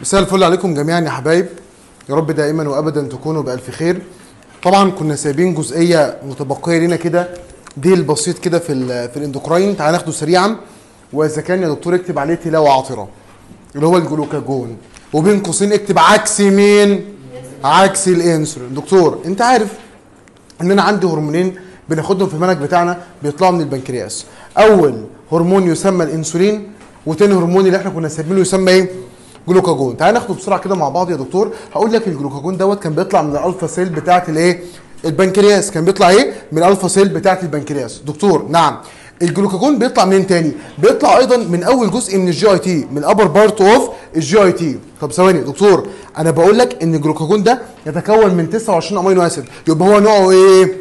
مساء الفل عليكم جميعا يا حبايب. يا رب دائما وابدا تكونوا بألف خير. طبعا كنا سايبين جزئية متبقية لنا كده ديل بسيط كده في ال في الإندوكراين. تعال ناخده سريعا. وإذا كان يا دكتور اكتب عليه تلاوة عاطره اللي هو الجلوكاجون. وبين قوسين اكتب عكس مين؟ عكس الإنسولين. دكتور أنت عارف إن أنا عندي هرمونين بناخدهم في المنهج بتاعنا بيطلعوا من البنكرياس. أول هرمون يسمى الإنسولين وتاني هرمون اللي إحنا كنا سايبينه يسمى إيه؟ جلوكاجون. تعال ناخده بسرعة كده مع بعض يا دكتور. هقول لك الجلوكاجون دوت كان بيطلع من ال alpha cell بتاعة الايه؟ البنكرياس. كان بيطلع إيه؟ من ال alpha cell بتاعة البنكرياس. دكتور نعم. الجلوكاجون بيطلع منين تاني؟ بيطلع أيضا من أول جزء من ال GIT من ال upper part of ال GIT طب ثواني دكتور أنا بقول لك إن الجلوكاجون ده يتكون من 29 amino acid. يبقى هو نوعه إيه؟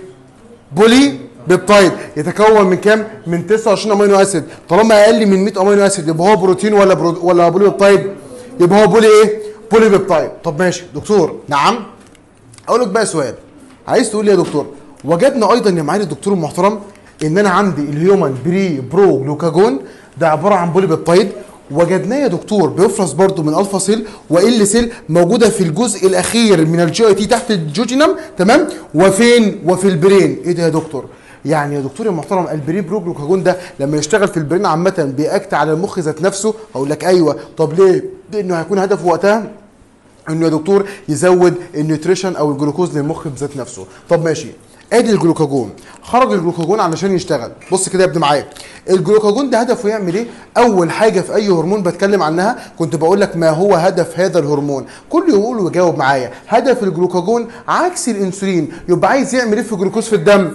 polypeptide يتكون من كام؟ من 29 amino acid. طالما أقل من 100 amino acid يبقى هو بروتين ولا برو ولا polypeptide؟ يبقى هو poly إيه؟ polypeptide طب ماشي. دكتور نعم. أقول لك بقى سؤال. عايز تقول لي يا دكتور وجدنا أيضا يا معالي الدكتور المحترم إن أنا عندي ال human preproglucagon. ده عبارة عن polypeptide وجدناه يا دكتور بيفرز برضو من alpha cell و L cell موجودة في الجزء الأخير من ال GIT تحت ال jejunum تمام؟ وفين؟ وفي ال brain. إيه ده يا دكتور؟ يعني يا دكتور المحترم ال preproglucagon ده لما يشتغل في ال brain عامة بي act على المخ ذات نفسه. أقول لك أيوه. طب ليه؟ لأنه هيكون هدفه وقتها إنه يا دكتور يزود ال nutrition أو الجلوكوز للمخ بذات نفسه. طب ماشي. آدي الجلوكاجون. خرج الجلوكاجون علشان يشتغل. بص كده يا ابني معايا. الجلوكاجون ده هدفه يعمل إيه؟ أول حاجة في أي هرمون بتكلم عنها كنت بقول لك ما هو هدف هذا الهرمون. كل يقول ويجاوب معايا. هدف الجلوكاجون عكس الإنسولين. يبقى عايز يعمل إيه في الجلوكوز في الدم؟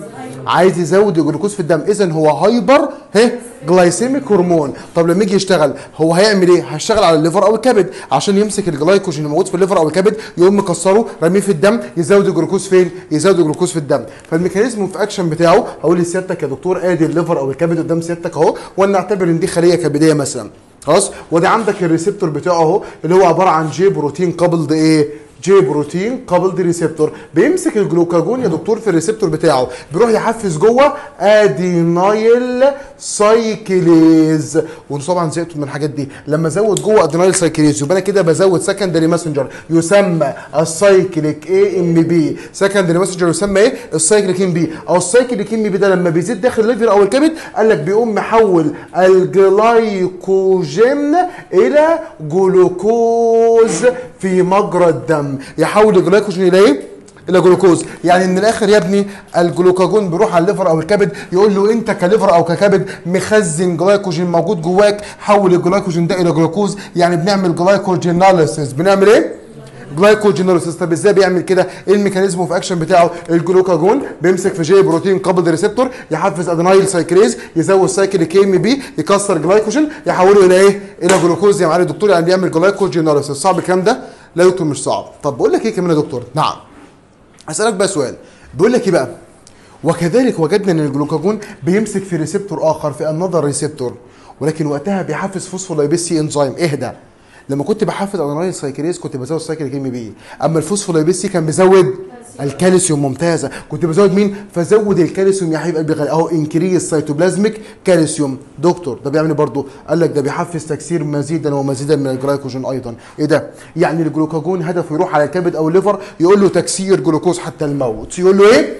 عايز يزود الجلوكوز في الدم. اذا هو hyper ها glycemic hormone. طب لما يجي يشتغل هو هيعمل إيه؟ هيشتغل على ال liver أو الكبد. عشان يمسك الجلايكوجين الموجود في ال liver أو الكبد يقوم مكسره رميه في الدم يزود الجلوكوز فين؟ يزود الجلوكوز في الدم. فال mechanism of action بتاعه هقول لسيادتك يا دكتور ادي ال liver أو الكبد قدام سيادتك أهو ولنعتبر إن دي خلية كبدية مثلا. خلاص؟ وده عندك ال receptor بتاعه اهو اللي هو عبارة عن G protein coupled إيه G protein coupled receptor. بيمسك الجلوكاجون يا دكتور في ال receptor بتاعه. بيروح يحفز جوه adenylyl cyclase. وأنتوا طبعا زهقتوا من الحاجات دي. لما أزود جوه adenylyl cyclase يبقى أنا كده بزود secondary messenger يسمى ال cyclic AMP secondary messenger يسمى إيه؟ ال cyclic AMP أو ال cyclic AMP ده لما بيزيد داخل ال liver أو الكبد قال لك بيقوم محول الجلايكوجين إلى جلوكوز. في مجرى الدم. يحول الجلايكوجين إلى إيه؟ إلى جلوكوز. يعني من الآخر يا ابني الجلوكاجون بيروح على ال liver أو الكبد يقول له أنت ك liver أو ككبد مخزن جلايكوجين موجود جواك حول الجلايكوجين ده إلى جلوكوز. يعني بنعمل glycogenolysis بنعمل إيه؟ glycogenolysis طب إزاي بيعمل كده؟ إيه ال mechanism of action بتاعه؟ الجلوكاجون بيمسك في G protein coupled ال receptor يحفز adenylyl cyclase يزود cyclic AMP يكسر جلايكوجين يحوله إلى إيه؟ إلى جلوكوز يا معالي الدكتور يعني بيعمل glycogenolysis صعب الكلام ده؟ لا دكتور مش صعب. طب بقول لك إيه كمان يا دكتور؟ نعم. أسألك بقى سؤال. بيقول لك إيه بقى؟ وكذلك وجدنا إن الجلوكاجون بيمسك في receptor آخر في another receptor ولكن وقتها بيحفز phospholipase C enzyme اهدى لما كنت بحفز adenylyl cyclase كنت بزود cyclic AMP. أما ال phospholipase C كان بيزود الكالسيوم ممتازة. كنت بزود مين؟ فزود الكالسيوم يا حبيب قلبي غالي. أهو increase cytoplasmic calcium. دكتور ده بيعمل برضه؟ قال لك ده بيحفز تكسير مزيدا ومزيدا من الجلايكوجين أيضا. إيه ده؟ يعني الجلوكاجون هدفه يروح على الكبد أو ال liver يقول له تكسير جلوكوز حتى الموت. يقول له إيه؟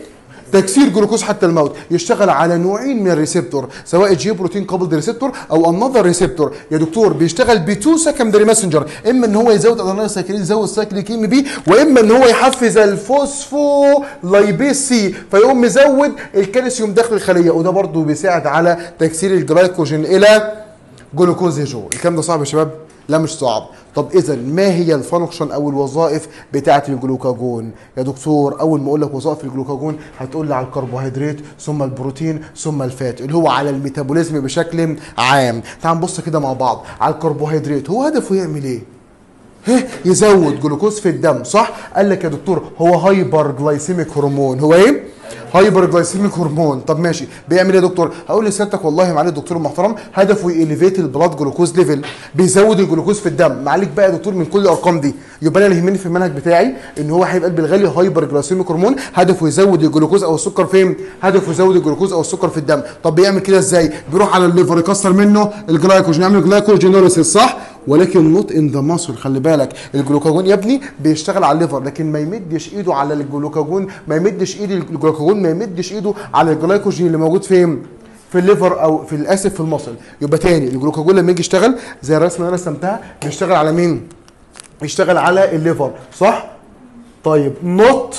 تكسير جلوكوز حتى الموت. يشتغل على نوعين من ال receptor سواء G protein coupled receptor أو another receptor يا دكتور بيشتغل ب two secondary messenger إما إن هو يزود adenylyl cyclase يزود cyclic AMP وإما إن هو يحفز ال phospholipase C فيقوم مزود الكالسيوم داخل الخلية وده برضه بيساعد على تكسير الجلايكوجين إلى جلوكوز يا جو. الكلام ده صعب يا شباب؟ لا مش صعب. طب اذا ما هي ال function أو الوظائف بتاعة الجلوكاجون؟ يا دكتور أول ما أقول لك وظائف الجلوكاجون هتقول لي على الكربوهيدرات ثم البروتين ثم ال fat اللي هو على ال metabolism بشكل عام. تعال نبص كده مع بعض. على الكربوهيدرات هو هدفه يعمل إيه؟ ها؟ يزود جلوكوز في الدم صح؟ قال لك يا دكتور هو hyperglycemic hormone. هو إيه؟ hyperglycemic hormone. طب ماشي. بيعمل إيه يا دكتور؟ هقول لسيادتك والله معالي الدكتور المحترم هدفه elevate ال blood glucose level بيزود الجلوكوز في الدم. معلش بقى يا دكتور من كل الأرقام دي. يبقى أنا يهمني في المنهج بتاعي إن هو هيبقى قلب الغالي hyperglycemic hormone. هدفه يزود الجلوكوز أو السكر فين؟ هدفه يزود الجلوكوز أو السكر في الدم. طب بيعمل كده إزاي؟ بيروح على ال liver يكسر منه الجلايكوجين. يعمل glycogenolysis صح؟ ولكن not in the muscle خلي بالك. الجلوكاجون يا ابني بيشتغل على ال liver لكن ما يمدش إيده على الجلوكاجون ما يمدش إيد الجلوكاجون ما يمدش ايده على الجلايكوجين اللي موجود فين؟ في ال liver أو في الاسف في ال muscle. يبقى تاني الجلوكاجون لما يجي يشتغل زي الرسمه اللي أنا رسمتها بيشتغل على مين؟ بيشتغل على ال liver. صح؟ طيب not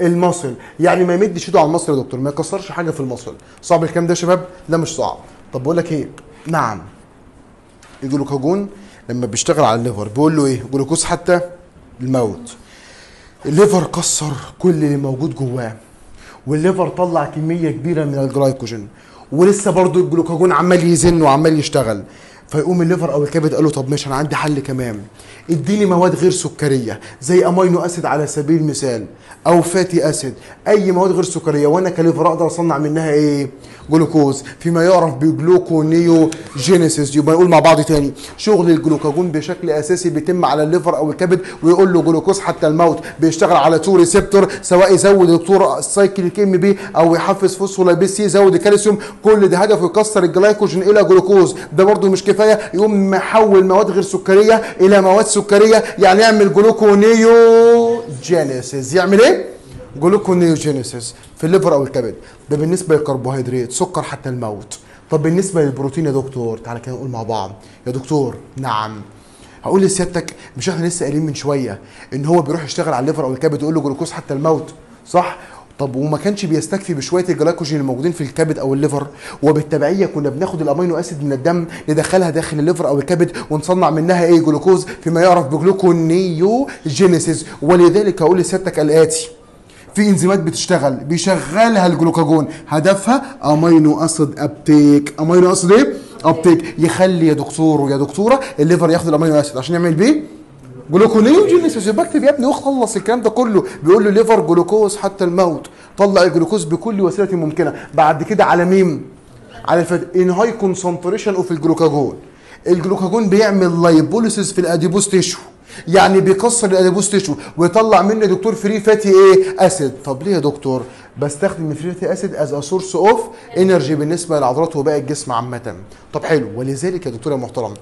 ال muscle. يعني ما يمدش ايده على ال muscle يا دكتور ما يكسرش حاجة في ال muscle. صعب الكلام ده يا شباب؟ لا مش صعب. طب بقول لك إيه؟ نعم. الجلوكاجون لما بيشتغل على ال liver بيقول له إيه؟ جلوكوز حتى الموت. ال liver كسر كل اللي موجود جواه. وال liver طلع كمية كبيرة من الجلايكوجين. ولسه برضو الجلوكاجون عمال يزن وعمال يشتغل. فيقوم ال liver أو الكبد قال له طب ماشي أنا عندي حل كمان. اديني مواد غير سكرية زي amino acid على سبيل المثال أو fatty acid. أي مواد غير سكرية وأنا ك liver أقدر أصنع منها إيه؟ جلوكوز. فيما يعرف ب gluconeogenesis يبقى نقول مع بعض تاني. شغل الجلوكاجون بشكل أساسي بيتم على ال liver أو الكبد ويقول له جلوكوز حتى الموت بيشتغل على two receptor سواء يزود دكتور ال cyclic AMP أو يحفز phospholipase C يزود الكالسيوم كل ده هدفه يكسر الجلايكوجين إلى جلوكوز. ده برده مش كفايه يقوم محول مواد غير سكرية إلى مواد سكرية يعني يعمل gluconeogenesis يعمل إيه؟ gluconeogenesis في ال liver أو الكبد ده بالنسبة للكربوهيدرات سكر حتى الموت. طب بالنسبة للبروتين يا دكتور تعالى كده نقول مع بعض. يا دكتور نعم. هقول لسيادتك مش إحنا لسه قايلين من شوية إن هو بيروح يشتغل على ال liver أو الكبد يقول له جلوكوز حتى الموت صح؟ طب وما كانش بيستكفي بشوية الجلايكوجين الموجودين في الكبد أو ال liver؟ وبالتبعية كنا بناخد ال amino acid من الدم ندخلها داخل ال liver أو الكبد ونصنع منها إيه؟ جلوكوز فيما يعرف ب gluconeogenesis. ولذلك أقول لسيادتك الآتي في إنزيمات بتشتغل بيشغلها الجلوكاجون هدفها amino acid uptake. amino acid إيه؟ uptake. يخلي يا دكتور ويا دكتورة ال liver ياخد ال amino acid. عشان يعمل بيه؟ gluconeogenesis بكتب يا ابني وخلص الكلام ده كله بيقول له liver جلوكوز حتى الموت. طلع الجلوكوز بكل وسيلة ممكنة. بعد كده على مين على ال fat in high concentration of ال glucagon. الجلوكاجون بيعمل lipolysis في ال adipose tissue يعني بيكسر ال adipose tissue ويطلع منه دكتور free fatty إيه acid طب ليه يا دكتور؟ بستخدم ال free fatty acid as a source of energy بالنسبة للعضلات وباقي الجسم عامة. طب حلو. ولذلك يا دكتور يا محترم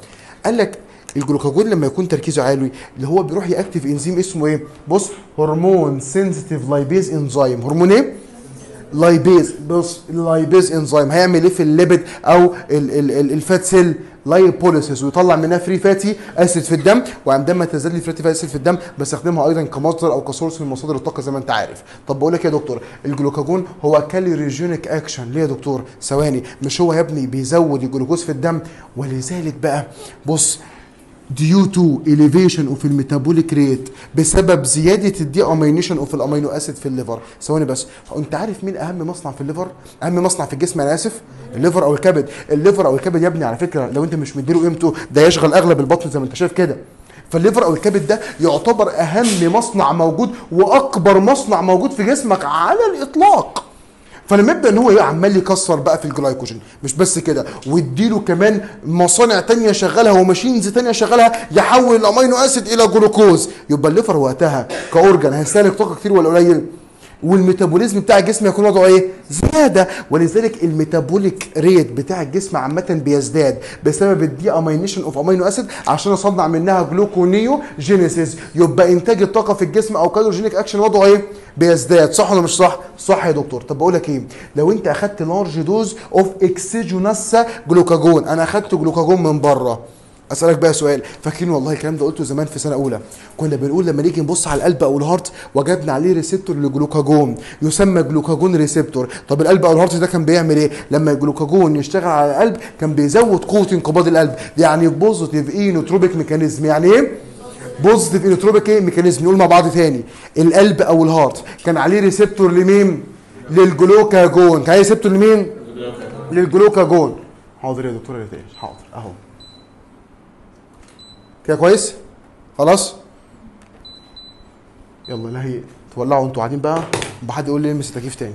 قال لك الجلوكاجون لما يكون تركيزه عالي اللي هو بيروح ي activate إنزيم اسمه إيه؟ بص هرمون sensitive lipase انزيم هرمون إيه؟ lipase بص ال lipase انزيم هيعمل إيه في ال lipid أو ال fat cell؟ lipolysis ويطلع منها free fatty acid في الدم. وعندما تزداد ال free fatty acid في الدم بستخدمها أيضا كمصدر أو ك source من مصادر الطاقة زي ما أنت عارف. طب بقول لك يا دكتور؟ الجلوكاجون هو calorigenic action ليه يا دكتور؟ ثواني. مش هو يا ابني بيزود الجلوكوز في الدم؟ ولذلك بقى بص due to elevation of ال metabolic rate بسبب زيادة ال deamination of ال amino acid في ال liver. ثواني بس انت عارف مين أهم مصنع في ال liver؟ أهم مصنع في الجسم أنا آسف؟ ال liver أو الكبد. ال liver أو الكبد يا ابني على فكرة لو انت مش مديله قيمته ده يشغل أغلب البطن زي ما انت شايف كده. فال liver أو الكبد ده يعتبر أهم مصنع موجود وأكبر مصنع موجود في جسمك على الإطلاق. فلما يبدأ إن هو عمال يكسر بقى في الجلايكوجين مش بس كده ويديله كمان مصانع تانية شغالها و machines تانية شغالها يحول ال amino acid إلى جلوكوز. يبقى ال liver وقتها ك organ هيستهلك طاقة كتير ولا قليل؟ وال metabolism بتاع الجسم يكون وضعه إيه؟ زيادة ولذلك ال metabolic rate بتاع الجسم عامة بيزداد بسبب ال deamination of amino acid عشان اصنع منها gluconeogenesis يبقى إنتاج الطاقة في الجسم أو calorigenic action وضعه إيه؟ بيزداد صح ولا مش صح؟ صح يا دكتور طب بقول لك إيه؟ لو أنت أخدت large dose of exogenous glucagon أنا أخدت جلوكاجون من بره أسألك بقى سؤال. فاكرين والله الكلام ده قلته زمان في سنة أولى. كنا بنقول لما نيجي نبص على القلب أو ال heart وجدنا عليه receptor ل glucagon يسمى glucagon receptor. طب القلب أو ال heart ده كان بيعمل إيه؟ لما الجلوكاجون يشتغل على القلب كان بيزود قوة انقباض القلب. يعني positive inotropic mechanism يعني إيه؟ positive inotropic إيه؟ mechanism نقول مع بعض تاني. القلب أو ال heart كان عليه receptor لمين؟ للجلوكاجون. كان عليه receptor لمين؟ للجلوكاجون. حاضر يا دكتور ريتاش حاضر. أهو. كده كويس؟ خلاص؟ يلا لا هي تولعوا أنتوا قاعدين بقى بحد يقول لي المس التكييف تاني.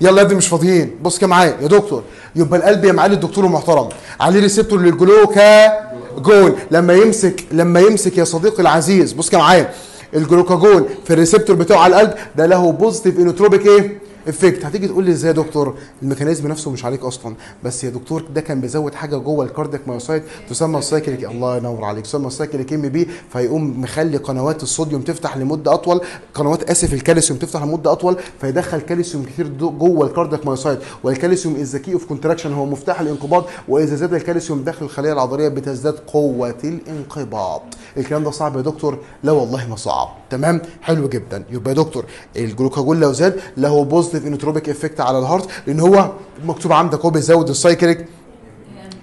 يلا يا ابني مش فاضيين بص كده معايا يا دكتور يبقى القلب يا معالي الدكتور المحترم عليه receptor لل glucagon لما يمسك لما يمسك يا صديقي العزيز بص كده معايا الجلوكاجون في ال receptor بتاعه على القلب ده له positive inotropic إيه؟ effect هتيجي تقول لي إزاي يا دكتور؟ ال mechanism نفسه مش عليك أصلا. بس يا دكتور ده كان بيزود حاجة جوه ال cardiac myocyte تسمى ال cyclic الله ينور عليك. تسمى ال cyclic AMP فيقوم مخلي قنوات الصوديوم تفتح لمدة أطول قنوات آسف الكالسيوم تفتح لمدة أطول فيدخل كالسيوم كتير جوه ال cardiac myocyte. والكالسيوم is key of contraction هو مفتاح الانقباض. وإذا زاد الكالسيوم داخل الخلية العضلية بتزداد قوة الانقباض. الكلام ده صعب يا دكتور؟ لا والله ما صعب. تمام؟ حلو جدا. يبقى يا دكتور الجلوكاجون لو زاد له positive inotropic effect على ال heart لأن هو مكتوب عندك هو بيزود ال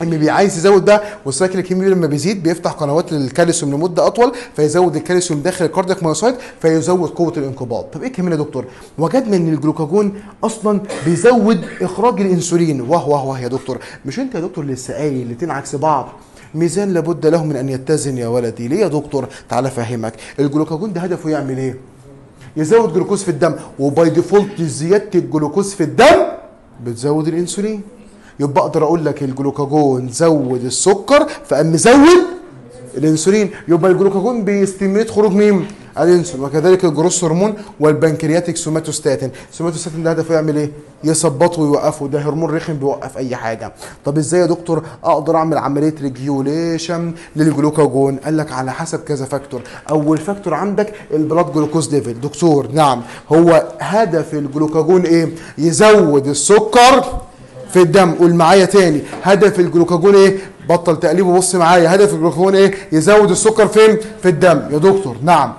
cyclic AMP عايز يزود ده وال cyclic AMP لما بيزيد بيفتح قنوات للكالسيوم لمدة أطول فيزود الكالسيوم داخل ال cardiac myocyte فيزود قوة الانقباض. طب إيه كمان يا دكتور؟ وجدنا إن الجلوكاجون أصلا بيزود إخراج الإنسولين. واه واه واه يا دكتور. مش أنت يا دكتور لسه قايل الاتنين عكس بعض. ميزان لابد له من أن يتزن يا ولدي. ليه يا دكتور؟ تعالى أفهمك. الجلوكاجون ده هدفه يعمل إيه؟ يزود جلوكوز في الدم. و by default زيادة الجلوكوز في الدم بتزود الإنسولين. يبقى أقدر أقول لك الجلوكاجون زود السكر فقام مزود الإنسولين. يبقى الجلوكاجون بي stimulate خروج مين؟ الانسولين وكذلك ال growth hormone وال pancreatic somatostatin. ال somatostatin ده هدفه يعمل إيه؟ يثبطه ويوقفه. ده هرمون رخم بيوقف أي حاجة. طب إزاي يا دكتور أقدر أعمل عملية regulation للجلوكاجون قال لك على حسب كذا factor. أول factor عندك ال blood glucose level. دكتور نعم. هو هدف الجلوكاجون إيه؟ يزود السكر في الدم. قول معايا تاني. هدف الجلوكاجون إيه؟ بطل تقليب وبص معايا. هدف الجلوكاجون إيه؟ يزود السكر فين؟ في الدم. يا دكتور نعم.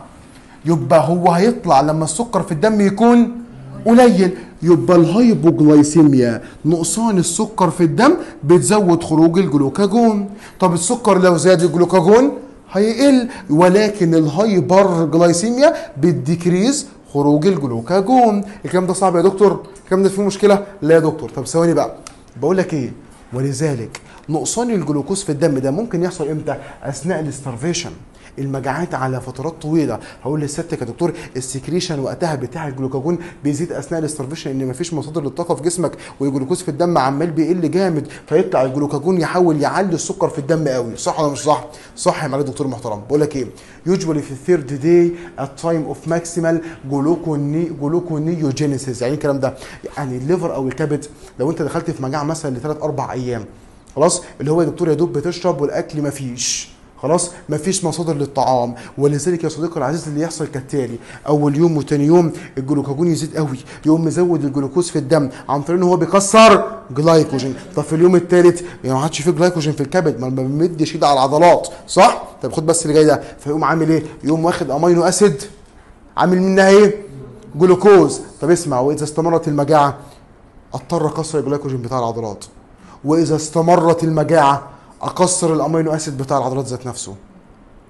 يبقى هو هيطلع لما السكر في الدم يكون قليل. يبقى ال hypoglycemia نقصان السكر في الدم بتزود خروج الجلوكاجون. طب السكر لو زاد الجلوكاجون هيقل ولكن ال hyperglycemia بت decrease خروج الجلوكاجون. الكلام ده صعب يا دكتور؟ الكلام ده فيه مشكلة؟ لا يا دكتور. طب ثواني بقى. بقول لك إيه؟ ولذلك نقصان الجلوكوز في الدم ده ممكن يحصل إمتى؟ أثناء ال starvation. المجاعات على فترات طويلة. هقول لسيادتك يا دكتور ال secretion وقتها بتاع الجلوكاجون بيزيد أثناء ال starvation إن مفيش مصادر للطاقة في جسمك والجلوكوز في الدم عمال بيقل جامد فيطلع الجلوكاجون يحاول يعلي السكر في الدم قوي. صح ولا مش صح؟ صح يا معالي دكتور محترم بقول لك إيه؟ usually في ال third day at time of maximal gluconeo gluconeogenesis يعني إيه الكلام ده؟ يعني ال liver أو الكبد لو أنت دخلت في مجاعة مثلا لثلاث أربع أيام خلاص؟ اللي هو يا دكتور يا دوب بتشرب والأكل مفيش خلاص؟ مفيش مصادر للطعام ولذلك يا صديقي العزيز اللي يحصل كالتالي. أول يوم وتاني يوم الجلوكاجون يزيد قوي يقوم مزود الجلوكوز في الدم عن طريق إن هو بيكسر جلايكوجين. طب في اليوم الثالث يعني ما عادش فيه جلايكوجين في الكبد ما بيمدش ايده على العضلات صح؟ طب خد بس اللي جاي ده. فيقوم عامل إيه؟ يقوم واخد amino acid عامل منها إيه؟ جلوكوز. طب اسمع وإذا استمرت المجاعة اضطر أكسر الجلايكوجين بتاع العضلات. وإذا استمرت المجاعة اكسر ال amino acid بتاع العضلات ذات نفسه.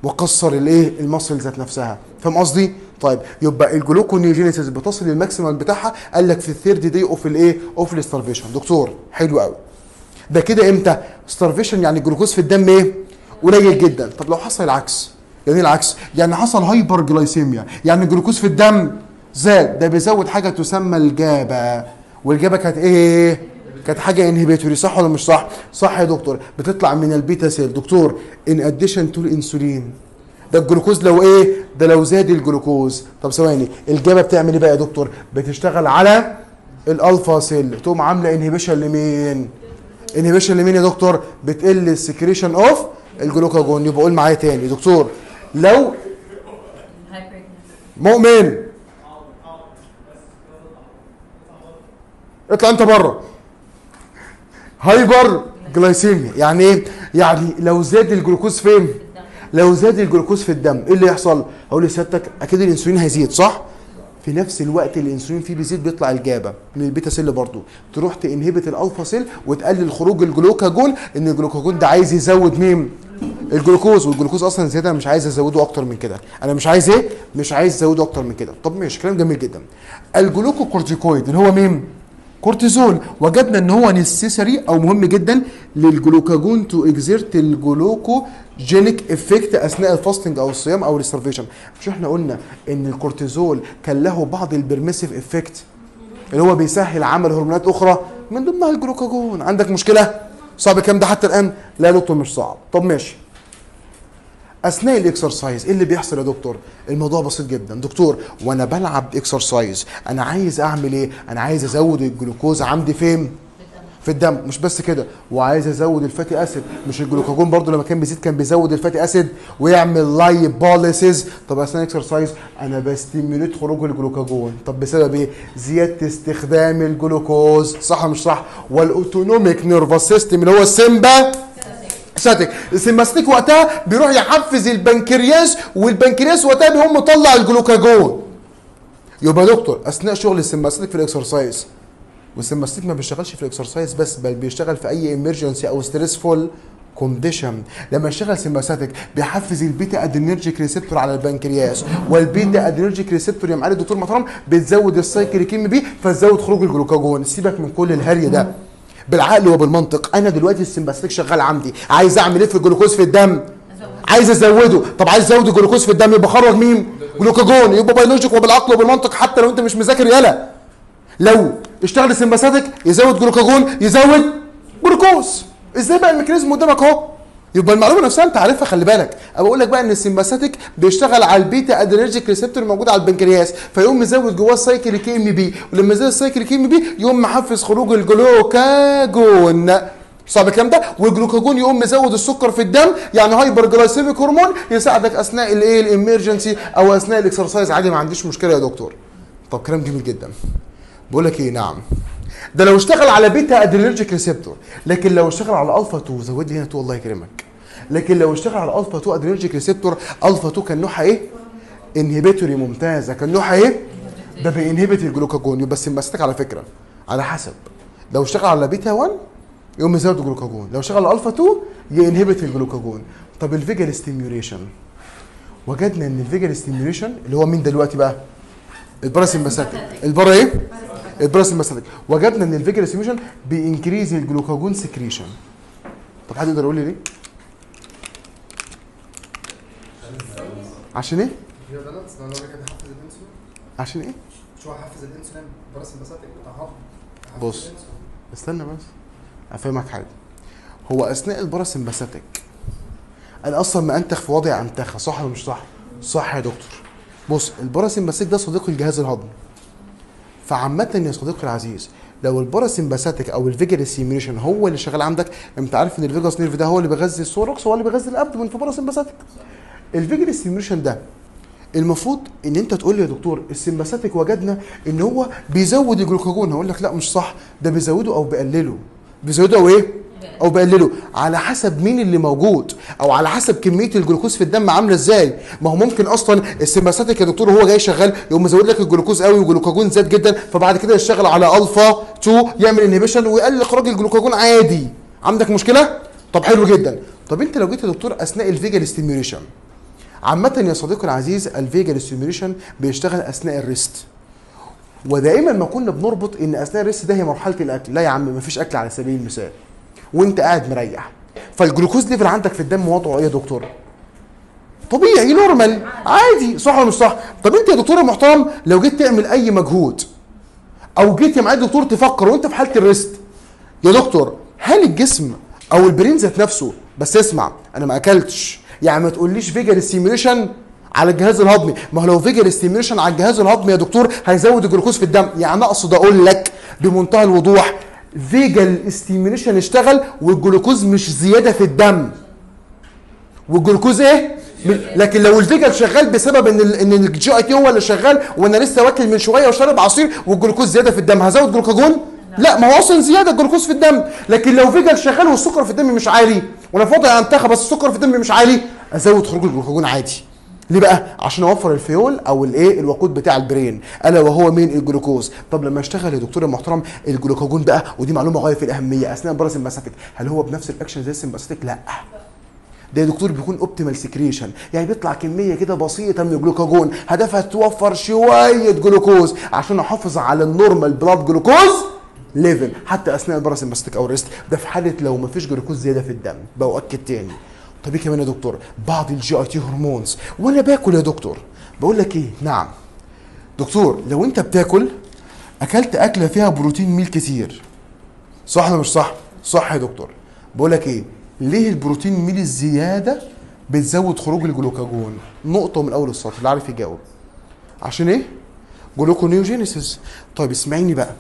واكسر الإيه؟ ال muscle ذات نفسها. فاهم قصدي؟ طيب يبقى ال gluconeogenesis بتصل لل maximal بتاعها. قال لك في ال third day of الايه of ال starvation دكتور حلو قوي ده كده إمتى؟ starvation يعني الجلوكوز في الدم إيه؟ قليل جدا. طب لو حصل العكس. يعني إيه العكس؟ يعني حصل hyperglycemia يعني الجلوكوز في الدم زاد. ده بيزود حاجة تسمى ال GABA. وال GABA كانت إيه؟ كانت حاجة inhibitory صح ولا مش صح؟ صح يا دكتور. بتطلع من ال beta cell. دكتور in addition to الانسولين ده الجلوكوز لو إيه؟ ده لو زاد الجلوكوز. طب ثواني ال GABA بتعمل إيه بقى يا دكتور؟ بتشتغل على ال alpha cell. تقوم عاملة inhibition لمين؟ inhibition لمين يا دكتور؟ بتقل ال secretion of الجلوكاجون يبقى قول معايا تاني. دكتور لو مؤمن. اطلع أنت بره. hyperglycemia يعني إيه؟ يعني لو زاد الجلوكوز فين؟ لو زاد الجلوكوز في الدم. إيه اللي يحصل؟ هقول لسيادتك أكيد الإنسولين هيزيد صح؟ في نفس الوقت الإنسولين فيه بيزيد بيطلع ال GABA من ال beta cell برضو. تروح ت inhibit ال alpha cell وتقلل خروج الجلوكاجون إن الجلوكاجون ده عايز يزود مين؟ الجلوكوز. والجلوكوز أصلا زيادة أنا مش عايز أزوده أكتر من كده. أنا مش عايز إيه؟ مش عايز أزوده أكتر من كده. طب ماشي كلام جميل جدا. ال glucocorticoid اللي هو مين؟ كورتيزول وجدنا إن هو necessary أو مهم جدا للجلوكاجون to exert ال glucogenic effect أثناء ال fasting أو الصيام أو ال starvation مش إحنا قلنا؟ إن الكورتيزول كان له بعض ال permissive effect. اللي هو بيسهل عمل هرمونات أخرى من ضمنها الجلوكاجون. عندك مشكلة؟ صعب الكلام ده حتى الآن؟ لا دكتور مش صعب. طب ماشي. أثناء ال exercise إيه اللي بيحصل يا دكتور؟ الموضوع بسيط جدا. دكتور وأنا بلعب exercise أنا عايز أعمل إيه؟ أنا عايز أزود الجلوكوز عندي فين؟ في الدم. مش بس كده وعايز أزود ال fatty acid. مش الجلوكاجون برضو لما كان بيزيد كان بيزود ال fatty acid ويعمل lipolysis طب أثناء ال exercise أنا ب stimulate خروج الجلوكاجون طب بسبب إيه؟ زيادة استخدام الجلوكوز. صح مش صح؟ وال autonomic nervous system اللي هو ال sympathetic ال sympathetic وقتها بيروح يحفز البنكرياس والبنكرياس وقتها بيقوم مطلع الجلوكاجون. يبقى دكتور أثناء شغل السيمباستيك في الإكسرسايز والسيمباستيك ما بيشتغلش في الإكسرسايز بس بل بيشتغل في أي emergency أو stressful condition لما يشتغل sympathetic بيحفز ال beta adrenergic receptor على البنكرياس وال beta adrenergic receptor يا معالي الدكتور محترم بتزود ال cyclic AMP فتزود خروج الجلوكاجون. سيبك من كل الهري ده. بالعقل وبالمنطق. أنا دلوقتي ال sympathetic شغال عندي. عايز أعمل إيه في الجلوكوز في الدم؟ عايز أزوده. طب عايز أزود الجلوكوز في الدم يبقى خرج مين؟ جلوكاجون يبقى by logic وبالعقل وبالمنطق حتى لو أنت مش مذاكر يلا لو اشتغل ال sympathetic يزود جلوكاجون يزود جلوكوز. إزاي بقى ال mechanism قدامك أهو؟ يبقى المعلومة نفسها أنت عارفها خلي بالك. أنا بقول لك بقى إن ال sympathetic بيشتغل على ال beta adrenergic receptor الموجود على البنكرياس فيقوم مزود جواه ال cyclic AMP. ولما يزود ال cyclic AMP يقوم محفز خروج الجلوكاجون. صعب الكلام ده؟ والجلوكاجون يقوم مزود السكر في الدم يعني hyperglycemic hormone يساعدك أثناء الايه ال emergency أو أثناء ال exercise عادي ما عنديش مشكلة يا دكتور. طب كلام جميل جدا. بقول لك إيه؟ نعم. ده لو اشتغل على beta adrenergic receptor لكن لو اشتغل على ألفا 2 زود لي هنا 2 الله يكرمك. لكن لو اشتغل على ألفا 2 adrenergic receptor alpha 2 كان نوعها إيه؟ inhibitory ممتازة. كان نوعها إيه؟ ده بي inhibit ال glucagon. يبقى ال sympathetic على فكرة على حسب. لو اشتغل على بيتا 1 يقوم يزود الجلوكاجون. لو اشتغل على ألفا 2 ي inhibit ال glucagon. طب ال vagal stimulation. وجدنا إن ال vagal stimulation اللي هو مين دلوقتي بقى؟ ال parasympathetic ال para إيه؟ ال parasympathetic وجدنا إن ال vagal stimulation بي increase ال glucagon secretion. طب حد يقدر يقول لي ليه؟ عشان إيه؟ هي ده نفس لو كده حفز الانسولين. عشان إيه؟ شو حفز الانسولين؟ parasympathetic بتاع بص استنى بس. أفهمك حاجة. هو أثناء ال parasympathetic أنا أصلا ما أنتخ في وضع انتخه صح ولا مش صح؟ صح يا دكتور. بص ال parasympathetic ده صديق الجهاز الهضمي. فعامة يا صديقي العزيز لو ال parasympathetic أو ال vagal stimulation هو اللي شغال عندك أنت عارف إن ال vagus nerve ده هو اللي بيغذي ال thorax هو اللي بيغذي ال abdomen في parasympathetic ال vagal stimulation ده المفروض إن أنت تقول لي يا دكتور ال sympathetic وجدنا إن هو بيزود الجلوكاجون هقول لك لا مش صح ده بيزوده أو بيقلله. بيزوده أو إيه؟ أو بيقلله. على حسب مين اللي موجود أو على حسب كمية الجلوكوز في الدم عاملة إزاي. ما هو ممكن أصلا ال sympathetic يا دكتور وهو جاي شغال يقوم مزود لك الجلوكوز قوي والجلوكاجون زاد جدا فبعد كده يشتغل على ألفا 2 يعمل inhibition ويقلل إخراج الجلوكاجون عادي. عندك مشكلة؟ طب حلو جدا. طب أنت لو جيت يا دكتور أثناء ال vagal stimulation عامة يا صديقي العزيز ال vagal stimulation بيشتغل أثناء ال rest. ودائما ما كنا بنربط إن أثناء ال rest ده هي مرحلة الأكل. لا يا عم مفيش أكل على سبيل المثال. وأنت قاعد مريح. فال glucose level عندك في الدم وضعه إيه يا دكتور؟ طبيعي normal. عادي. صح ولا مش صح؟ طب أنت يا دكتور المحترم لو جيت تعمل أي مجهود أو جيت يا معالي الدكتور تفكر وأنت في حالة ال rest يا دكتور هل الجسم أو ال brain ذات نفسه؟ بس اسمع أنا ما أكلتش. يعني ما تقوليش vagal stimulation على الجهاز الهضمي. ما هو لو vagal stimulation على الجهاز الهضمي يا دكتور هيزود الجلوكوز في الدم. يعني أقصد أقول لك بمنتهى الوضوح vagal stimulation اشتغل والجلوكوز مش زيادة في الدم. والجلوكوز إيه؟ لكن لو ال vagal شغال بسبب إن إن ال GIT هو اللي شغال وأنا لسه واكل من شوية وشارب عصير والجلوكوز زيادة في الدم هزود جلوكاجون لا ما هو أصلا زيادة الجلوكوز في الدم. لكن لو vagal شغال والسكر في الدم مش عالي. في وضع انتخه بس السكر في الدم مش عالي ازود خروج الجلوكاجون عادي. ليه بقى؟ عشان اوفر الفيول أو الايه؟ الوقود بتاع ال brain. الا وهو مين؟ الجلوكوز. طب لما اشتغل يا دكتور المحترم الجلوكاجون بقى ودي معلومة غاية في الأهمية أثناء ال parasympathetic هل هو بنفس الأكشن زي ال sympathetic؟ لا. ده يا دكتور بيكون optimal secretion يعني بيطلع كمية كده بسيطة من الجلوكاجون هدفها توفر شوية جلوكوز عشان أحافظ على ال normal blood glucose level حتى أثناء ال parasympathetic أو ال rest ده في حالة لو ما فيش جلوكوز زيادة في الدم. بأؤكد تاني. طب إيه كمان يا دكتور؟ بعض ال GIT hormones وأنا باكل يا دكتور؟ بقول لك إيه؟ نعم. دكتور لو أنت بتاكل أكلت أكلة فيها protein meal كتير. صح ولا مش صح؟ صح يا دكتور. بقول لك إيه؟ ليه ال protein meal الزيادة بتزود خروج الجلوكاجون؟ نقطة من أول السطر اللي عارف يجاوب. عشان إيه؟ gluconeogenesis. طيب اسمعيني بقى.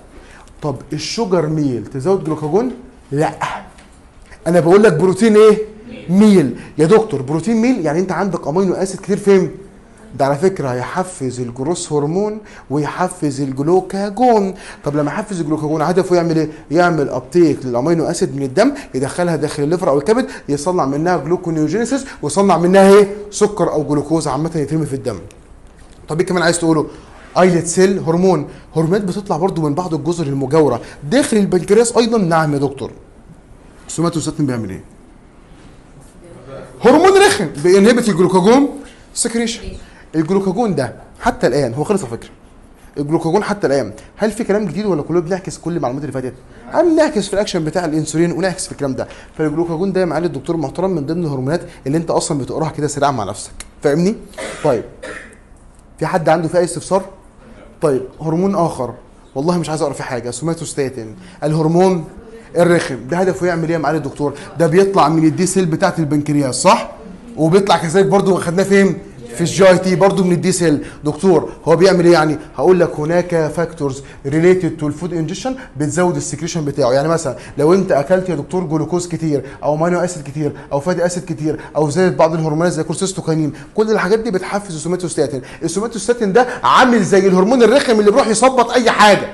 طب ال sugar meal تزود جلوكاجون لا. أنا بقول لك بروتين إيه؟ meal. يا دكتور protein meal يعني أنت عندك amino acid كتير فين؟ ده على فكرة هيحفز ال growth hormone ويحفز الجلوكاجون طب لما يحفز الجلوكاجون هدفه يعمل إيه؟ يعمل uptake لل amino acid من الدم يدخلها داخل ال liver أو الكبد يصنع منها gluconeogenesis ويصنع منها إيه؟ سكر أو جلوكوز عامة يترمي في الدم. طب إيه كمان عايز تقوله؟ islet cell hormone هرمونات بتطلع برضو من بعض الجزر المجاورة. داخل البنكرياس أيضا. نعم يا دكتور. السوماتوستاتين بيعمل إيه؟ هرمون رخم. بي inhibit ال glucagon secretion ال glucagon ده حتى الآن هو خلص على فكرة. الجلوكاجون حتى الآن. هل في كلام جديد ولا كله بنعكس كل المعلومات اللي فاتت؟ هل نعكس في الأكشن بتاع الإنسولين؟ ونعكس في الكلام ده. فالجلوكاجون ده يا معالي الدكتور محترم من ضمن الهرمونات اللي أنت أصلا بتقراها كده سريعا مع نفسك. فاهمني؟ طيب. في حد عنده في اي استفسار؟ طيب هرمون آخر والله مش عايز أقرأ في حاجة سوماتوستاتين الهرمون الرخم ده هدفه يعمل إيه يا معالي الدكتور؟ ده بيطلع من ال D cell بتاعت البنكرياس صح؟ وبيطلع كذلك برضه خدناه فين؟ في ال GIT برضه من ال D cell دكتور هو بيعمل إيه يعني؟ هقول لك هناك factors related to ال food ingestion بتزود ال secretion بتاعه. يعني مثلا لو أنت أكلت يا دكتور جلوكوز كتير أو amino acid كتير أو fatty acid كتير أو زادت بعض الهرمونات زي cholecystokinin كل الحاجات دي بتحفز ال somatostatin. ال somatostatin ده عامل زي الهرمون الرخم اللي بيروح يظبط أي حاجة.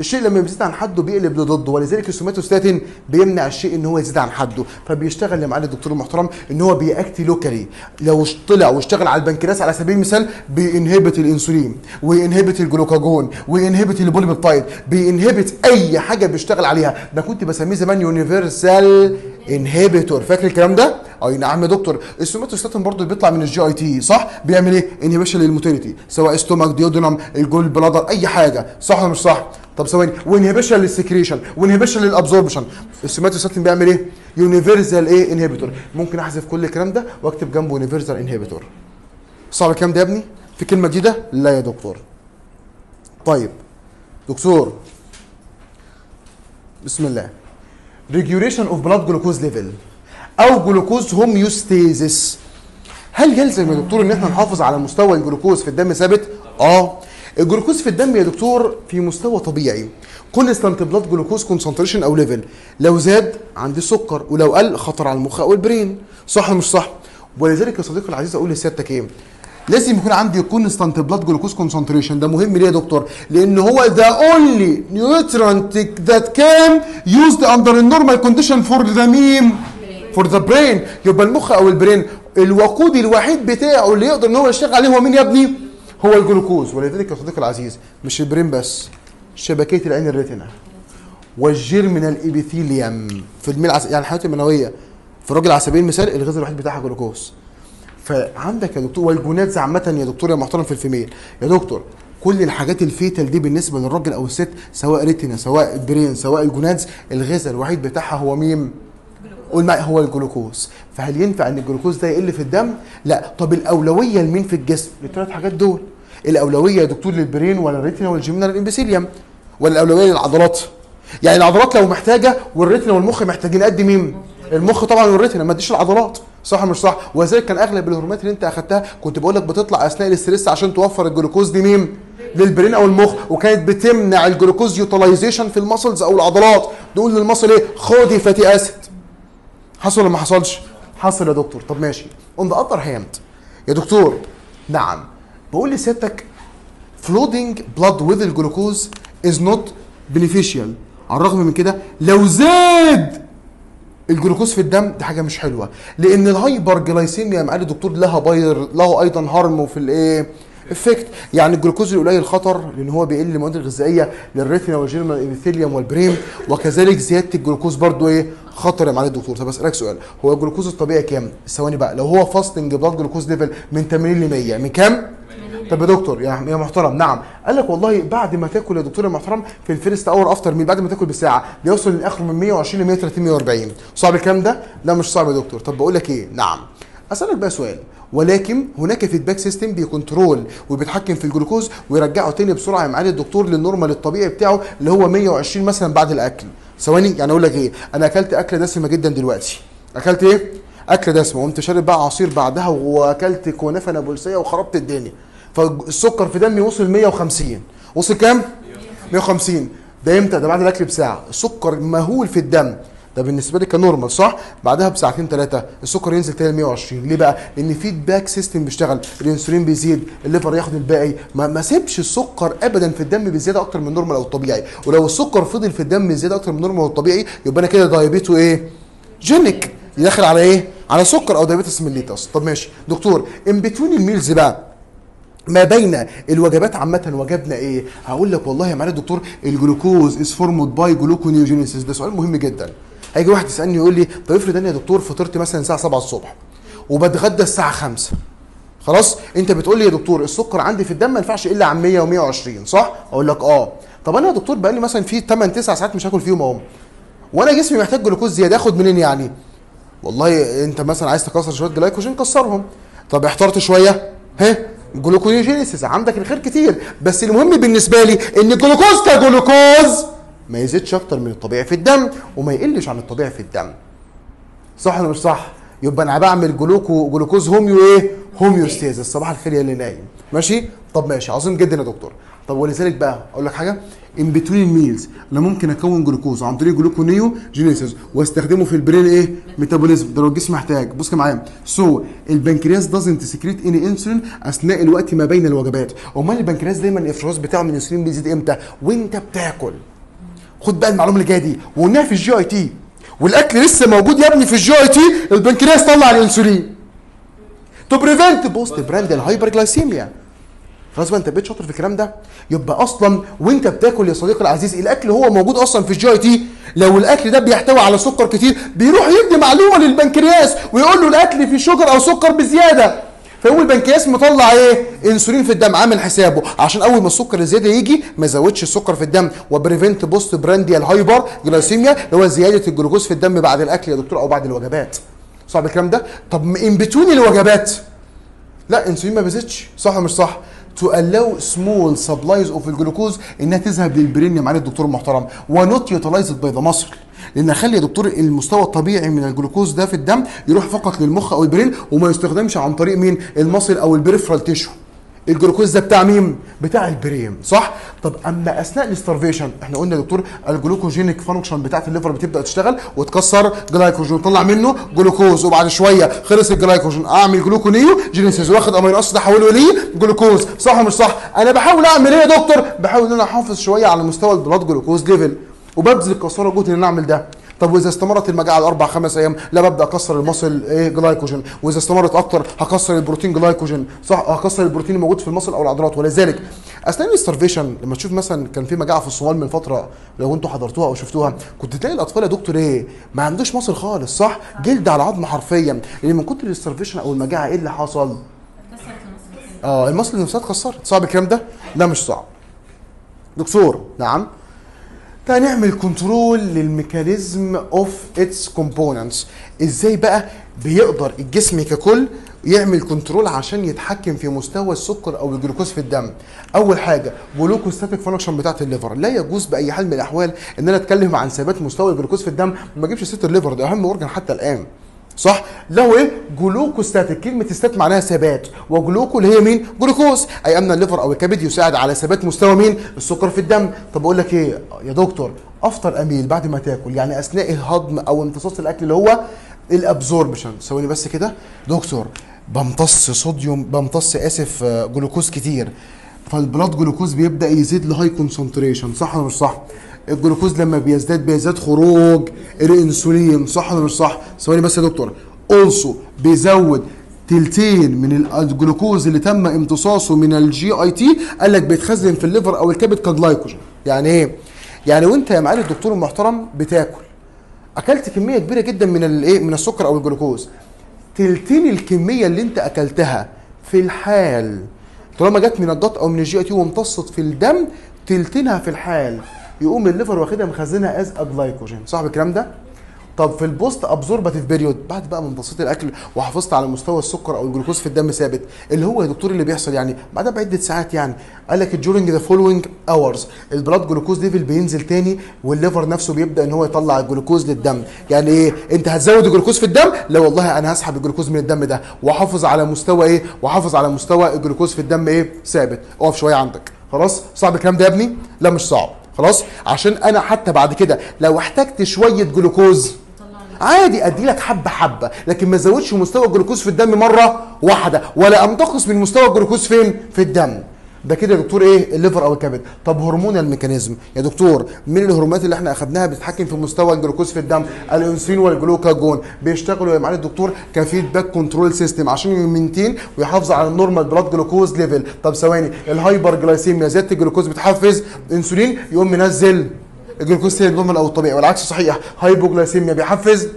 الشيء لما بيزيد عن حده بيقلب لضده ولذلك السوماتوستاتين بيمنع الشيء إن هو يزيد عن حده. فبيشتغل يا معالي الدكتور المحترم إن هو بي act locally لو طلع واشتغل على البنكرياس على سبيل المثال بينهبت الإنسولين وينهبت الجلوكاجون وينهبت البوليبيبتايد بينهبت أي حاجة بيشتغل عليها. ده كنت بسميه زمان universal inhibitor فاكر الكلام ده؟ أي نعم يا دكتور. السوماتوستاتين برضه بيطلع من ال GIT صح؟ بيعمل إيه؟ inhibition لل motility سواء stomach duodenum ال gall bladder أي حاجة. صح ولا مش صح؟ طب ثواني وانهبيشن للسكريشن وانهبيشن للابزوربشن. السوماتوستاتين بيعمل إيه؟ universal إيه؟ inhibitor. ممكن احذف كل الكلام ده واكتب جنبه universal inhibitor. صعب الكلام ده يا ابني؟ في كلمة جديدة؟ لا يا دكتور. طيب دكتور. بسم الله. regulation of blood glucose level أو glucose homeostasis هل يلزم يا دكتور إن إحنا نحافظ على مستوى الجلوكوز في الدم ثابت؟ آه. الجلوكوز في الدم يا دكتور في مستوى طبيعي. constant blood glucose concentration أو level لو زاد عندي سكر ولو قل خطر على المخ أو ال brain. صح مش صح؟ ولذلك يا صديقي العزيز أقول لسيادتك إيه؟ لازم يكون عندي constant blood glucose concentration ده مهم ليه يا دكتور؟ لأن هو the only nutrient that can used under ال normal condition for the مين for the brain يبقى المخ أو ال brain الوقود الوحيد بتاعه اللي يقدر إن هو يشتغل عليه هو مين يا ابني؟ هو الجلوكوز ولذلك يا صديقي العزيز مش ال brain بس شبكية العين ال retina وال germinal epithelium في ال male عس... يعني الحيوانات المنوية في الراجل على سبيل المثال الغذاء الوحيد بتاعها جلوكوز فعندك يا دكتور وال gonads عامة يا دكتور يا محترم في ال female يا دكتور كل الحاجات ال vital دي بالنسبة للراجل أو الست سواء retina سواء ال brain سواء ال gonads الغذاء الوحيد بتاعها هو مين؟ مين؟ هو الجلوكوز. فهل ينفع إن الجلوكوز ده يقل في الدم؟ لا. طب الأولوية لمين في الجسم؟ للثلاث حاجات دول. الأولوية يا دكتور لل brain ولا ال retina وال germinal epithelium ولا الأولوية للعضلات؟ يعني العضلات لو محتاجة وال retina والمخ محتاجين أدي مين؟ المخ طبعا وال retina ما اديش العضلات. صح مش صح؟ وذلك كان أغلب الهرمونات اللي أنت أخدتها كنت بقول لك بتطلع أثناء ال stress عشان توفر الجلوكوز دي مين؟ لل brain أو المخ. وكانت بتمنع ال glucose utilization في ال muscles أو العضلات. تقول لل muscle إيه؟ خدي fatty acid حصل ولا ما حصلش؟ حصل يا دكتور. طب ماشي. on the other hand يا دكتور نعم. بقول لسيادتك flooding blood with ال glucose is not beneficial على الرغم من كده لو زاد الجلوكوز في الدم دي حاجة مش حلوة. لأن ال hyperglycemia يا معالي الدكتور لها باير له أيضا harmful إيه effect يعني الجلوكوز القليل خطر لأن هو بيقل المواد الغذائية لل retina وال germinal epithelium وال brain وكذلك زيادة الجلوكوز برضو إيه؟ خطر يا معالي الدكتور. طب أسألك سؤال هو الجلوكوز الطبيعي كام؟ ثواني بقى لو هو fasting blood glucose level من 80 ل 100 من كام؟ طب يا دكتور يا يا محترم نعم. قال لك والله بعد ما تاكل يا دكتور يا محترم في ال first hour after meal بعد ما تاكل بساعة بيوصل للآخر من 120 ل 130 140 صعب الكلام ده؟ لا مش صعب يا دكتور. طب بقول لك إيه؟ نعم. أسألك بقى سؤال ولكن هناك feedback system بي control وبيتحكم في الجلوكوز ويرجعه تاني بسرعة يا معالي الدكتور لل normal الطبيعي بتاعه اللي هو 120 مثلا بعد الأكل. ثواني يعني أقول لك إيه أنا أكلت أكلة دسمة جدا دلوقتي. أكلت إيه؟ اكل دسم وقمت شارب بقى عصير بعدها وأكلت كنافة نابلسية وخربت الدنيا. فالسكر في دمي وصل 150 وصل كام؟ 150 ده إمتى ده بعد الأكل بساعة. السكر مهول في الدم. ده بالنسبة لي ك normal صح؟ بعدها بساعتين ثلاثة السكر ينزل تاني 120 ليه بقى؟ لأن feedback system بيشتغل الإنسولين بيزيد ال liver ياخد الباقي. ما, ما سيبش السكر ابدا في الدم بزيادة أكتر من ال normal أو الطبيعي ولو السكر فضل في الدم زياده أكتر من ال normal والطبيعي يبقى أنا كده diabeto إيه؟ genic. يدخل على إيه؟ على سكر أو diabetes mellitus طب ماشي. دكتور in between ال meals بقى ما بين الوجبات عامة وجبنا إيه؟ هقول لك والله يا معالي الدكتور ال glucose is formed by gluconeogenesis ده سؤال مهم جدا. هيجي واحد يسألني يقول لي طب افرض أنا يا دكتور فطرت مثلا الساعة 7 الصبح وبتغدى الساعة 5 خلاص؟ أنت بتقول لي يا دكتور السكر عندي في الدم ما ينفعش إلا عن 100 و120 صح؟ أقول لك آه. طب أنا يا دكتور بقى لي مثلا في 8 9 ساعات مش هاكل فيهم اهو وأنا جسمي محتاج جلوكوز زيادة آخد منين يعني؟ والله أنت مثلا عايز تكسر شوية جلايكوجين كسرهم طب احترت شوية؟ ها؟ gluconeogenesis عندك الخير كتير. بس المهم بالنسبة لي إن الجلوكوز كجلوكوز. ما يزيدش أكتر من الطبيعي في الدم وما يقلش عن الطبيعي في الدم. صح ولا مش صح؟ يبقى أنا بعمل gluco glucose homeo إيه؟ homeostasis صباح الخير يا اللي نايم. ماشي؟ طب ماشي. عظيم جدا يا دكتور. طب ولذلك بقى أقول لك حاجة. in between meals أنا ممكن أكون جلوكوز. عن طريق gluconeogenesis واستخدمه في ال brain إيه؟ metabolism. ده لو الجسم محتاج. بص معايا so البنكرياس doesn't secrete any insulin أثناء الوقت ما بين الوجبات. أمال البنكرياس دايما الإفراز بتاعه من الانسولين بيزيد إمتى؟ وإنت بتاكل. خد بقى المعلومة اللي جاية دي. وقلناها في ال GIT. والأكل لسه موجود يا ابني في ال GIT. البنكرياس طلع الإنسولين. to prevent postprandial hyperglycemia خلاص بقى انت بقيت شاطر في الكلام ده. يبقى أصلا وانت بتاكل يا صديقي العزيز الأكل هو موجود أصلا في ال GIT. لو الأكل ده بيحتوي على سكر كتير بيروح يدي معلومة للبنكرياس ويقول له الأكل فيه sugar أو سكر بزيادة. فيقوم البنكرياس مطلع إيه؟ انسولين في الدم عامل حسابه. عشان أول ما السكر الزيادة يجي ما يزودش السكر في الدم. و prevent postprandial hyperglycemia اللي هو زيادة الجلوكوز في الدم بعد الأكل يا دكتور أو بعد الوجبات. صعب الكلام ده؟ طب in between الوجبات. لا انسولين ما بيزيدش. صح ولا مش صح؟ To allow small supplies of الجلوكوز إنها تذهب لل brain يا معالي الدكتور المحترم. و not utilized by the muscle لأن اخلي يا دكتور المستوى الطبيعي من الجلوكوز ده في الدم يروح فقط للمخ أو ال brain وما يستخدمش عن طريق مين ال muscle أو ال peripheral tissue الجلوكوز ده بتاع مين؟ بتاع ال brain صح؟ طب أما أثناء ال starvation إحنا قلنا يا دكتور ال glucogenic function بتاعت ال liver بتبدأ تشتغل وتكسر جلايكوجين وتطلع منه جلوكوز وبعد شوية خلص الجلايكوجين أعمل gluconeogenesis واخد amino acid أحوله ليه جلوكوز صح مش صح؟ أنا بحاول أعمل إيه يا دكتور؟ بحاول إن أنا أحافظ شوية على مستوى ال blood glucose level وببذل قصارى جهدي إن أنا اعمل ده. طب وإذا استمرت المجاعة الاربع خمس أيام لا ببدأ أكسر ال muscle إيه جلايكوجين. وإذا استمرت أكتر هكسر البروتين جلايكوجين. صح هكسر البروتين الموجود في ال muscle أو العضلات. ولذلك أثناء ال starvation لما تشوف مثلا كان في مجاعة في الصومال من فترة لو أنتوا حضرتوها أو شفتوها كنت تلاقي الأطفال يا دكتور إيه ما عندوش muscle خالص. صح؟ جلد على عظم حرفيا. لأن من كتر ال starvation أو المجاعة إيه اللي حصل؟ آه ال muscle نفسها اتكسرت. صعب الكلام ده؟ لا مش صعب. دكتور نعم؟ تعال نعمل control لل mechanism of its components إزاي بقى؟ بيقدر الجسم ككل يعمل control عشان يتحكم في مستوى السكر أو الجلوكوز في الدم. أول حاجة glucostatic function بتاعت ال liver. لا يجوز بأي حال من الأحوال إن أنا أتكلم عن ثبات مستوى الجلوكوز في الدم وما أجيبش سيره ال liver ده أهم organ حتى الآن. صح؟ له إيه؟ glucostatic كلمة stat معناها ثبات. و gluco اللي هي مين؟ جلوكوز. أي ان ال liver أو الكبد يساعد على ثبات مستوى مين؟ السكر في الدم. طب أقول لك إيه؟ يا دكتور after a meal بعد ما تاكل يعني أثناء الهضم أو امتصاص الأكل اللي هو ال absorption. ثواني بس كده. دكتور بمتص صوديوم بمتص آسف آه، جلوكوز كتير. فال blood glucose بيبدأ يزيد ل high concentration صح ولا مش صح؟ الجلوكوز لما بيزداد بيزداد خروج الإنسولين صح ولا مش صح؟ ثواني بس يا دكتور. also بيزود تلتين من الجلوكوز اللي تم امتصاصه من ال GIT قال لك بيتخزن في ال liver أو الكبد كجلايكوجين. يعني إيه؟ يعني وأنت يا معالي الدكتور المحترم بتاكل. أكلت كمية كبيرة جدا من الايه من السكر أو الجلوكوز. تلتين الكمية اللي أنت أكلتها في الحال. طالما جت من ال gut أو من ال GIT وامتصت في الدم تلتينها في الحال. يقوم ال liver واخدها مخزنها as glycogen صح الكلام ده؟ طب في ال post absorptive period بعد بقى من بسيط الأكل وحافظت على مستوى السكر أو الجلوكوز في الدم ثابت اللي هو يا دكتور اللي بيحصل يعني بعدها بعدة ساعات يعني قال لك during the following hours ال blood glucose level بينزل تاني وال liver نفسه بيبدأ إن هو يطلع الجلوكوز للدم. يعني إيه؟ أنت هتزود الجلوكوز في الدم؟ لا والله أنا هسحب الجلوكوز من الدم ده. واحافظ على مستوى إيه؟ واحافظ على مستوى الجلوكوز في الدم إيه؟ ثابت. اقف شوية عندك. خلاص؟ صعب الكلام ده يا ابني؟ لا مش صعب. خلاص؟ عشان أنا حتى بعد كده لو احتجت شوية جلوكوز عادي أدي لك حبة حبة لكن ما تزودش مستوى الجلوكوز في الدم مرة واحدة ولا أنتقص من مستوى الجلوكوز فين؟ في الدم. ده كده يا دكتور إيه؟ ال liver أو الكبد. طب hormonal mechanism. يا دكتور من الهرمونات اللي إحنا أخدناها بتتحكم في مستوى الجلوكوز في الدم؟ الانسولين والجلوكاجون. بيشتغلوا يا معالي الدكتور ك feedback control system عشان ي maintain ويحافظ على ال normal blood glucose level طب ثواني ال hyperglycemia زيادة الجلوكوز بتحفز انسولين يقوم منزل الجلوكوز تاني ال normal أو الطبيعي. والعكس صحيح hypoglycemia بيحفز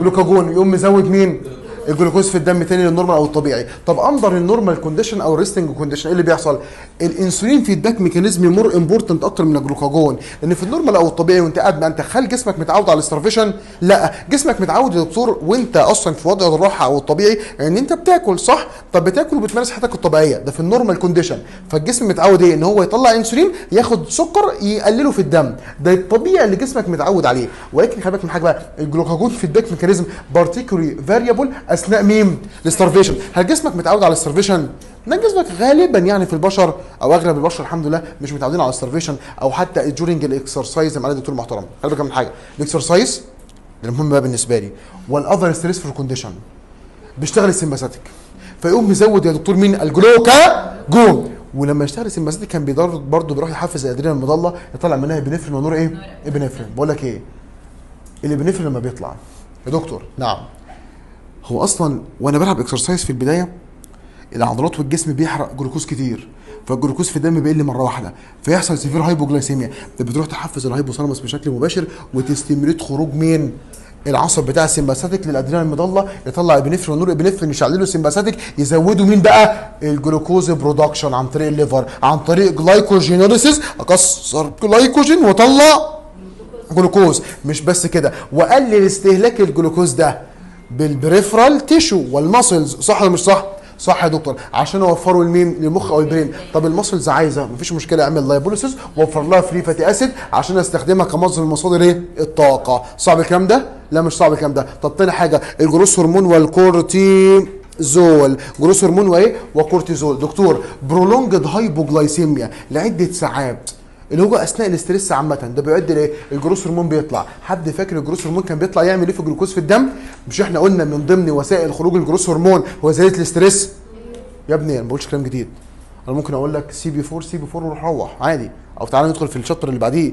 جلوكاجون. يقوم مزود مين؟ الجلوكوز في الدم تاني لل normal أو الطبيعي. طب under ال normal condition أو ال resting condition إيه اللي بيحصل؟ الإنسولين feedback mechanism more important أكتر من الجلوكاجون لأن في ال normal أو الطبيعي وأنت قاعد ما أنت خل جسمك متعود على ال starvation لا جسمك متعود يا دكتور وأنت أصلا في وضع الراحة أو الطبيعي إن أنت بتاكل صح؟ طب بتاكل وبتمارس حياتك الطبيعية. ده في ال normal condition فالجسم متعود إيه؟ إن هو يطلع انسولين ياخد سكر يقلله في الدم. ده الطبيعي اللي جسمك متعود عليه. ولكن خلي بالك من حاجة بقى ال glucagon feedback mechanism particularly valuable أثناء مين ال starvation هل جسمك متعود على ال starvation لا جسمك غالبا يعني في البشر أو أغلب البشر الحمد لله مش متعودين على ال starvation أو حتى during ال exercise قال الدكتور محترم خلي بالك من حاجة. ال exercise ده المهم بقى بالنسبة لي. وال other stressful condition بيشتغل ال sympathetic فيقوم مزود يا دكتور مين؟ الجلوكا جون ولما يشتغل ال sympathetic كان بيضر برضه بيروح يحفز ال adrenal medulla. يطلع منها epinephrine و nor إيه؟ epinephrine بقول لك إيه؟ ال epinephrine لما بيطلع. يا دكتور. نعم. هو أصلا وأنا بلعب exercise في البداية العضلات والجسم بيحرق جلوكوز كتير فالجلوكوز في الدم بيقل مرة واحدة فيحصل severe hypoglycemia ده بتروح تحفز ال hypothalamus بشكل مباشر و ت stimulate خروج مين العصب بتاع ال sympathetic لل adrenal medulla يطلع epinephrine و norepinephrine يشعل له ال sympathetic يزودوا مين بقى ال glucose production عن طريق ال liver عن طريق glycogenolysis أكسر جلايكوجين واطلع جلوكوز مش بس كده وقلل استهلاك الجلوكوز ده. بال peripheral tissue وال muscles. صح ولا مش صح؟ صح يا دكتور. عشان اوفروا لمين؟ للمخ أو ال brain. طب ال muscles عايزة. مفيش مشكلة. أعمل lipolysis ووفر لها free fatty acid عشان أستخدمها كمصدر من مصادر إيه؟ الطاقة. صعب الكلام ده؟ لا مش صعب الكلام ده. طب تاني حاجة. ال growth hormone والكورتيزول. growth hormone وإيه؟ وكورتيزول. دكتور prolonged hypoglycemia لعدة ساعات. اللي هو أثناء ال stress عامة. ده بيؤدي لايه ال growth hormone بيطلع. حد فاكر ال growth hormone كان بيطلع يعمل إيه في الجلوكوز في الدم؟ مش إحنا قلنا من ضمن وسائل خروج ال growth hormone هو زيادة ال stress. يا ابني أنا ما بقولش كلام جديد. أنا ممكن أقول لك CB 4 CB 4 وروح روح. عادي. أو تعالى ندخل في ال chapter اللي بعديه.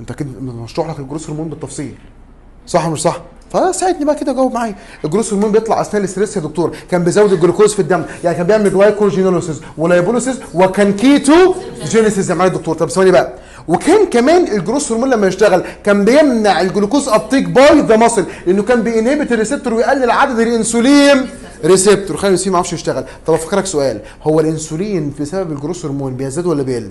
أنت كده مشروح لك ال growth hormone بالتفصيل. صح مش صح؟ فساعدني بقى كده جاوب معايا. ال growth hormone بيطلع اثناء ال stress يا دكتور. كان بيزود الجلوكوز في الدم. يعني كان بيعمل glycogenolysis و lipolysis وكان كيتو genesis يا معالي الدكتور طب ثواني بقى. وكان كمان ال growth hormone لما يشتغل كان بيمنع ال glucose uptake by the muscle لأنه كان ب ينhibit ال receptor ويقلل عدد الإنسولين. receptor. خلي الانسولين ما يعرفش يشتغل. طب أفكرك سؤال. هو الإنسولين بسبب ال growth hormone بيزداد ولا بيقل؟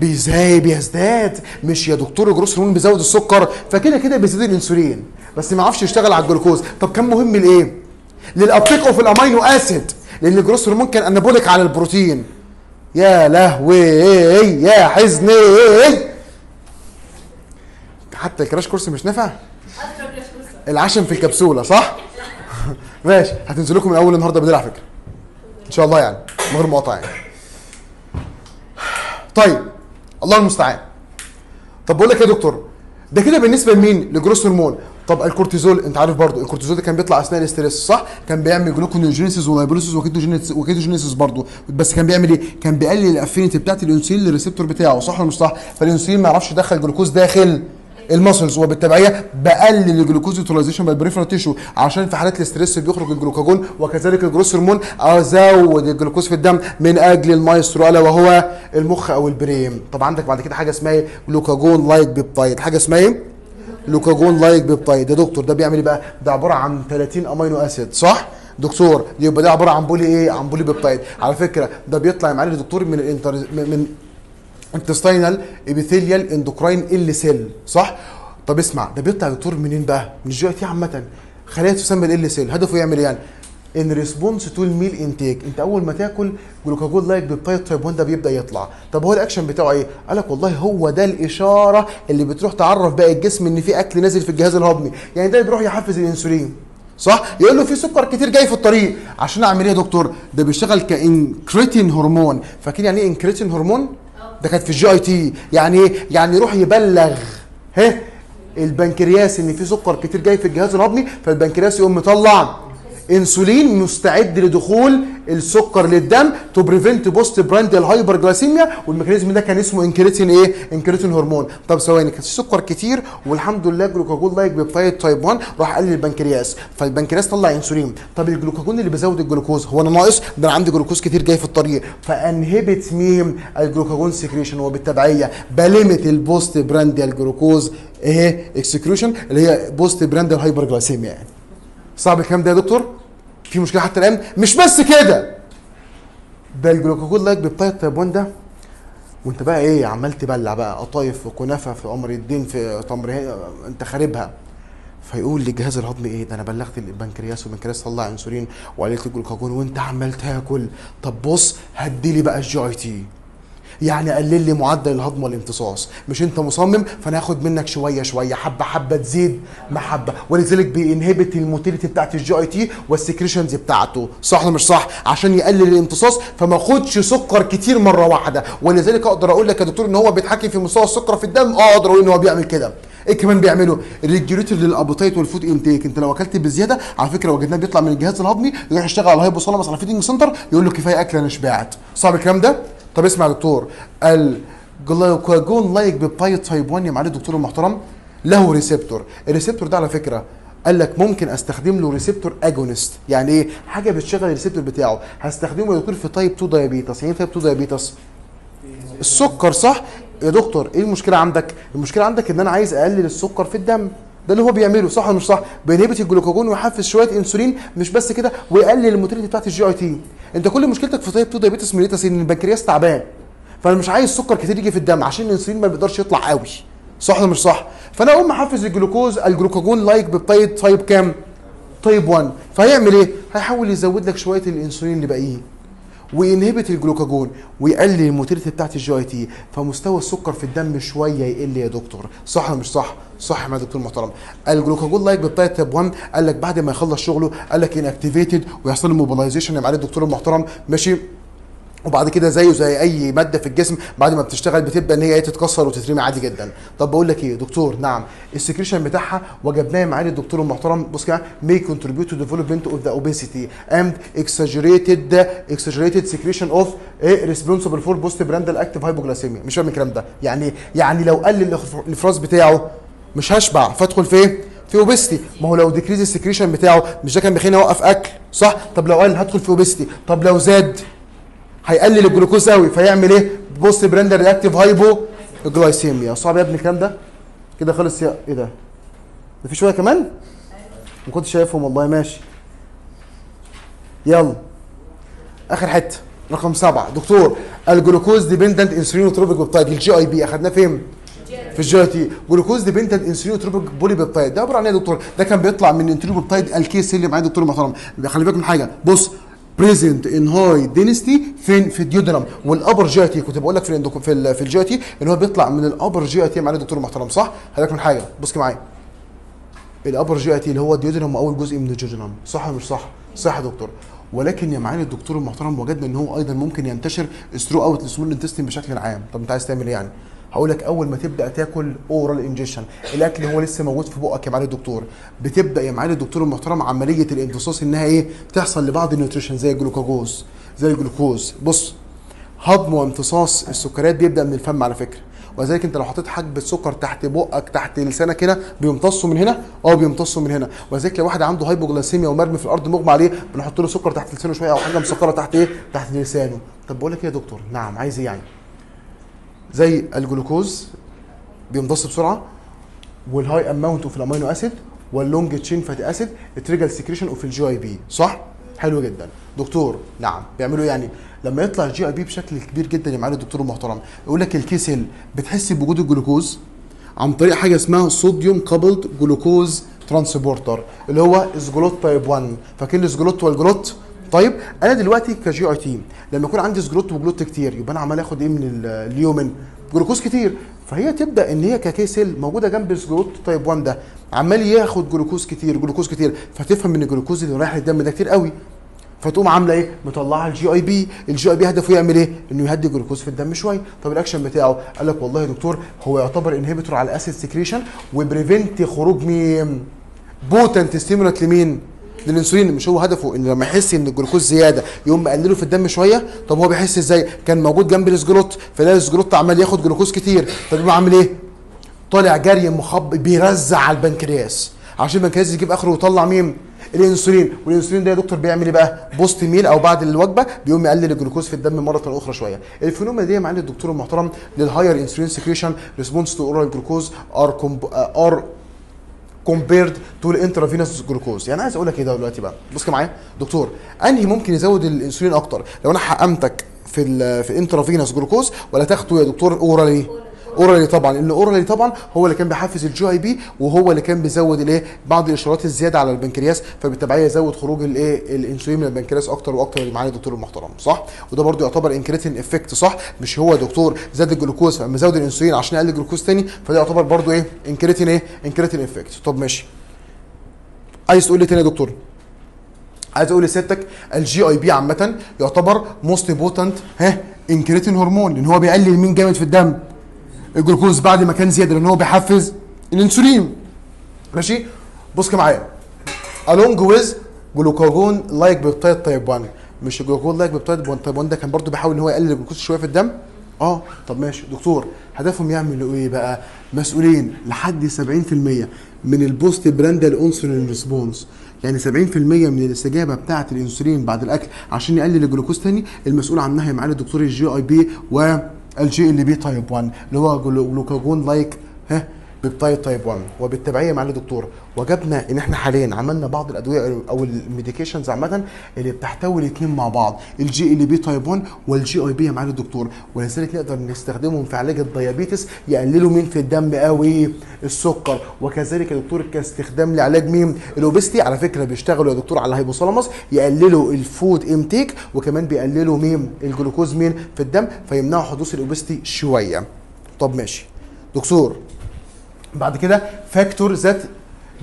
بيزاي بيزداد. مش يا دكتور ال growth hormone بيزود السكر فكده كده بيزيد الانسولين. بس ما يعرفش يشتغل على الجلوكوز. طب كان مهم لإيه؟ لل uptake of ال amino acid لأن ال growth hormone كان anabolic على البروتين. يا لهوي يا حزني. حتى ال crash course مش نافع؟ العشم في الكبسولة صح؟ ماشي. هتنزل لكم من أول النهارده بالليل على فكرة. إن شاء الله يعني من غير مقاطعة يعني. طيب. الله المستعان. طب بقول لك يا دكتور ده كده بالنسبة لمين؟ ل growth hormone. طب الكورتيزول انت عارف برضو الكورتيزول ده كان بيطلع أثناء ال stress صح؟ كان بيعمل gluconeogenesis و lipolysis و ketogenesis و ketogenesis برضو بس كان بيعمل إيه؟ كان بيقلل ال affinity بتاعت الانسولين لل receptor بتاعه صح ولا مش صح؟ فالانسولين ما يعرفش يدخل جلوكوز داخل. ال muscles وبالتبعية بقلل ال glucose utilization بال peripheral tissue عشان في حالات ال stress بيخرج الجلوكاجون وكذلك ال growth hormone أزود الجلوكوز في الدم من أجل المايسترو الا وهو المخ أو ال brain. طب عندك بعد كده حاجة اسمها glucagon like peptide حاجة اسمها إيه؟ glucagon like peptide يا دكتور ده بيعمل إيه بقى؟ ده عبارة عن 30 amino acid صح؟ دكتور يبقى ده عبارة عن poly إيه؟ عن polypeptide على فكرة ده بيطلع يا معالي الدكتور من ال enter من intestinal epithelial endocrine ال cell صح؟ طب اسمع ده بيطلع يا دكتور منين بقى؟ من ال GIT عامة. خليه تسمى L cell هدفه يعمل إيه يعني؟ in response to ال meal intake أنت أول ما تاكل glucagon like peptide type 1 ده بيبدأ يطلع. طب هو الاكشن بتاعه إيه؟ قال لك والله هو ده الإشارة اللي بتروح تعرف باقي الجسم إن في أكل نازل في الجهاز الهضمي. يعني ده بيروح يحفز الإنسولين صح؟ يقول له في سكر كتير جاي في الطريق. عشان أعمل إيه يا دكتور؟ ده بيشتغل ك incretin hormone. فاكرين يعني إيه incretin hormone؟ ده كانت في ال GIT. يعني إيه؟ يعني يروح يبلغ ها البنكرياس إن في سكر كتير جاي في الجهاز الهضمي فالبنكرياس يقوم مطلع. انسولين مستعد لدخول السكر للدم to prevent postprandial hyperglycemia وال mechanism ده كان اسمه انكريتين إيه incretin hormone. طب ثواني كان سكر كتير؟ والحمد لله glucagon like peptide type 1 راح قلل البنكرياس. فالبنكرياس طلع انسولين. طب الجلوكاجون اللي بيزود الجلوكوز هو أنا ناقص؟ ده أنا عندي جلوكوز كتير جاي في الطريق. ف inhibit مين ال glucagon secretion وبالتبعية. بلمت ال postprandial glucose إيه excretion اللي هي postprandial hyperglycemia يعني صعب الكلام ده يا دكتور؟ في مشكلة حتى الآن. مش بس كده. ده ال glucagon like peptide type 1 ده وانت بقى إيه عمال تبلع بقى. قطايف وكنافة في قمر الدين في تمر انت خاربها. فيقول للجهاز الهضمي إيه؟ ده أنا بلغت البنكرياس والبنكرياس طلع انسولين وقللت الجلوكاجون وانت عمال تاكل. طب بص هدي لي بقى ال GIT. يعني قلل لي معدل الهضم والامتصاص. مش انت مصمم؟ فانا هاخد منك شوية شوية. حبة حبة تزيد محبة. ولذلك ب inhibit ال motility بتاعت ال GIT وال secretions بتاعته. صح ولا مش صح؟ عشان يقلل الامتصاص فما اخدش سكر كتير مرة واحدة. ولذلك أقدر أقول لك يا دكتور إن هو بيتحكم في مستوى السكر في الدم. آه أقدر أقول إن هو بيعمل كده. إيه كمان بيعمله؟ regulator لل appetite وال food intake. انت لو أكلت بزيادة على فكرة وجدناه بيطلع من الجهاز الهضمي يروح يشتغل على ال hypothalamus على feeding center يقول له كفاية أكل أنا شبعت. صعب الكلام ده؟ طب اسمع يا دكتور ال glucagon like peptide type 1 يا معالي الدكتور المحترم له receptor. ال receptor ده على فكرة قال لك ممكن أستخدم له receptor agonist يعني إيه؟ حاجة بتشغل ال receptor بتاعه. هستخدمه يا دكتور في type 2 diabetes يعني type 2 diabetes السكر صح؟ يا دكتور إيه المشكلة عندك؟ المشكلة عندك إن أنا عايز أقلل السكر في الدم. ده اللي هو بيعمله صح ولا مش صح؟ ب inhibit ال glucagon ويحفز شوية إنسولين مش بس كده ويقلل ال motility بتاعت ال GIT. أنت كل مشكلتك في type 2 diabetes mellitus إن البنكرياس تعبان. فأنا مش عايز سكر كتير يجي في الدم عشان الإنسولين ما بيقدرش يطلع قوي. صح ولا مش صح؟ فأنا أقوم محفز ال glucose ال glucagon like peptide type كام؟ type 1 فهيعمل إيه؟ هيحاول يزود لك شوية الإنسولين اللي باقيين. وي inhibit ال glucagon ويقلل ال motility بتاعت ال GIT. فمستوى السكر في الدم شوية يقل يا دكتور. صح ولا مش صح؟ صح يا دكتور محترم. ال glucagon like بتاعت type 1 قال لك بعد ما يخلص شغله قال لك inactivated ويحصل له mobilization يا معالي الدكتور المحترم. ماشي؟ وبعد كده زيه زي أي مادة في الجسم بعد ما بتشتغل بتبدأ إن هي إيه تتكسر وتترمي عادي جدا. طب بقول لك إيه دكتور؟ نعم ال secretion بتاعها وجبناه معالي الدكتور المحترم. بص كده may contribute to development of the obesity and exaggerated exaggerated secretion of إيه responsible for postprandial reactive hypoglycemia. مش فاهم الكلام ده. يعني يعني لو قلل الإفراز بتاعه مش هشبع. فادخل في إيه؟ في obesity ما هو لو decrease ال secretion بتاعه مش ده كان بيخليني أوقف أكل؟ صح؟ طب لو قل هدخل في obesity طب لو زاد؟ هيقلل الجلوكوز قوي فيعمل إيه؟ postprandial reactive hypoglycemia صعب يا ابني الكلام ده. كده خلص يا إيه ده؟ ده في شوية كمان؟ ما كنتش شايفهم والله ماشي. يلا. آخر حتة رقم سبعة. دكتور ال glucose dependent insulinotropic peptide ال GIP أخدناه فين؟ في ال GIT glucose dependent insulinotropic polypeptide ده عبارة عن إيه يا دكتور؟ ده كان بيطلع من entero peptide ال K cells اللي معايا دكتور محترم. خلي بالك من حاجة. بص present in high density فين في ال duodenum وال upper GIT كنت بقول لك في في ال في ال GIT ان هو بيطلع من ال upper GIT معايا دكتور محترم صح؟ بالك من حاجة. بص معايا. ال upper GIT اللي هو ال duodenum واول جزء من ال jejunum صح مش صح؟ صح يا دكتور. ولكن يا معالي الدكتور المحترم وجدنا إن هو أيضا ممكن ينتشر throughout بشكل عام. طب أنت عايز تعمل إيه يعني؟ هقول لك أول ما تبدأ تاكل oral ingestion الأكل هو لسه موجود في بقك يا معالي الدكتور بتبدأ يا معالي الدكتور المحترم عملية الامتصاص إنها إيه؟ تحصل لبعض ال nutrition زي الجلوكوز زي الجلوكوز بص هضم وامتصاص السكريات بيبدأ من الفم على فكرة. ولذلك أنت لو حطيت حبه سكر تحت بقك تحت لسانك هنا بيمتصوا من هنا؟ آه بيمتصوا من هنا. ولذلك لو واحد عنده hypoglycemia ومرمي في الأرض مغمى عليه بنحط له سكر تحت لسانه شوية أو حاجة مسكره تحت إيه؟ تحت لسانه. طب بقول لك إيه يا دكتور؟ نعم عايز إيه يعني؟ زي الجلوكوز بيمتص بسرعة وال high amount of ال amino acid وال long chain fatty acid trigger secretion of ال GIP. صح؟ حلو جدا. دكتور نعم. بيعملوا إيه يعني؟ لما يطلع ال GIP بشكل كبير جدا يا معالي الدكتور المحترم يقول لك ال K cell بتحس بوجود الجلوكوز عن طريق حاجة اسمها sodium coupled glucose transporter اللي هو SGLUT type 1 فاكرين ال SGLUT وال GLUT طيب أنا دلوقتي ك GIT لما يكون عندي SGLUT و GLUT كتير يبقى أنا عمال آخد إيه من ال- ال lumen جلوكوز كتير فهي تبدأ إن هي ك K cell موجودة جنب ال SGLUT type 1 ده عمال ياخد جلوكوز كتير جلوكوز كتير فتفهم إن الجلوكوز اللي رايح للدم ده كتير قوي فتقوم عاملة إيه؟ مطلعه ال GIP، ال GIP هدفه يعمل إيه؟ إنه يهدي الجلوكوز في الدم شوية، طب الأكشن بتاعه قال لك والله يا دكتور هو يعتبر inhibitor على ال acid secretion و prevent خروج مين؟ potent stimulant لمين؟ للانسولين مش هو هدفه إن لما يحس إن الجلوكوز زيادة يقوم مقلله في الدم شوية طب هو بيحس إزاي؟ كان موجود جنب ال SGLUT فلاقي ال SGLUT عمال ياخد جلوكوز كتير فبيقوم عامل إيه؟ طالع جري مخب بيرزع على البنكرياس عشان البنكرياس يجيب آخره ويطلع مين؟ الإنسولين والإنسولين ده يا دكتور بيعمل إيه بقى؟ post meal أو بعد الوجبة بيقوم يقلل الجلوكوز في الدم مرة أخرى شوية. ال phenomena دي معالي الدكتور المحترم لل higher insulin secretion response to oral glucose are are compared to ال intravenous glucose يعني عايز أقول لك إيه دلوقتي بقى؟ بص معايا. دكتور أنهي ممكن يزود الإنسولين أكتر؟ لو أنا حقنتك في ال في ال intravenous glucose ولا تاخده يا دكتور؟ orally orally طبعا لأن orally طبعا هو اللي كان بيحفز ال GIP وهو اللي كان بيزود الإيه؟ بعض الإشارات الزيادة على البنكرياس فبالتبعية يزود خروج الايه الإنسولين من البنكرياس أكتر وأكتر اللي معانا الدكتور المحترم صح؟ وده برضو يعتبر incretin effect صح؟ مش هو دكتور زاد الجلوكوز فاما زود الإنسولين عشان يقلل الجلوكوز تاني فده يعتبر برضو إيه؟ انكريتين إيه؟ incretin effect طب ماشي. عايز تقول لي تاني يا دكتور؟ عايز أقول لسيادتك ال GIP عامة يعتبر most potent ها؟ incretin hormone لأن هو بيقلل مين جامد في الدم. الجلوكوز بعد ما كان زيادة لأن هو بيحفز الإنسولين. ماشي؟ بص معايا along with glucagon like peptide type 1 مش ال glucagon like peptide 1 type 1 ده كان برضو بيحاول إن هو يقلل الجلوكوز شوية في الدم. آه طب ماشي. دكتور هدفهم يعملوا إيه بقى؟ مسؤولين لحد 70% من ال postprandial insulin response. يعني 70% من الاستجابة بتاعة الإنسولين بعد الأكل عشان يقلل الجلوكوز تاني المسؤول عنها يا معالي الدكتور ال GIP وال GLP type 1 اللي هو gluc- glucagon like ها؟ peptide type 1 وبالتبعية معالي الدكتور. وجدنا إن إحنا حاليا عملنا بعض الأدوية أو ال medications عامة اللي بتحتوي الاثنين مع بعض ال GLP type 1 وال GIP يا معالي الدكتور. ولذلك نقدر نستخدمهم في علاج ال diabetes يقللوا مين في الدم قوي؟ السكر. وكذلك يا دكتور كاستخدام لعلاج مين ال obesity على فكرة بيشتغلوا يا دكتور على ال hypothalamus يقللوا ال food intake وكمان بيقللوا مين الجلوكوز مين في الدم فيمنعوا حدوث ال obesity شوية. طب ماشي. دكتور بعد كده factor that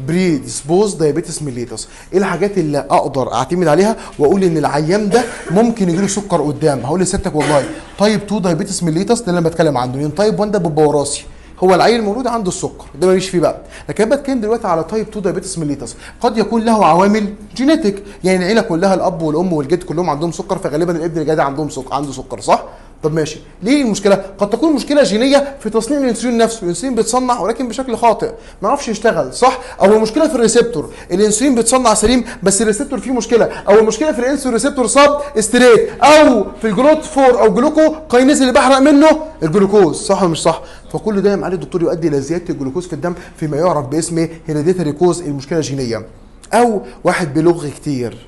predispose diabetes mellitus إيه الحاجات اللي أقدر أعتمد عليها وأقول إن العيان ده ممكن يجيله سكر قدام؟ هقول لسيادتك والله type 2 diabetes mellitus ده اللي أنا بتكلم عنه لأن type 1 ده بيبقى وراثي هو العيل المولود عنده السكر ده ماليش فيه بقى. لكن أنا بتكلم دلوقتي على type 2 diabetes mellitus قد يكون له عوامل genetic يعني العيلة كلها الأب والأم والجد كلهم عندهم سكر فغالبا الابن الجدع عندهم سكر عنده سكر صح؟ طب ماشي. ليه المشكلة؟ قد تكون مشكلة جينية في تصنيع الإنسولين نفسه. الإنسولين بيتصنع ولكن بشكل خاطئ. ما يعرفش يشتغل صح؟ أو المشكلة في ال receptor. الإنسولين بيتصنع سليم بس ال receptor فيه مشكلة. أو المشكلة في ال insulin receptor substrate أو في ال GLUT 4 أو glucokinase اللي بحرق منه الجلوكوز. صح ولا مش صح؟ فكل ده يا معالي الدكتور يؤدي إلى زيادة الجلوكوز في الدم فيما يعرف باسم hereditary cause المشكلة الجينية. أو واحد بلغ كتير.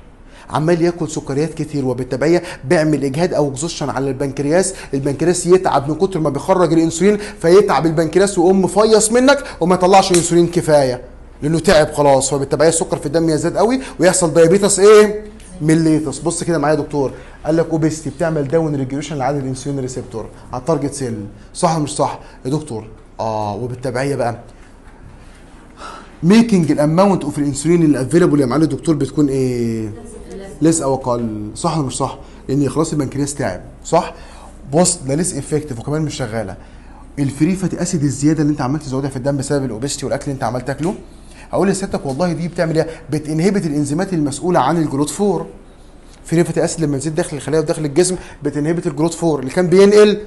عمال ياكل سكريات كتير وبالتبعية بيعمل إجهاد أو اكزوشن على البنكرياس. البنكرياس يتعب من كتر ما بيخرج الإنسولين فيتعب البنكرياس ويقوم مفيص منك وما يطلعش انسولين كفاية لأنه تعب خلاص. فبالتبعية السكر في الدم يزداد قوي ويحصل diabetes إيه؟ mellitus بص كده معايا يا دكتور. قال لك obesity بتعمل down regulation لعدد الإنسولين receptor على ال target cell صح ولا مش صح؟ يا دكتور. آه وبالتبعية بقى. making ال amount of الانسولين اللي available يا معالي الدكتور بتكون إيه؟ less أو أقل صح ولا مش صح؟ لأن خلاص البنكرياس تعب صح؟ بص ده less effective وكمان مش شغالة. ال free fatty acid الزيادة اللي أنت عمال تزودها في الدم بسبب ال obesity والأكل اللي أنت عمال تاكله هقول لسيادتك والله دي بتعمل إيه؟ بت inhibit الإنزيمات المسؤولة عن ال GLUT 4 free fatty acid لما تزيد داخل الخلايا وداخل الجسم بت inhibit ال GLUT 4 اللي كان بينقل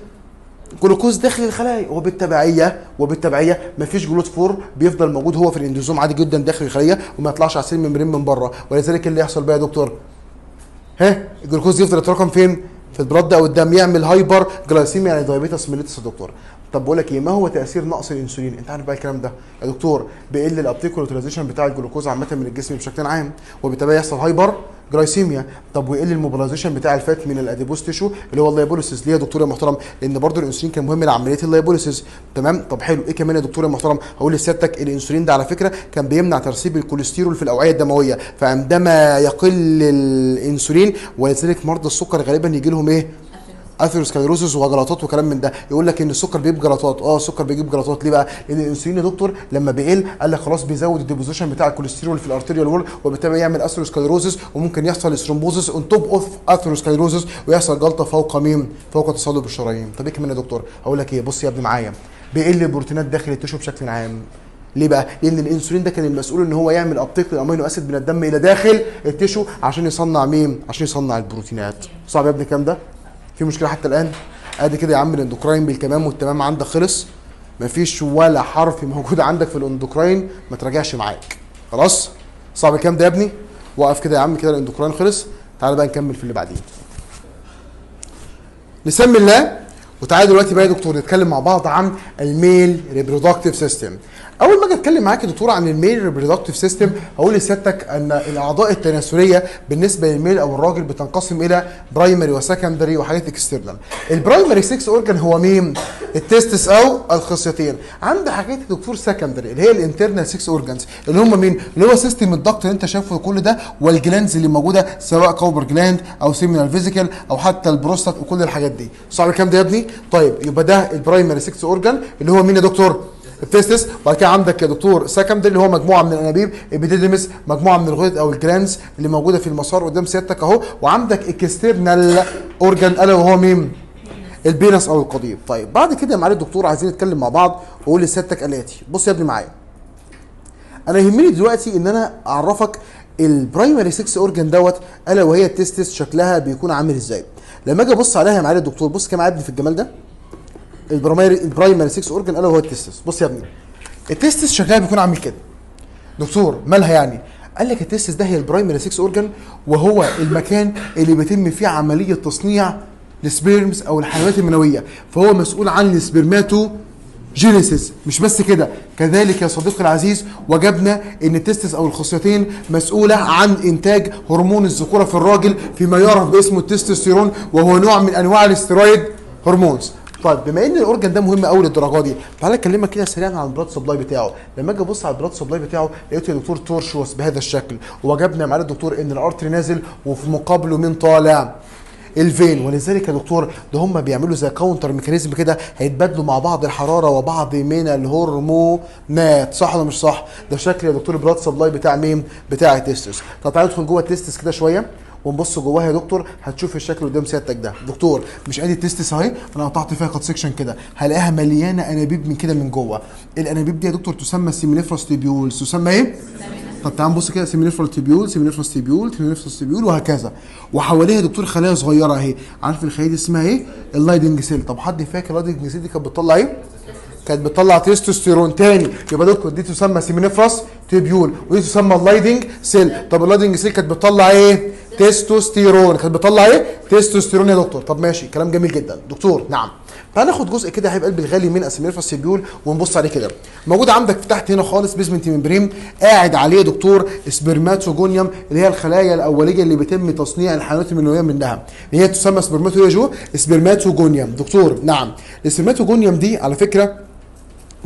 جلوكوز داخل الخلايا وبالتبعية وبالتبعية مفيش GLUT 4 بيفضل موجود هو في ال endosome عادي جدا داخل الخليه وما يطلعش على membrane من بره. ولذلك اللي يحصل بقى يا دكتور؟ ها؟ الجلوكوز يفضل يتراكم فين؟ في ال blood أو الدم. يعمل hyperglycemia يعني diabetes mellitus يا دكتور. طب بقول لك إيه ما هو تأثير نقص الإنسولين؟ أنت عارف بقى الكلام ده. يا دكتور بيقل ال uptake بتاع الجلوكوز عامة من الجسم بشكل عام وبالتالي يحصل hyperglycemia طب ويقل ال mobilization بتاع ال fat من ال adipose tissue اللي هو ال lipolysis ليه يا دكتور يا محترم؟ لأن برضو الإنسولين كان مهم لعملية ال lipolysis تمام؟ طب حلو. إيه كمان يا دكتور يا محترم؟ هقول لسيادتك الإنسولين ده على فكرة كان بيمنع ترسيب الكوليسترول في الأوعية الدموية. فعندما يقل الإنسولين ولذلك مرضى السكر غالبا يجي لهم إيه؟ atherosclerosis وجلطات وكلام من ده يقول لك إن السكر بيجيب جلطات آه السكر بيجيب جلطات ليه بقى لأن الإنسولين يا دكتور لما بيقل قال لك خلاص بيزود ال deposition بتاع الكوليسترول في ال arterial wall وبالتالي يعمل atherosclerosis وممكن يحصل thrombosis on top of atherosclerosis ويحصل جلطة فوق مين فوق تصلب الشرايين طب إيه كمان يا دكتور هقول لك إيه بص يا ابني معايا بيقل البروتينات داخل ال tissue بشكل عام ليه بقى؟ لأن الإنسولين ده كان المسؤول إن هو يعمل uptake لل amino acid من الدم إلى داخل ال tissue عشان يصنع مين؟ عشان يصنع البروتينات. صعب يا ابني الكلام ده؟ في مشكلة حتى الآن؟ أدي كده يا عم ال endocrine بالكمام والتمام عندك خلص. مفيش ولا حرف موجود عندك في ال endocrine ما تراجعش معاك. خلاص؟ صعب الكلام ده يا ابني؟ وقف كده يا عم كده ال endocrine خلص. تعالى بقى نكمل في اللي بعدين. نسمي الله. وتعالى دلوقتي بقى يا دكتور نتكلم مع بعض عن ال male reproductive system أول ما أجي أتكلم معاك يا دكتور عن ال male reproductive system هقول لسيادتك أن الأعضاء التناسلية بالنسبة لل male أو الراجل بتنقسم إلى primary و secondary وحاجات external ال primary sex organ هو مين؟ ال testis أو الخصيتين. عند حاجات يا دكتور secondary اللي هي ال internal sex organs اللي هم مين؟ اللي هو system ال duct اللي أنت شايفه كل ده وال glands اللي موجودة سواء Cowper gland أو seminal vesicle أو حتى البروستات وكل الحاجات دي. صعب الكلام ده يا ابني؟ طيب يبقى ده ال primary sex organ اللي هو مين يا دكتور؟ ال testis. وبعد كده عندك يا دكتور secondary اللي هو مجموعة من الأنابيب epididymis مجموعة من الغدد أو ال glands اللي موجودة في المسار قدام سيادتك أهو. وعندك external organ ألا وهو مين؟ ال penis أو القضيب. طيب بعد كده يا معالي الدكتور عايزين نتكلم مع بعض واقول لسيادتك الاتي بص يا ابني معايا. أنا يهمني دلوقتي إن أنا أعرفك ال primary sex organ دوت ألا وهي ال testis شكلها بيكون عامل إزاي. لما أجي أبص عليها يا معالي الدكتور بص يا ابني في الجمال ده. ال primary ال primary sex organ الا وهو ال testis. بص يا ابني ال testis شكلها بيكون عامل كده. دكتور مالها يعني؟ قال لك ال testis ده هي ال primary sex organ وهو المكان اللي بيتم فيه عملية تصنيع ال sperms أو الحيوانات المنوية. فهو مسؤول عن ال spermatogenesis مش بس كده كذلك يا صديقي العزيز وجدنا إن ال testis أو الخصيتين مسؤولة عن إنتاج هرمون الذكورة في الراجل فيما يعرف باسمه التستوستيرون وهو نوع من أنواع الاسترويد hormones. طيب بما إن ال organ ده مهم قوي للدرجة دي تعالى أكلمك كده سريعا عن ال blood supply بتاعه. لما أجي أبص على ال blood supply بتاعه لقيته يا دكتور tortuous بهذا الشكل وجدنا معالي الدكتور إن ال artery نازل وفي مقابله مين طالع ال vein ولذلك يا دكتور ده هم بيعملوا زي counter mechanism كده هيتبادلوا مع بعض الحرارة وبعض من الهرمونات. صح ولا مش صح؟ ده شكل يا دكتور ال blood supply بتاع مين؟ بتاع ال testis طب تعالى ندخل جوه ال testis كده شوية. ونبص جواها يا دكتور هتشوف الشكل قدام سيادتك ده. دكتور مش ادي ال testis اهي أنا قطعت فيها cut section كده. هلاقيها مليانة أنابيب من كده من جوه. الأنابيب دي يا دكتور تسمى seminiferous tubules تسمى إيه؟ طب تعال نبص كده. seminiferous tubule seminiferous tubule seminiferous tubule وهكذا. وحواليها يا دكتور خلايا صغيرة أهي. عارف الخلايا دي اسمها إيه؟ ال Leydig cell. طب حد فاكر ال Leydig cell دي كانت بتطلع إيه؟ كانت بتطلع تستوستيرون تاني. يبقى دكتور دي تسمى seminiferous tubule ودي تسمى ال Leydig cell. طب ال Leydig cell كانت بتطلع إيه؟ تستوستيرون. كانت بتطلع إيه؟ تستوستيرون يا دكتور. طب ماشي كلام جميل جدا. دكتور نعم. تعال ناخد جزء كده حبيب قلبي الغالي من ال seminiferous tubule ونبص عليه كده. موجود عندك تحت هنا خالص basement membrane قاعد عليه دكتور spermatogonium اللي هي الخلايا الأولية اللي بيتم تصنيع الحيوانات المنوية منها. اللي هي تسمى spermato go spermatogonium. دكتور نعم. ال spermatogonium دي على فكرة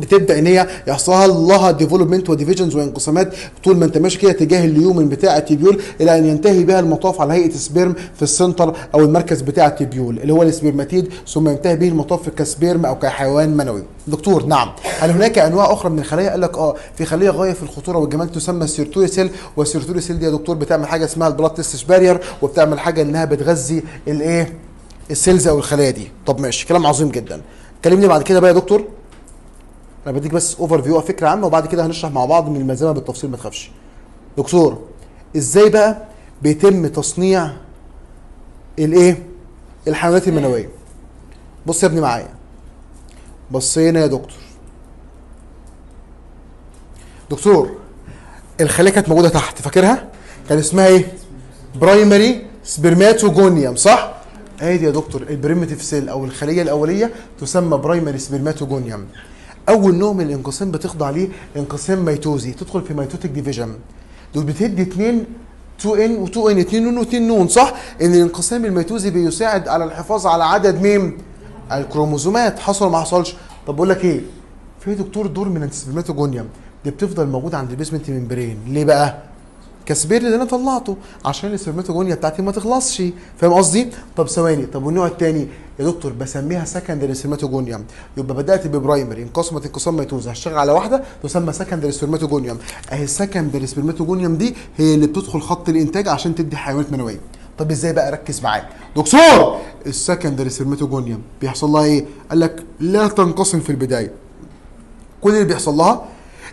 بتبدأ إن هي يحصل لها development و divisions وانقسامات طول ما أنت ماشي كده تجاه ال lumen بتاع ال tubule إلى أن ينتهي بها المطاف على هيئة sperm في ال center أو المركز بتاع ال tubule اللي هو ال spermatid ثم ينتهي به المطاف ك sperm أو كحيوان منوي. دكتور نعم هل هناك أنواع أخرى من الخلايا؟ قال لك آه في خلية غاية في الخطورة والجمال تسمى ال Sertoli cell وال Sertoli cell دي يا دكتور بتعمل حاجة اسمها ال blood testis barrier وبتعمل حاجة إنها بتغذي الايه؟ ال cells أو الخلايا دي. طب ماشي كلام عظيم جدا. كلمني بعد كده بقى يا دكتور أنا بديك بس overview فكرة عامة وبعد كده هنشرح مع بعض من الملزمة بالتفصيل ما تخافش. دكتور إزاي بقى بيتم تصنيع الإيه؟ الحيوانات المنوية؟ بص يا ابني معايا. بصينا يا دكتور. دكتور الخلية كانت موجودة تحت فاكرها؟ كان اسمها إيه؟ primary spermatogonium صح؟ ادي يا دكتور ال primitive cell أو الخلية الأولية تسمى primary spermatogonium أول نوع من الانقسام بتخضع ليه؟ انقسام ميتوزي تدخل في mitotic division دول بتدي 2 2 n و 2 n 2 نون و2 نون صح؟ إن الانقسام الميتوزي بيساعد على الحفاظ على عدد مين الكروموزومات. حصل ما حصلش؟ طب بقول لك إيه؟ في دكتور دور من ال spermatogonium دي بتفضل موجودة عند ال basement membrane ليه بقى؟ ك spare اللي أنا طلعته عشان ال spermatogonia بتاعتي ما تخلصش. فاهم قصدي؟ طب ثواني طب والنوع الثاني يا دكتور بسميها secondary spermatogonium يبقى بدأت ب primary. انقسمت انقسام ميتوز هشتغل على واحدة تسمى secondary spermatogonium أهي ال secondary spermatogonium دي هي اللي بتدخل خط الإنتاج عشان تدي حيوانات منوية. طب إزاي بقى؟ ركز معايا. دكتور! ال secondary spermatogonium بيحصل لها إيه؟ قال لك لا تنقسم في البداية. كل اللي بيحصل لها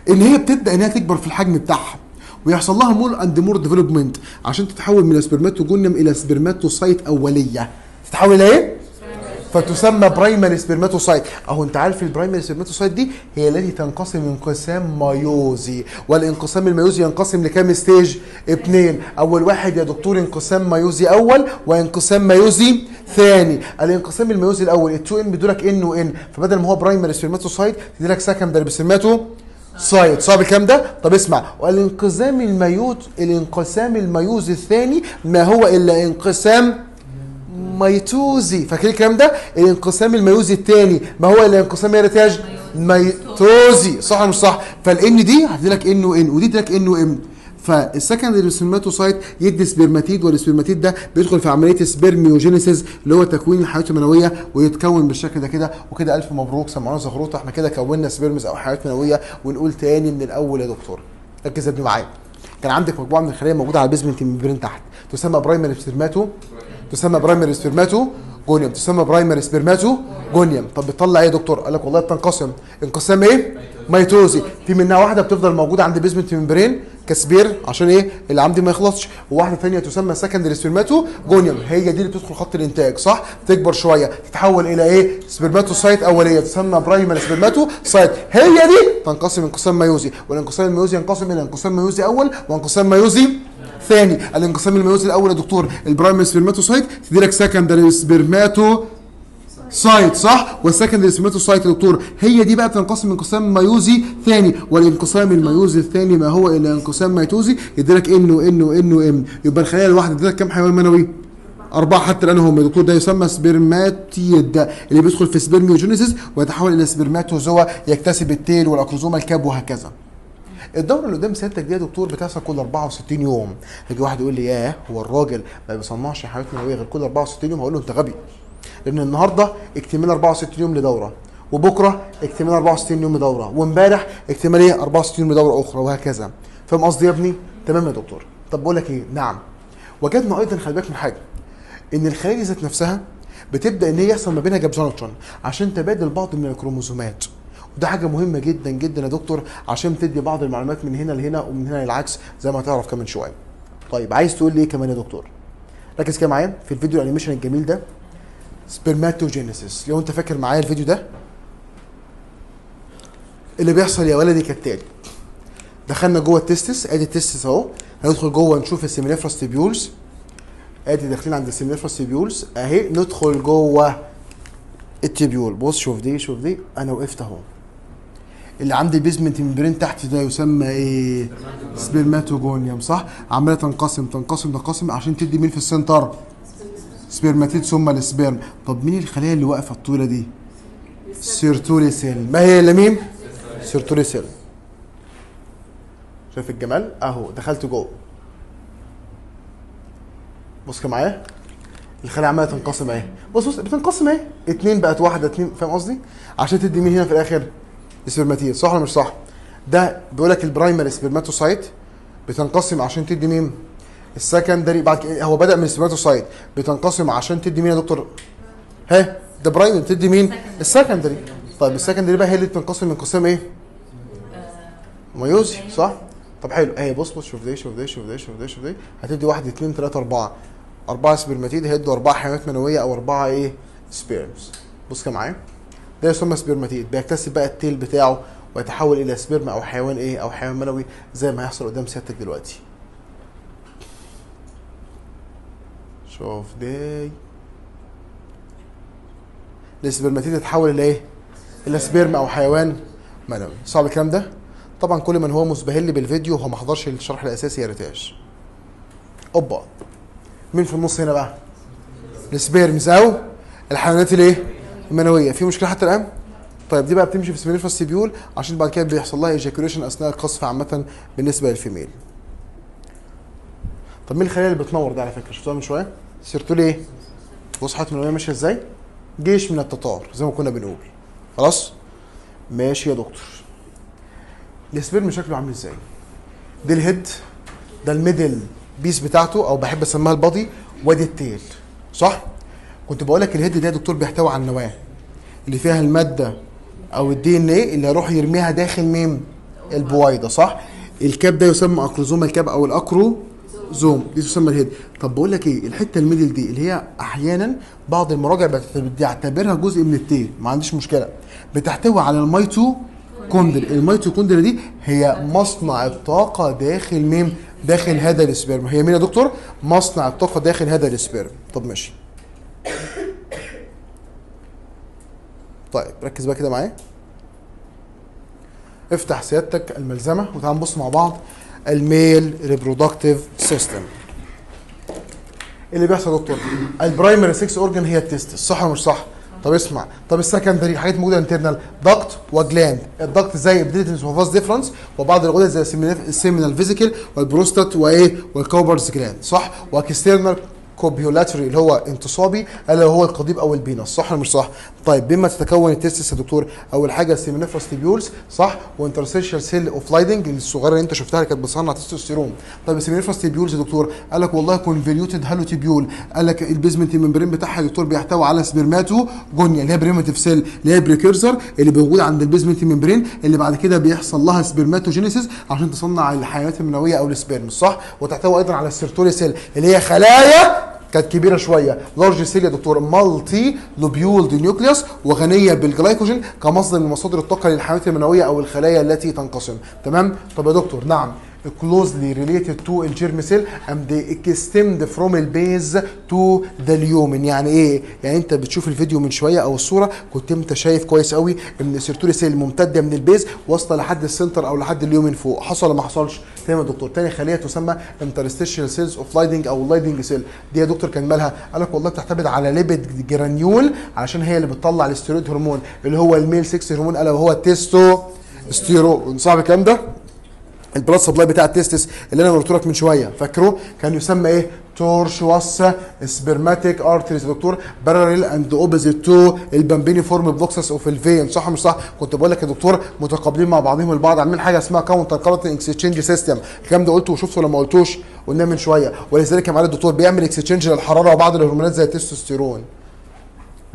إن هي بتبدأ انها تكبر في الحجم بتاعها. ويحصل لها more and more development عشان تتحول من spermatogonium إلى spermatocyte أولية. تتحول إلى إيه؟ فتسمى primary spermatocyte أهو أنت عارف ال primary spermatocyte دي هي التي تنقسم انقسام ميوزي والانقسام الميوزي ينقسم لكام stage اثنين. أول واحد يا دكتور انقسام ميوزي أول وانقسام ميوزي ثاني. الانقسام الميوزي الأول ال two n بيدولك n و n فبدل ما هو primary spermatocyte تديلك secondary spermatocyte صعب الكلام ده؟ طب اسمع والانقسام الميوت الانقسام الميوزي الثاني ما هو إلا انقسام ميتوزي. فاكرين الكلام ده؟ الانقسام الميوزي الثاني ما هو إلا انقسام يا ريتاج ميتوزي. صح مش صح؟ فال n دي هتدي لك n و n ودي تدي لك n و n. فال secondary spermatocyte يدي spermatid وال spermatid ده بيدخل في عملية spermiogenesis اللي هو تكوين الحيوانات المنوية ويتكون بالشكل ده كده. وكده ألف مبروك. سمعونا زغروطة. إحنا كده كونا sperms أو حيوانات منوية ونقول تاني من الأول يا دكتور. ركز يا ابني معايا. كان عندك مجموعة من الخلايا موجودة على ال basement membrane تحت. تسمى primary spermato تسمى primary spermatogonium. تسمى primary spermatogonium. طب بتطلع إيه يا دكتور؟ قال لك والله بتنقسم. انقسام إيه؟ ميتوزي. في منها واحدة بتفضل موجودة عند ال basement membrane ك spare عشان إيه؟ عندي ما يخلصش. وواحدة ثانية تسمى secondary spermatogonium هي دي اللي بتدخل خط الإنتاج صح؟ تكبر شوية. تتحول إلى إيه؟ spermatocyte أولية تسمى primary spermatocyte هي دي تنقسم انقسام ميوزي. والانقسام الميوزي ينقسم إلى انقسام ميوزي أول وانقسام ميوزي ثاني. الانقسام الميوزي الأول يا دكتور ال primary spermatocyte تدي لك secondary spermatocyte صح؟ وال secondary spermatocyte يا دكتور هي دي بقى بتنقسم انقسام ميوزي ثاني. والانقسام الميوزي الثاني ما هو إلا انقسام ميتوزي يدي لك n و n و n و n يبقى الخليه الواحدة تدي لك كام حيوان منوي؟ أربعة حتى الآن هم يا دكتور ده يسمى spermatid اللي بيدخل في spermiogenesis ويتحول إلى spermatozoa يكتسب ال tail وال acrosomal cap وهكذا. الدورة اللي قدام سيادتك دي يا دكتور بتحصل كل 64 يوم. يجي واحد يقول لي ياه هو الراجل ما بيصنعش حيوانات منوية غير كل 64 يوم؟ هقول له أنت غبي. لأن النهارده اكتمال 64 يوم لدورة وبكرة اكتمال 64 يوم لدورة وامبارح اكتمال إيه؟ 64 يوم لدورة أخرى وهكذا. فاهم قصدي يا ابني؟ تمام يا دكتور. طب بقول لك إيه؟ نعم. وجدنا أيضا خلي بالك من حاجة إن الخلايا ذات نفسها بتبدأ إن هي يحصل ما بينها جاب جانكشن عشان تبادل بعض من الكروموسومات وده حاجة مهمة جدا جدا يا دكتور عشان تدي بعض المعلومات من هنا لهنا ومن هنا للعكس زي ما هتعرف كمان شوية. طيب عايز تقول لي إيه كمان يا دكتور؟ ركز كده معايا في الفيديو ال animation الجميل ده. spermatogenesis لو انت فاكر معايا الفيديو ده اللي بيحصل يا ولدي كالتالي. دخلنا جوه ال testis ادي ال testis اهو هندخل جوه نشوف ال seminiferous tubules. ادي داخلين عند ال seminiferous tubules اهي ندخل جوه ال tubule. بص شوف دي شوف دي أنا وقفت اهو. اللي عند ال basement membrane تحت ده يسمى إيه؟ spermatogonium صح؟ عمالة تنقسم تنقسم تنقسم عشان تدي مين في ال center؟ spermatid ثم ال sperm طب مين الخلايا اللي واقفة الطويلة دي؟ Sertoli cell ما هي الا مين؟ Sertoli cell شايف الجمال؟ أهو دخلت جوه. بص كده معايا. الخلايا عمالة تنقسم أهي. بص بص بتنقسم أهي. اتنين بقت واحدة اتنين فاهم قصدي؟ عشان تدي مين هنا في الآخر؟ spermatid صح ولا مش صح؟ ده بيقول لك ال primary spermatocyte بتنقسم عشان تدي مين؟ ال secondary بعد هو بدأ من ال spermatocyte بتنقسم عشان تدي مين يا دكتور؟ ها؟ ده primary بتدي مين؟ ال secondary. طيب ال secondary بقى هي اللي بتنقسم انقسام إيه؟ ميوزي صح؟ طب حلو. اهي بص بص شوف دي شوف دي شوف دي شوف دي شوف دي. هتدي واحد اتنين تلاتة أربعة. أربعة spermatid هيدوا أربعة حيوانات منوية أو أربعة إيه؟ sperms بص كده معايا. ده يسمى spermatid بيكتسب بقى ال tail بتاعه ويتحول إلى sperm أو حيوان إيه؟ أو حيوان منوي زي ما هيحصل قدام سيادتك دلوقتي. شوف دي ال spermatid تتحول إلى إيه؟ إلى سبيرم أو حيوان منوي صعب الكلام ده؟ طبعا كل من هو مسبهل بالفيديو وهو ما حضرش الشرح الأساسي يا ريتاش. أوبا. مين في النص هنا بقى؟ السبيرمز أو الحيوانات الايه المنوية. في مشكلة حتى الآن؟ طيب دي بقى بتمشي في سبيرم فاستيبيول عشان بعد كده بيحصل لها ايجاكوليشن أثناء القصف عامة بالنسبة للفيميل. طب مين الخلايا اللي بتنور ده على فكرة؟ شفتوها من شوية؟ سيرتوا لي إيه بص حياتي المنوية ماشية إزاي؟ جيش من التتار زي ما كنا بنقول. خلاص؟ ماشي يا دكتور. ال sperm شكله عامل إزاي؟ دي ال head ده ال middle piece بتاعته أو بحب أسميها ال body وادي ال tail. صح؟ كنت بقول لك ال head ده يا دكتور بيحتوي على النواة. اللي فيها المادة أو ال DNA اللي هيروح يرميها داخل مين البويضه صح؟ ال cap ده يسمى acrosome ال cap أو ال acro. some دي تسمى ال head. طب بقول لك إيه؟ الحتة ال middle دي اللي هي أحيانا بعض المراجع بت- بتعتبرها جزء من ال tail ما عنديش مشكلة. بتحتوي على الميتو كوندري. الميتوكوندري دي هي مصنع الطاقة داخل مين داخل هذا ال sperm. هي مين يا دكتور؟ مصنع الطاقة داخل هذا ال sperm. طب ماشي. طيب ركز بقى كده معايا. افتح سيادتك الملزمة وتعال نبص مع بعض. ال male reproductive system اللي بيحصل يا دكتور ال primary sex organ هي ال testis صح ولا مش صح؟ طب اسمع طب ال secondary حاجات موجودة internal duct و gland ال duct زي epididymis و vas deferens وبعض الغدد زي ال seminal vesicle والبروستات وايه وال Cowper's gland صح؟ و external copulatory اللي هو التناسلي ألا هو القضيب أو ال penis صح ولا مش صح؟ طيب بما تتكون ال testis يا دكتور أول حاجة ال seminiferous tubules صح؟ و interstitial cell of Leydig الصغيرة اللي أنت شفتها اللي كانت بتصنع تستوستيرون طيب ال seminiferous tubules يا دكتور قال لك والله convoluted hollow tubule قال لك ال basement membrane بتاعها يا دكتور بيحتوي على spermatogonia اللي هي primitive cell اللي هي precursor اللي موجود عند ال basement membrane اللي بعد كده بيحصل لها spermatogenesis عشان تصنع الحيوانات المنوية أو ال sperm صح؟ وتحتوي أيضا على ال Sertoli cell اللي هي خلايا كانت كبيرة شوية. Large cell يا دكتور multilobulated nucleus وغنية بالجلايكوجين كمصدر من مصادر الطاقة للحيوانات المنوية أو الخلايا التي تنقسم. تمام؟ طب يا دكتور نعم. Closely related to ال germ cell and they extend from ال base to the lumen. يعني إيه؟ يعني أنت بتشوف الفيديو من شوية أو الصورة كنت أنت شايف كويس قوي إن ال Sertoli cell ممتدة من ال base واصلة لحد ال center أو لحد ال lumen فوق. حصل ولا ما حصلش؟ تمام يا دكتور. تاني خليه تسمى interstitial cells of Leydig أو Leydig cell دي يا دكتور كان مالها؟ قال لك والله بتعتمد على lipid granule علشان هي اللي بتطلع ال steroid hormone اللي هو ال male sex hormone ألا وهو التستوستيرون صعب الكلام ده؟ ال blood supply بتاع ال testis اللي أنا قلت لك من شوية. فاكره؟ كان يسمى إيه؟ tortuous spermatic arteries دكتور parallel and opposite to ال pampiniform plexus of ال vein صح مش صح؟ كنت بقول لك يا دكتور متقابلين مع بعضهم البعض عاملين حاجة اسمها counter current exchange system الكلام ده قلته وشفته ولا ما قلتوش قلناه من شوية. ولذلك يا معالي الدكتور بيعمل exchange للحرارة وبعض الهرمونات زي التستوستيرون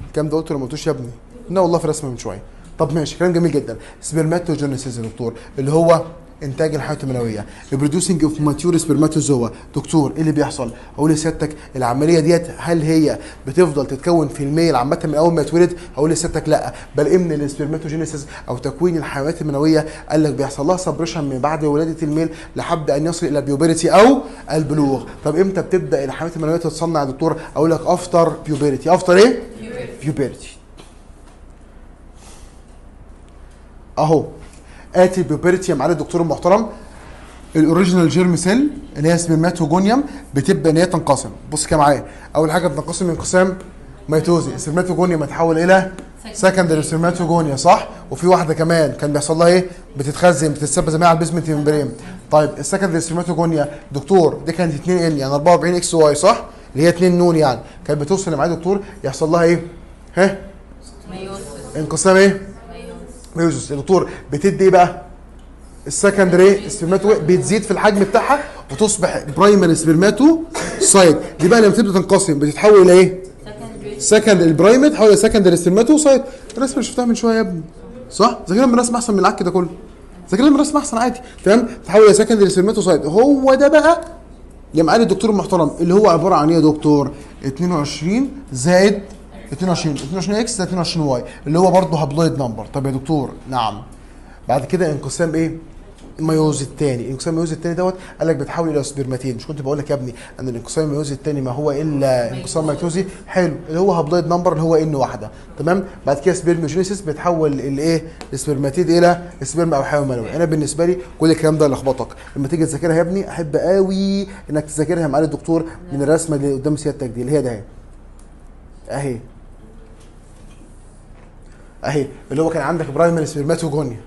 الكلام ده قلته ولا ما قلتوش يا ابني. لا والله في رسمة من شوية. طب ماشي كلام جميل جدا. Spermatogenesis يا دكتور اللي هو إنتاج الحيوانات المنوية. ال producing of mature spermatozoa دكتور إيه اللي بيحصل؟ أقول لسيادتك العملية ديت هل هي بتفضل تتكون في ال male عامة من أول ما يتولد أقول لسيادتك لا. بل ان ال spermatogenesis أو تكوين الحيوانات المنوية قال لك بيحصل لها suppression من بعد ولادة ال male لحد أن يصل إلى ال puberty أو البلوغ. طب إمتى بتبدأ الحيوانات المنوية تتصنع يا دكتور؟ أقول لك after puberty after إيه؟ puberty أهو. At puberty يا معالي الدكتور المحترم ال original germ cell اللي هي spermatogonium بتبدا إن هي تنقسم. بص كده معايا. أول حاجة بتنقسم انقسام ميتوزي. ال spermatogonium يتحول إلى secondary spermatogonia صح؟ وفي واحدة كمان كان بيحصل لها إيه؟ بتتخزن بتتثبت زي ما على ال basement membrane طيب ال secondary spermatogonia دكتور دي كانت 2 n يعني 44 XY صح؟ اللي هي 2 n يعني. كانت بتوصل معايا دكتور يحصل لها إيه؟ ها؟ انقسام إيه؟ Meiosis يا دكتور بتدي إيه بقى؟ ال secondary spermato بتزيد في الحجم بتاعها وتصبح primary spermatocyte. دي بقى لما تبدا تنقسم بتتحول إلى إيه؟ second ال primary تحول إلى secondary spermatocyte. الرسمة اللي شفتها من شوية يا ابني. صح؟ ذاكرها من الرسم أحسن من العك ده كله. ذاكرها من الرسم أحسن عادي. تمام؟ تحول إلى secondary spermatocyte. هو ده بقى يا معالي الدكتور المحترم اللي هو عبارة عن إيه يا دكتور؟ 22 زائد 22 22 X زائد 22 Y اللي هو برضه haploid number. طب يا دكتور نعم. بعد كده انقسام إيه؟ الميوز الثاني الانقسام الميوز الثاني دوت قال لك بيتحول إلى spermatid. مش كنت بقول لك يا ابني إن الانقسام الميوز الثاني ما هو إلا انقسام ميتوزي حلو. اللي هو haploid number اللي هو n واحدة. تمام؟ بعد كده spermiogenesis بيتحول الايه ال spermatid إلى sperm أو حيوان منوي أنا بالنسبة لي كل الكلام ده لخبطك. لما تيجي تذاكرها يا ابني أحب قوي إنك تذاكرها مع الدكتور من الرسمة اللي قدام سيادتك دي اللي هي ده أهي. أهي اللي هو كان عندك primary spermatogonia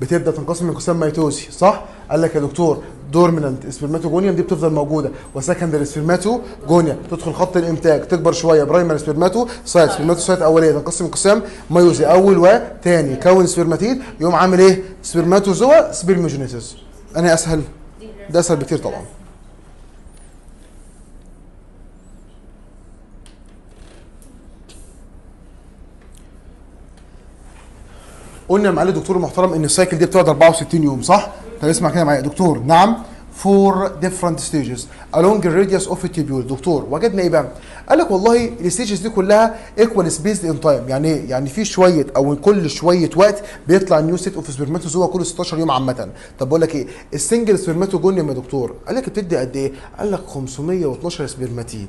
بتبدأ تنقسم انقسام ميتوزي صح؟ قال لك يا دكتور dormant spermatogonia دي بتفضل موجودة. و secondary spermatogonia تدخل خط الإنتاج تكبر شوية primary spermatocyte spermatocyte أولية. تنقسم انقسام ميوزي أول وثاني يكون spermatid يقوم عامل إيه؟ spermatozoa spermiogenesis أنا أسهل؟ ده أسهل بكتير طبعا. قلنا معالي الدكتور المحترم إن ال cycle دي بتقعد 64 يوم صح؟ طب اسمع كده معايا دكتور نعم four different stages along of the tubule دكتور وجدنا إيه بقى؟ قال لك والله ال stages دي كلها equal spaced in time يعني إيه؟ يعني في شوية أو كل شوية وقت بيطلع new set of spermatozoa كل 16 يوم عامة طب بقول لك إيه؟ ال single spermatogonium يا دكتور قال لك بتدي قد إيه؟ قال لك 512 spermatid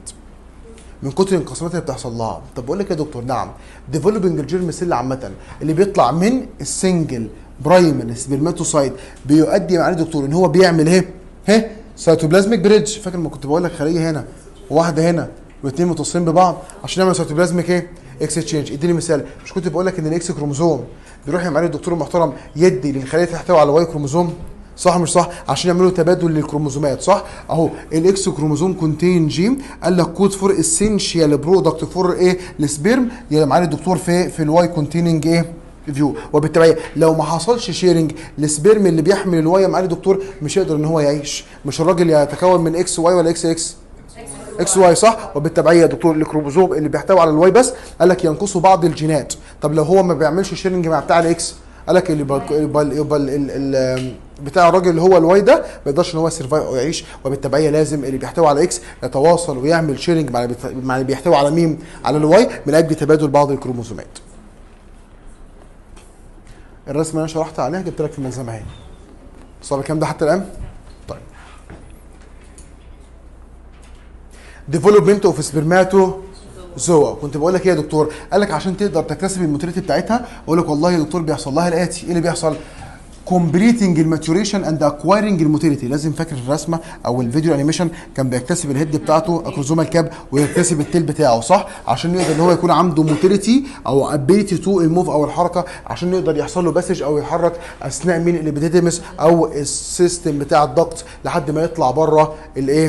من كتر الانقسامات اللي بتحصل لها. طب بقول لك يا دكتور نعم developing ال germ cell عامة اللي بيطلع من ال single primary spermatocyte بيؤدي معالي دكتور إن هو بيعمل إيه؟ ها cytoplasmic bridge فاكر ما كنت بقول لك خليه هنا وواحده هنا والاثنين متصلين ببعض عشان نعمل cytoplasmic إيه؟ exchange إديني مثال. مش كنت بقول لك إن ال X chromosome بيروح يا معالي الدكتور المحترم يدي للخلية تحتوي على Y chromosome؟ صح مش صح؟ عشان يعملوا تبادل للكروموزومات صح؟ أهو ال X chromosome contain gene قال لك code for essential product for إيه؟ ال sperm يا معالي الدكتور في في ال Y containing إيه؟ few وبالتالي لو ما حصلش sharing ال sperm اللي بيحمل ال Y معالي الدكتور مش هيقدر إن هو يعيش. مش الراجل يتكون من إكس واي ولا إكس إكس إكس واي صح؟ وبالتبعية يا دكتور الكروموزوم اللي بيحتوي على ال Y بس قال لك ينقصوا بعض الجينات. طب لو هو ما بيعملش sharing مع بتاع ال X قال لك يبقى يبقى, بتاع الراجل اللي هو ال Y ده ما يقدرش إن هو survive أو يعيش وبالتبعية لازم اللي بيحتوي على X يتواصل ويعمل sharing مع اللي بيحتوي على مين على ال Y من أجل تبادل بعض الكروموزومات. الرسمة اللي أنا شرحت عليها جبت لك في الملزمه أهي. صار الكلام ده حتى الآن؟ طيب. development of spermatozoa. كنت بقول لك إيه يا دكتور؟ قال لك عشان تقدر تكتسب ال motility بتاعتها أقول لك والله يا دكتور بيحصل. لها الاتي إيه اللي بيحصل؟ completing ال maturation and acquiring ال motility لازم فاكر الرسمة أو الفيديو animation كان بيكتسب ال head بتاعته acrosomal cap ويكتسب ال tail بتاعه صح؟ عشان يقدر إن هو يكون عنده motility أو ability to ال move أو الحركة عشان يقدر يحصل له passage أو يتحرك أثناء مين ال epididymis أو ال system بتاع الضغط لحد ما يطلع بره الايه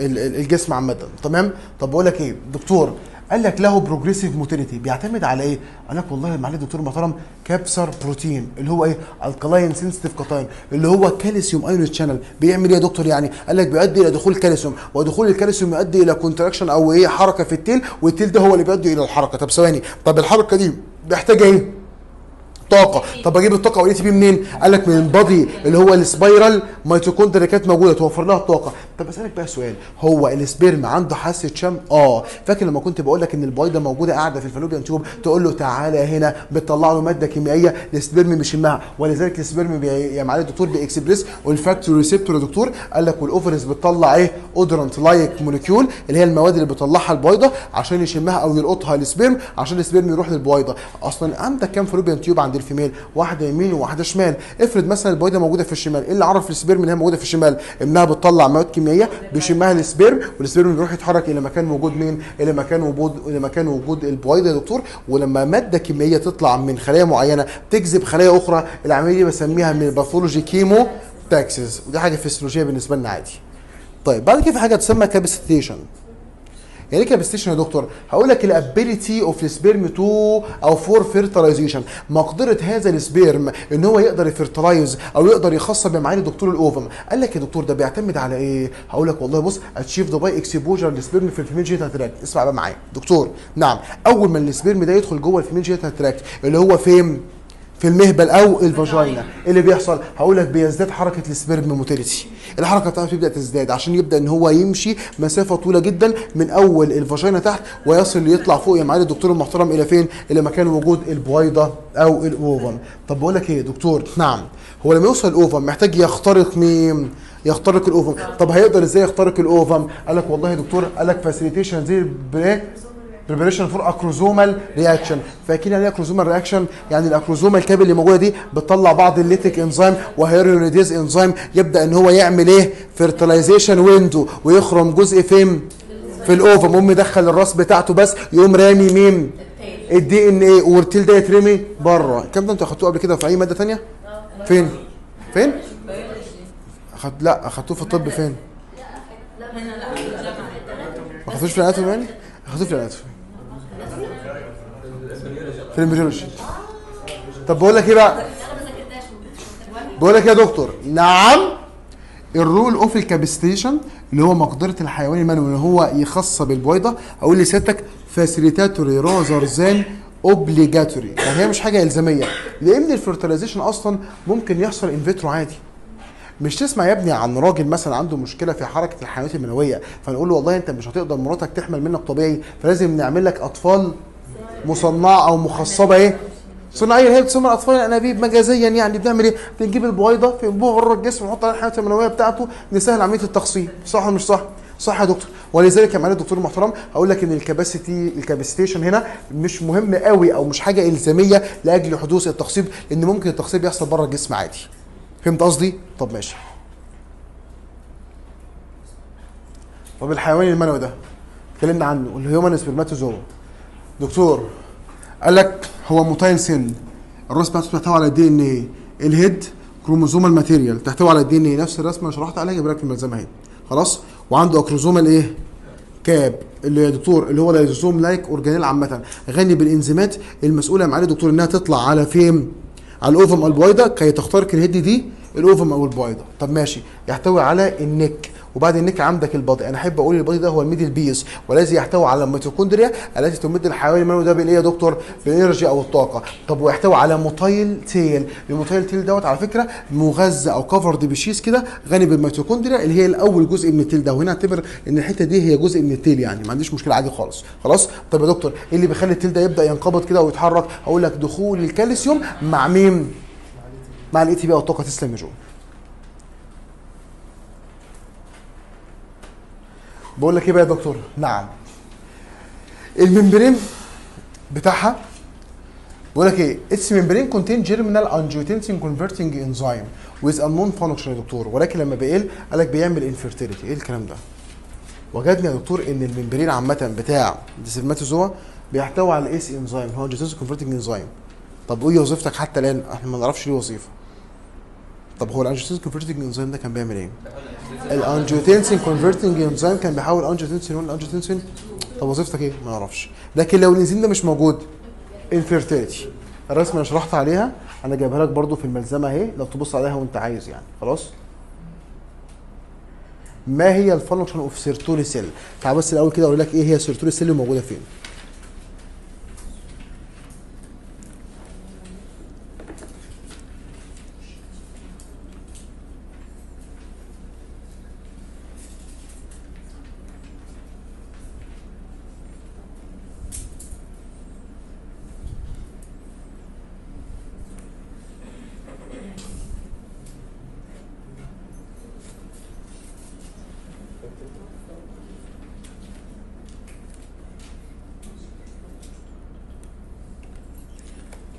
ال- ال- الجسم عامة. تمام؟ طب بقول لك إيه؟ دكتور قال لك له progressive motility بيعتمد على إيه؟ قال لك والله معالي الدكتور محترم CatSper protein اللي هو إيه؟ ال alkaline sensitive cation اللي هو calcium ion channel بيعمل إيه يا دكتور يعني؟ قال لك بيؤدي إلى دخول كالسيوم ودخول الكالسيوم يؤدي إلى contraction أو إيه حركة في ال tail وال tail ده هو اللي بيؤدي إلى الحركة طب ثواني طب الحركة دي محتاجة إيه؟ طاقه طب أجيب الطاقة وال ATP منين؟ قال لك من ال body اللي هو ال spiral mitochondria كانت موجودة. توفر لها الطاقة. طب أسألك بقى سؤال. هو ال sperm عنده حاسة شم؟ آه. فاكر لما كنت بقول لك إن البويضه موجودة قاعدة في ال fallopian tube؟ تقول له تعالى هنا. بتطلع له مادة كيميائية. ال sperm بيشمها ولذلك ال sperm بي يا معالي الدكتور ب express olfactory receptor يا دكتور قال لك والاوفرز بتطلع إيه؟ odorant like molecule اللي هي المواد اللي بتطلعها البويضه عشان يشمها أو يلقطها ال sperm عشان ال sperm يروح للبويضه أصلا عندك كام fallopian tube عند ال female واحدة يمين وواحده شمال. افرض مثلا البويضة موجودة في الشمال إيه اللي عرف ال sperm هي موجودة في الشمال؟ إنها بتطلع مواد كيميائية بيشمها ال sperm وال sperm بيروح يتحرك إلى مكان وجود مين؟ إلى مكان وجود إلى مكان وجود البويضة يا دكتور. ولما مادة كيميائية تطلع من خلايا معينة تجذب خلايا أخرى العملية دي بسميها من ال pathology chemotaxis ودي حاجة فسيولوجيه بالنسبة لنا عادي. طيب بعد كده في حاجة تسمى capacitation يعني إيه capacitation يا دكتور؟ هقول لك ال ability of ال sperm to أو for fertilization مقدرة هذا ال sperm إن هو يقدر ي fertilize أو يقدر يخصب يا معالي دكتور ال ovum قال لك يا دكتور ده بيعتمد على إيه؟ هقول لك والله بص achieved by exposure لل sperm في ال female genital tract اسمع بقى معايا دكتور نعم أول ما ال sperm ده يدخل جوه ال female genital tract اللي هو فين؟ في المهبل أو ال vagina. اللي بيحصل؟ هقول لك بيزداد حركة ال sperm motility الحركة بتاعته تبدا تزداد عشان يبدأ إن هو يمشي مسافة طويلة جدا من أول ال vagina تحت ويصل يطلع فوق يا معالي الدكتور المحترم إلى فين؟ إلى مكان وجود البويضة أو ال ovum. طب بقول لك إيه دكتور؟ نعم. هو لما يوصل ال ovum محتاج يخترق مين؟ يخترق ال ovum. طب هيقدر إزاي يخترق ال ovum؟ قال لك والله يا دكتور قال لك facilitation the preparation for acrosomal reaction فاكرين يعني إيه acrosomal reaction يعني ال acrosomal cap اللي موجودة دي بتطلع بعض ال lytic enzyme و hyaluronidase enzyme يبدأ إن هو يعمل إيه؟ fertilization window ويخرم جزء فين؟ في ال ovum يقوم مدخل الراس بتاعته بس يقوم رامي مين؟ ال DNA وال tail ده يترمي بره. الكلام ده أنتوا أخدتوه قبل كده في أي مادة ثانية فين؟ فين؟ أخد... لا أخدتوه في الطب فين؟ هنا لا ما أخدتوش في ال anatomy يعني أخدتوه في ال anatomy في ال embryology طب بقول لك إيه بقى؟ بقول لك يا دكتور نعم ال role of ال capacitation اللي هو مقدرة الحيوان المنوي ان هو يخصب البويضه أقول لسيادتك facilitatory rather than obligatory يعني هي مش حاجة إلزامية لأن ال fertilization أصلا ممكن يحصل in vitro عادي. مش تسمع يا ابني عن راجل مثلا عنده مشكلة في حركة الحيوانات المنوية فنقول له والله أنت مش هتقدر مراتك تحمل منك طبيعي فلازم نعمل لك أطفال مصنعة أو مخصبة إيه صناعية هي بتسمى الاطفال الانابيب مجازيا يعني بنعمل إيه؟ بنجيب البويضة في بره الجسم ونحط عليها الحيوانات المنوية بتاعته نسهل عملية التخصيب صح ولا مش صح؟ صح يا دكتور ولذلك يا معالي الدكتور المحترم هقول لك إن ال capacity ال capacitation هنا مش مهم قوي أو مش حاجة إلزامية لأجل حدوث التخصيب لأن ممكن التخصيب يحصل بره الجسم عادي فهمت قصدي؟ طب ماشي طب الحيوان المنوي ده اتكلمنا عنه ال human spermatozoa دكتور قال لك هو motile cell الراس بتاعته بتحتوي على ال DNA. ال head chromosomal material تحتوي على ال DNA نفس الرسمة اللي شرحت عليها. جايب لك الملزمة أهي. خلاص؟ وعنده acrosomal إيه؟ cap اللي يا دكتور اللي هو lysosome like organelle عامة. غني بالإنزيمات المسؤولة يا معالي دكتور إنها تطلع على فين؟ على ال ovum أو البويضه كي تخترق ال head دي ال ovum أو البويضه طب ماشي. يحتوي على ال neck. وبعد ال neck عندك ال body أنا أحب أقول ال body ده هو ال middle piece والذي يحتوي على الميتوكوندريا التي تمد الحيوان المنوي ده بالايه يا دكتور بال energy أو الطاقة. طب ويحتوي على motile tail. ال motile tail دوت على فكرة مغذى أو covered ب sheath كده غني بالميتوكوندريا اللي هي الأول جزء من ال tail ده. وهنا أعتبر إن الحتة دي هي جزء من ال tail يعني. ما عنديش مشكلة عادي خالص. خلاص؟ طب يا دكتور إيه اللي بيخلي ال tail ده يبدأ ينقبض كده ويتحرك؟ أقول لك دخول الكالسيوم مع مين؟ مع ال ATP أو الطاقة تسلم يا جو. بقول لك إيه بقى يا دكتور؟ نعم. ال membrane بتاعها بقول لك إيه؟ its membrane contain germinal angiotensin converting enzyme with unknown function يا دكتور. ولكن لما بيقل قال لك بيعمل infertility إيه الكلام ده؟ وجدني يا دكتور إن ال membrane عامة بتاع ال spermatozoa بيحتوي على ال ACE enzyme هو angiotensin converting enzyme طب وايه وظيفتك حتى الآن. إحنا ما نعرفش ليه وظيفة. طب هو ال angiotensin converting enzyme ده كان بيعمل إيه؟ ال angiotensin converting enzyme كان بيحول angiotensin 1 ل angiotensin طب وظيفتك إيه؟ ما نعرفش لكن لو الإنزيم ده مش موجود infertility الرسمة اللي شرحت عليها أنا جايبها لك برضو في الملزمة أهي لو تبص عليها وأنت عايز يعني. خلاص؟ ما هي ال function of Sertoli cell تعال بس الأول كده أقول لك إيه هي Sertoli cell موجوده فين.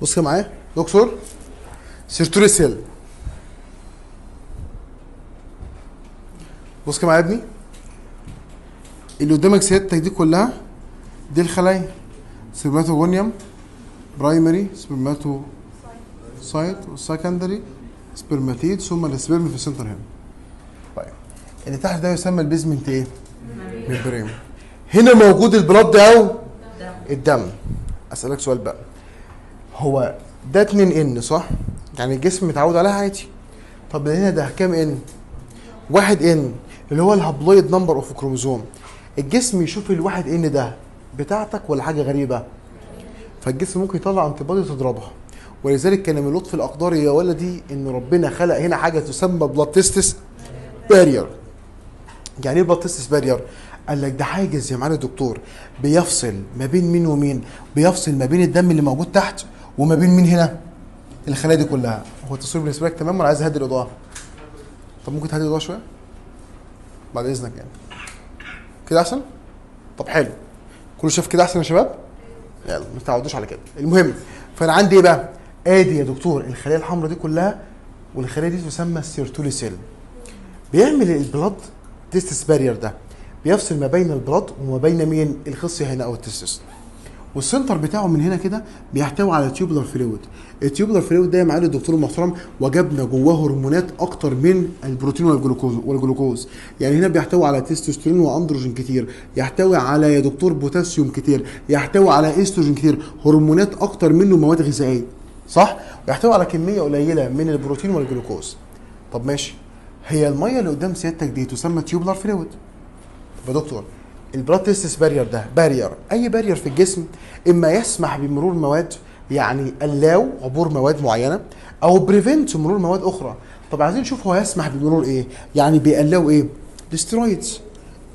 بص كده معايا. دكتور. Sertoli cell بص كده معايا يا ابني. اللي قدامك سيادتك دي كلها دي الخلايا spermatogonium primary spermatocyte وال secondary spermatid ثم ال sperm في ال center هنا طيب اللي تحت ده يسمى ال basement إيه؟ membrane هنا موجود ال blood أو؟ الدم. أسألك سؤال بقى. هو ده 2 n صح؟ يعني الجسم متعود عليها عادي. طب هنا ده كام n؟ واحد n اللي هو ال haploid number of chromosome. الجسم يشوف الواحد n ده بتاعتك ولا حاجة غريبة؟ فالجسم ممكن يطلع antibody تضربها ولذلك كان من لطف الأقدار يا ولدي إن ربنا خلق هنا حاجة تسمى blood testis barrier يعني إيه blood testis barrier قال لك ده حاجز يا معالي الدكتور بيفصل ما بين مين ومين بيفصل ما بين الدم اللي موجود تحت وما بين مين هنا؟ الخلايا دي كلها. هو التصوير بالنسبة لك تمام ولا عايز أهدي الإضاءة؟ طب ممكن تهدي الإضاءة شوية؟ بعد إذنك يعني. كده أحسن؟ طب حلو. كله شاف كده أحسن يا شباب؟ يلا ما تعودوش على كده. المهم فأنا عندي إيه بقى؟ آدي يا دكتور الخلايا الحمراء دي كلها والخلايا دي تسمى ال Sertoli cell بيعمل ال blood testis barrier ده. بيفصل ما بين ال blood وما بين مين؟ الخصية هنا أو ال testis وال center بتاعه من هنا كده بيحتوي على tubular fluid ال tubular fluid ده يا معالي الدكتور المحترم وجدنا جواه هرمونات أكتر من البروتين والجلوكوز والجلوكوز. يعني هنا بيحتوي على تستوستيرون وأندروجين كتير. يحتوي على يا دكتور بوتاسيوم كتير. يحتوي على استروجين كتير. هرمونات أكتر منه مواد غذائية. صح؟ ويحتوي على كمية قليلة من البروتين والجلوكوز. طب ماشي. هي المية اللي قدام سيادتك دي تسمى tubular fluid طب يا دكتور ال blood testis barrier ده barrier أي barrier في الجسم إما يسمح بمرور مواد يعني allow عبور مواد معينة أو prevent مرور مواد أخرى. طب عايزين نشوف هو يسمح بمرور إيه؟ يعني بي allow إيه؟ ال steroids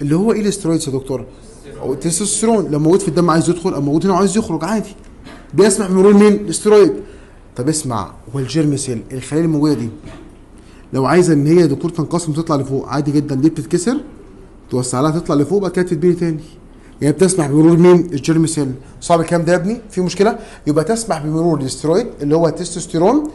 اللي هو إيه ال steroids يا دكتور؟ التستوستيرون لو موجود في الدم عايز يدخل أو موجود هنا وعايز يخرج عادي. بيسمح بمرور مين؟ الاسترويد طب اسمع وال germ cell الخلايا الموجودة دي لو عايزة إن هي يا دكتور تنقسم وتطلع لفوق عادي جدا دي بتتكسر؟ توسع لها تطلع لفوق بعد كده تتبني تاني. يعني بتسمح بمرور مين؟ ال germ cell. صعب الكلام ده يا ابني؟ في مشكلة؟ يبقى تسمح بمرور الاسترويد اللي هو التستوستيرون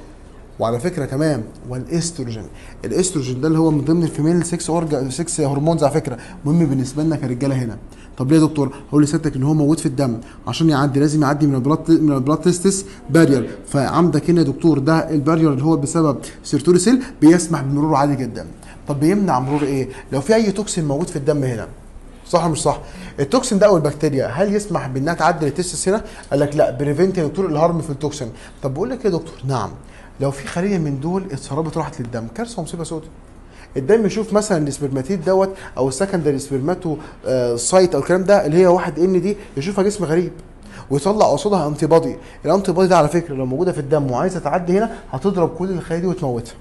وعلى فكرة كمان والإستروجين. الإستروجين ده اللي هو من ضمن ال female sex orga sex hormones على فكرة. مهم بالنسبة لنا كرجالة هنا. طب ليه يا دكتور؟ هقول لسيادتك إن هو موجود في الدم. عشان يعدي لازم يعدي من ال blood من ال blood testis barrier فعندك هنا يا دكتور ده ال barrier اللي هو بسبب Sertoli cell بيسمح بمروره عادي جدا. طب بيمنع مرور إيه؟ لو في أي toxin موجود في الدم هنا. صح مش صح؟ ال toxin ده أو البكتيريا هل يسمح بإنها تعدي لل testis هنا قال لك لا prevent يا دكتور ال harmful ال toxin. طب بقول لك يا دكتور؟ نعم. لو في خلية من دول اتسربت راحت للدم كارثة ومصيبه سوداء الدم يشوف مثلا ال spermatid دوت أو ال secondary spermato آه cyte أو الكلام ده اللي هي واحد n دي يشوفها جسم غريب. ويطلع قصادها antibody ال antibody ده على فكرة لو موجودة في الدم وعايزة تعدي هنا هتضرب كل الخلايا دي وتموتها.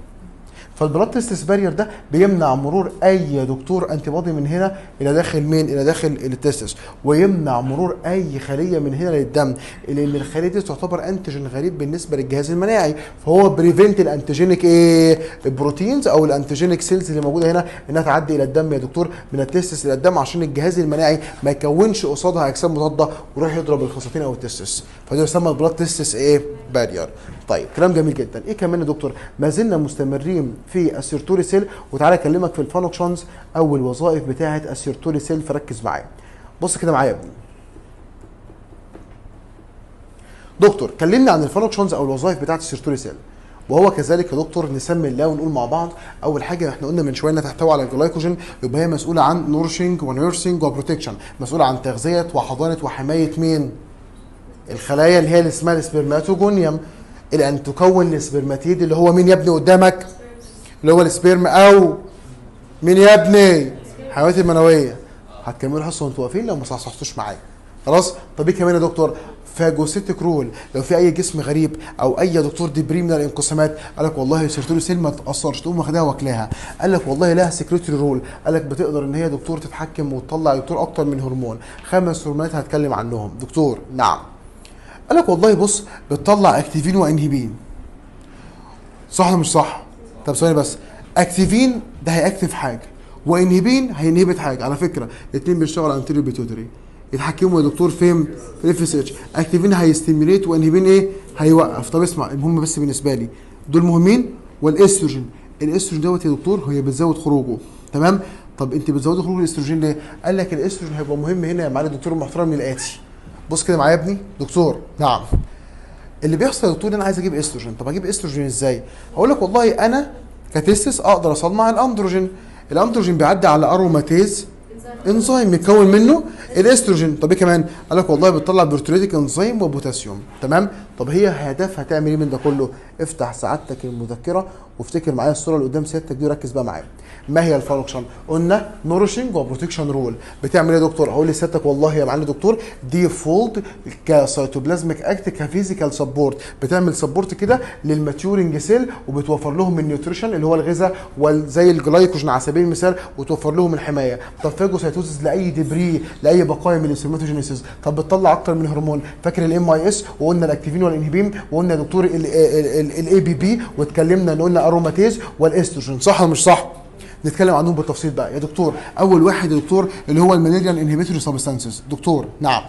فال blood testis barrier ده بيمنع مرور أي دكتور antibody من هنا إلى داخل مين؟ إلى داخل ال testis ويمنع مرور أي خلية من هنا للدم لأن الخلية دي تعتبر antigen غريب بالنسبة للجهاز المناعي. فهو prevent ال antigenic إيه؟ ال proteins أو ال antigenic cells اللي موجودة هنا إنها تعدي إلى الدم يا دكتور من ال testis إلى الدم عشان الجهاز المناعي ما يكونش قصادها اجسام مضادة ويروح يضرب الخصيتين أو ال testis فده يسمى ال blood testis إيه؟ barrier طيب كلام جميل جدا. إيه كمان يا دكتور؟ ما زلنا مستمرين في ال Sertoli cell وتعالى أكلمك في ال functions أو الوظائف بتاعة ال Sertoli cell فركز معايا. بص كده معايا يا ابني. دكتور كلمني عن ال functions أو الوظائف بتاعة ال Sertoli cell. وهو كذلك يا دكتور نسمي الله ونقول مع بعض. أول حاجة إحنا قلنا من شوية إنها تحتوي على الجلايكوجين يبقى هي مسؤولة عن nourishing و nursing و protection مسؤولة عن تغذية وحضانة وحماية مين؟ الخلايا اللي هي اللي اسمها ال spermatogonium. اللي أن تكون ال spermatid اللي هو مين يا ابني قدامك؟ اللي هو ال sperm أو مين يا ابني؟ الحيوانات المنوية. هتكملوا الحصة وانتوا واقفين؟ لو ما صحصحتوش معايا. خلاص؟ طب إيه كمان يا دكتور؟ phagocytic role لو في أي جسم غريب أو أي دكتور debris من الانقسامات قال لك والله Sertoli cell ما تاثرش تقوم واخدها واكلاها. قال لك والله لها secretory role قال لك بتقدر إن هي دكتور تتحكم وتطلع دكتور أكتر من هرمون. خمس هرمونات هتكلم عنهم. دكتور نعم. قال لك والله بص بتطلع activin و inhibin. صح ولا مش صح؟ طب ثواني بس. activin ده هي activate حاجة و inhibin هي inhibit حاجة. على فكرة الاثنين بيشتغلوا على anterior pituitary يتحكموا يا دكتور فين في ال FSH activin هي stimulate و inhibin إيه؟ هيوقف. طب اسمع المهم بس بالنسبة لي دول مهمين وال estrogen ال estrogen؟ دوت يا دكتور هي بتزود خروجه. تمام؟ طب أنت بتزودي خروج الأستروجين ليه؟ قال لك الأستروجين هيبقى مهم هنا يا معالي الدكتور المحترم للآتي. بص كده معايا يا ابني. دكتور نعم. اللي بيحصل يا دكتور أنا عايز أجيب إستروجين. طب أجيب إستروجين إزاي؟ هقول لك والله أنا ك testis أقدر أصنع الأندروجين. الأندروجين بيعدي على aromatase enzyme يتكون منه الإستروجين. طب إيه كمان؟ قال لك والله بتطلع proteolytic enzyme وبوتاسيوم. تمام؟ طب هي هدفها تعمل إيه من ده كله؟ افتح سعادتك المذكرة وافتكر معايا الصورة اللي قدام سيادتك دي وركز بقى معايا. ما هي ال function قلنا nourishing و protection role بتعمل إيه يا دكتور؟ هقول لسيادتك والله يا معالي دكتور دي fold ك cytoplasmic act ك physical support بتعمل support كده لل maturing cell وبتوفر لهم ال nutrition اللي هو الغذاء وزي الجلايكوجين على سبيل المثال وتوفر لهم الحمايه طب phagocytosis لأي debris لأي بقايا من ال spermatogenesis طب بتطلع أكتر من هرمون. فاكر ال MIS وقلنا ال activin وال inhibin. وقلنا يا دكتور ال ABP واتكلمنا ان قلنا aromatase وال estrogen صح ولا مش صح؟ نتكلم عنهم بالتفصيل بقى. يا دكتور أول واحد يا دكتور اللي هو ال Mullerian inhibitory substances دكتور نعم.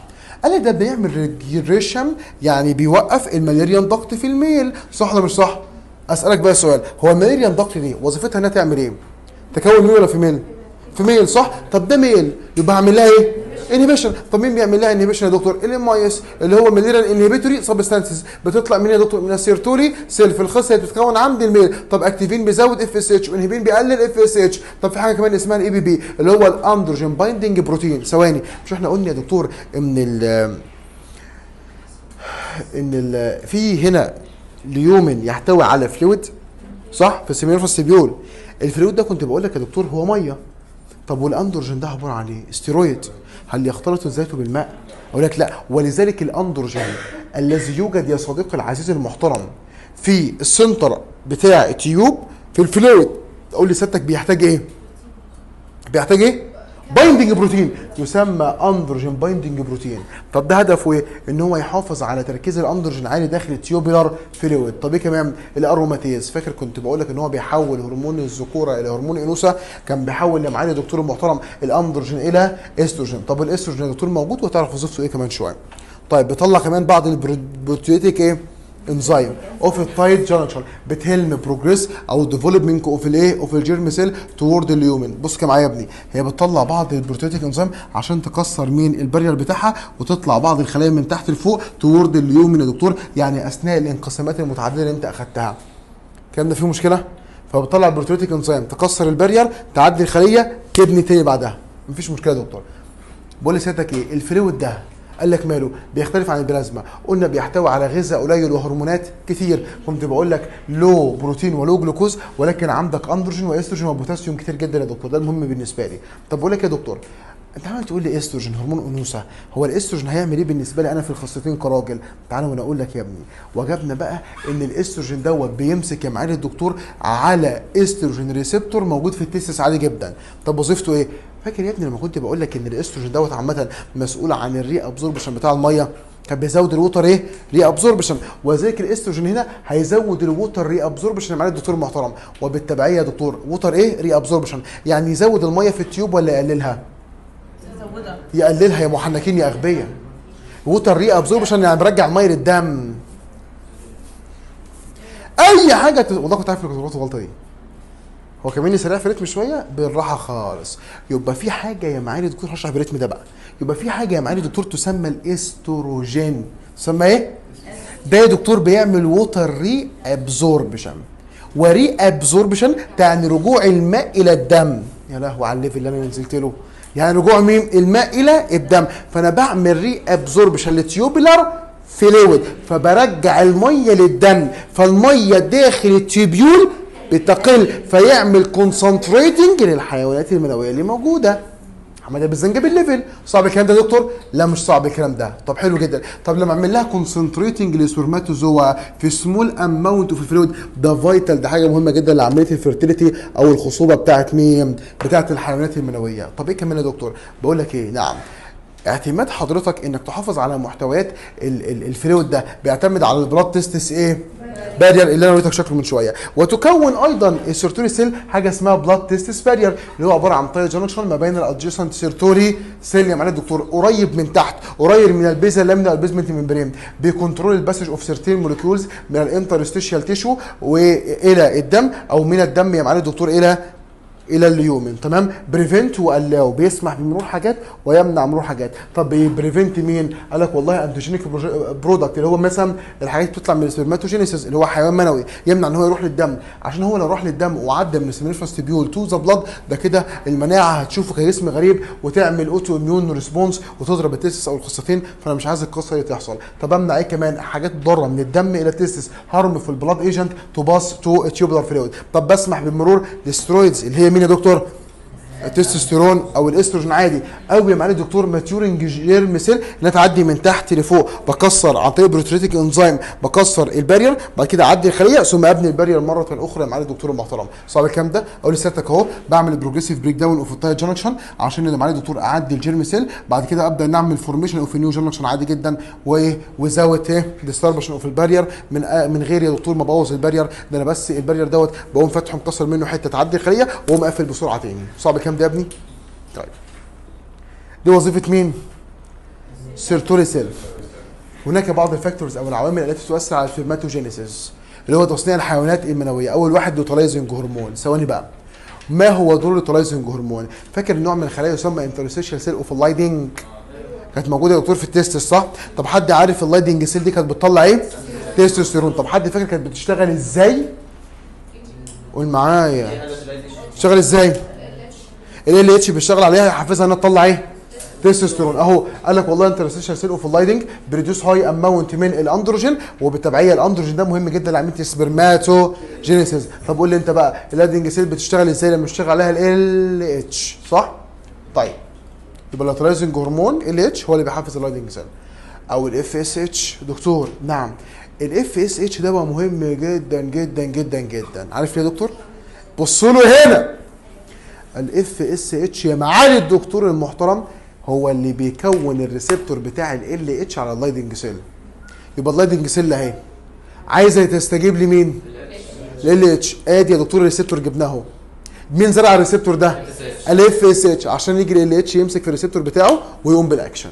قال لي ده بيعمل regression يعني بيوقف ال Mullerian duct في ال male. صح ولا مش صح؟ أسألك بقى سؤال. هو ال Mullerian duct دي وظيفتها إنها تعمل إيه؟ تكون male ولا female female صح؟ طب ده male يبقى هعمل لها إيه؟ inhibition طب مين بيعمل لها inhibition يا دكتور؟ ال MIS اللي هو Mullerian inhibitory substances بتطلع من يا دكتور من ال Sertoli cell في الخصية بتتكون عند ال male. طب activin بيزود FSH و inhibin بيقلل FSH طب في حاجة كمان اسمها ال ABP اللي هو ال androgen binding protein ثواني مش إحنا قلنا يا دكتور إن ال إن ال في هنا lumen يحتوي على fluid صح؟ في ال seminiferous tubule ال fluid ده كنت بقول لك يا دكتور هو مية. طب والأندروجين ده عبارة عن إيه؟ ستيرويد هل يختلط ذاته بالماء؟ أقول لك لا ولذلك الأندروجين الذي يوجد يا صديقي العزيز المحترم في ال center بتاع ال tube في ال fluid أقول لي سيادتك بيحتاج إيه؟ بيحتاج إيه؟ binding protein يسمى androgen binding protein طب ده هدفه إيه؟ إن هو يحافظ على تركيز الاندروجين عالي داخل ال tubular fluid طب إيه كمان؟ ال aromatase. فاكر كنت بقول لك إن هو بيحول هرمون الذكورة إلى هرمون الانوثه كان بيحول يا معالي دكتور المحترم الاندروجين إلى استروجين طب الاستروجين يا دكتور موجود وتعرف وظيفته إيه كمان شوية؟ طيب بيطلع كمان بعض ال proteolytic إيه؟ enzyme of ال tight junction بت help progress أو development of الايه of ال germ cell toward ال lumen بص كده معايا يا ابني. هي بتطلع بعض ال proteolytic enzyme عشان تكسر مين ال barrier بتاعها وتطلع بعض الخلايا من تحت لفوق toward ال lumen يا دكتور. يعني أثناء الانقسامات المتعددة اللي أنت أخدتها. الكلام ده فيه مشكلة؟ فبتطلع ال proteolytic enzyme تكسر ال barrier تعدي الخلية تبني تاني بعدها. مفيش مشكلة يا دكتور. بقول لسيادتك إيه؟ ال fluid ده قال لك ماله؟ بيختلف عن البلازما. قلنا بيحتوي على غذاء قليل وهرمونات كتير كنت بقول لك لو بروتين ولو جلوكوز ولكن عندك androgen و estrogen وبوتاسيوم كتير جدا يا دكتور. ده المهم بالنسبة لي. طب بقول لك يا دكتور أنت عمال تقول لي إستروجين هرمون أنوثة. هو الإستروجين هيعمل إيه بالنسبة لي؟ أنا في الخصيتين كراجل. تعالى وأنا أقول لك يا ابني. وجبنا بقى إن الإستروجين دوت بيمسك يا معالي الدكتور على estrogen receptor موجود في ال testis عادي جدا. طب وظيفته إيه؟ فاكر يا ابني لما كنت بقول لك إن الإستروجين دوت عامة مسؤول عن ال reabsorption بتاع المية؟ كان بيزود ال water إيه؟ reabsorption وذلك الاستروجين هنا هيزود ال water reabsorption معالي الدكتور المحترم وبالتبعية يا دكتور water إيه؟ reabsorption يعني يزود المية في ال tube ولا يقللها؟ زودها يقللها يا محنكين يا أغبياء. water reabsorption يعني برجع الميه للدم. أي حاجة. والله كنت عارف إنك كنت الغلطه دي. هو كمان سريع في ال rhythm شوية؟ بالراحة خالص. يبقى في حاجة يا معالي دكتور هشرح بال rhythm ده بقى. يبقى في حاجة يا معالي دكتور تسمى الإستروجين. تسمى إيه؟ ده يا دكتور بيعمل water reabsorption و reabsorption تعني رجوع الماء إلى الدم. يا لهوي على ال level اللي أنا نزلت له. يعني رجوع مين الماء إلى الدم. فأنا بعمل reabsorption لل tubular fluid. فبرجع المية للدم. فالمية داخل ال tubule بتقل فيعمل concentrating للحيوانات المنويه اللي موجودة. حماده بالزنجبيل level صعب الكلام ده يا دكتور؟ لا مش صعب الكلام ده طب حلو جدا. طب لما أعمل لها كونسنتريتنج لسpermatozoa في سمول اماونت اوف فلويد ده فايتال ده حاجة مهمة جدا لعملية ال fertility أو الخصوبة بتاعت مين بتاعت الحيوانات المنوية. طب إيه كمان يا دكتور؟ بقول لك إيه؟ نعم. اعتماد حضرتك إنك تحافظ على محتويات ال- ال- ال fluid ده بيعتمد على ال blood testis إيه؟ barrier اللي أنا وريتك شكله من شوية. وتكون أيضا ال Sertoli cell حاجة اسمها blood testis barrier اللي هو عبارة عن tight junction ما بين ال adjacent Sertoli cell يا معالي الدكتور قريب من تحت قريب من البيزا لامنا البيزمنت ممبرين بيكنترول الباسج اوف سيرتين موليكيولز من ال interstitial tissue وإلى الدم أو من الدم يا معالي الدكتور إلى إلى ال lumen تمام؟ prevent و allow بيسمح بمرور حاجات ويمنع مرور حاجات. طب prevent مين؟ قال لك والله antigenic product اللي هو مثلا الحاجات بتطلع من ال spermatogenesis اللي هو حيوان منوي يمنع إن هو يروح للدم. عشان هو لو راح للدم وعدى من ال spermatogenic tubule to the blood ده كده المناعة هتشوفه كجسم غريب وتعمل autoimmune response وتضرب ال testis أو الخصيتين فأنا مش عايز القصة دي تحصل. طب أمنع إيه كمان؟ حاجات ضاره من الدم إلى ال testis. harmful blood agent to pass to tubular fluid طب بسمح بمرور steroids اللي هي مين يا دكتور التستوستيرون أو الإستروجين عادي. أو يا معالي الدكتور maturing germ cell انها تعدي من تحت لفوق. بكسر عن طريق proteolytic enzyme بكسر ال barrier بعد كده أعدي الخلية ثم أبني ال barrier مرة أخرى يا معالي الدكتور المحترم صعب الكلام ده؟ أقول لسيادتك أهو بعمل progressive breakdown of ال tight junction عشان اللي معالي الدكتور أعدي ال germ cell بعد كده أبدأ نعمل formation of new junction عادي جدا وايه without إيه؟ disruption of ال barrier من آه من غير يا دكتور ما ابوظ ال barrier. ده أنا بس البارير دوت بقوم فاتحه مكسر منه حتة تعدي الخلية وأقوم قافل بسرعة تاني. صعب الكلام؟ ده يا ابني طيب. دي وظيفة مين؟ Sertoli cell هناك بعض ال factors أو العوامل التي تؤثر على ال spermatogenesis اللي هو تصنيع الحيوانات المنوية. أول واحد luteinizing hormone. ثواني بقى. ما هو دور ال luteinizing hormone؟ فاكر نوع من الخلايا يسمى interstitial cell of ال Leydig كانت موجودة يا دكتور في ال testis صح؟ طب حد عارف ال Leydig cell دي كانت بتطلع إيه؟ تستوستيرون طب حد فاكر كانت بتشتغل إزاي؟ قول معايا. بتشتغل إزاي؟ ال LH بيشتغل عليها يحفزها إنها تطلع إيه؟ تستوستيرون. أهو قال لك والله interstitial cell of ال Leydig produce high amount من الأندروجين وبالتبعيه الأندروجين ده مهم جدا لعمليه ال spermatogenesis. طب قول لي أنت بقى ال Leydig cell بتشتغل إزاي لما بيشتغل عليها ال LH صح؟ طيب. يبقى ال luteinizing hormone ال LH هو اللي بيحفز ال Leydig cell. أو ال FSH دكتور نعم. ال FSH ده بقى مهم جدا جدا جدا جدا. عارف ليه يا دكتور؟ بصوا له هنا. ال FSH يا معالي الدكتور المحترم هو اللي بيكون ال receptor بتاع ال LH على ال Leydig cell. يبقى ال Leydig cell اهي. عايزة تستجيب لمين؟ ال LH ادي يا دكتور ال receptor جبناه اهو. مين زرع ال receptor ده؟ ال FSH عشان يجي ال LH يمسك في ال receptor بتاعه ويقوم بالاكشن.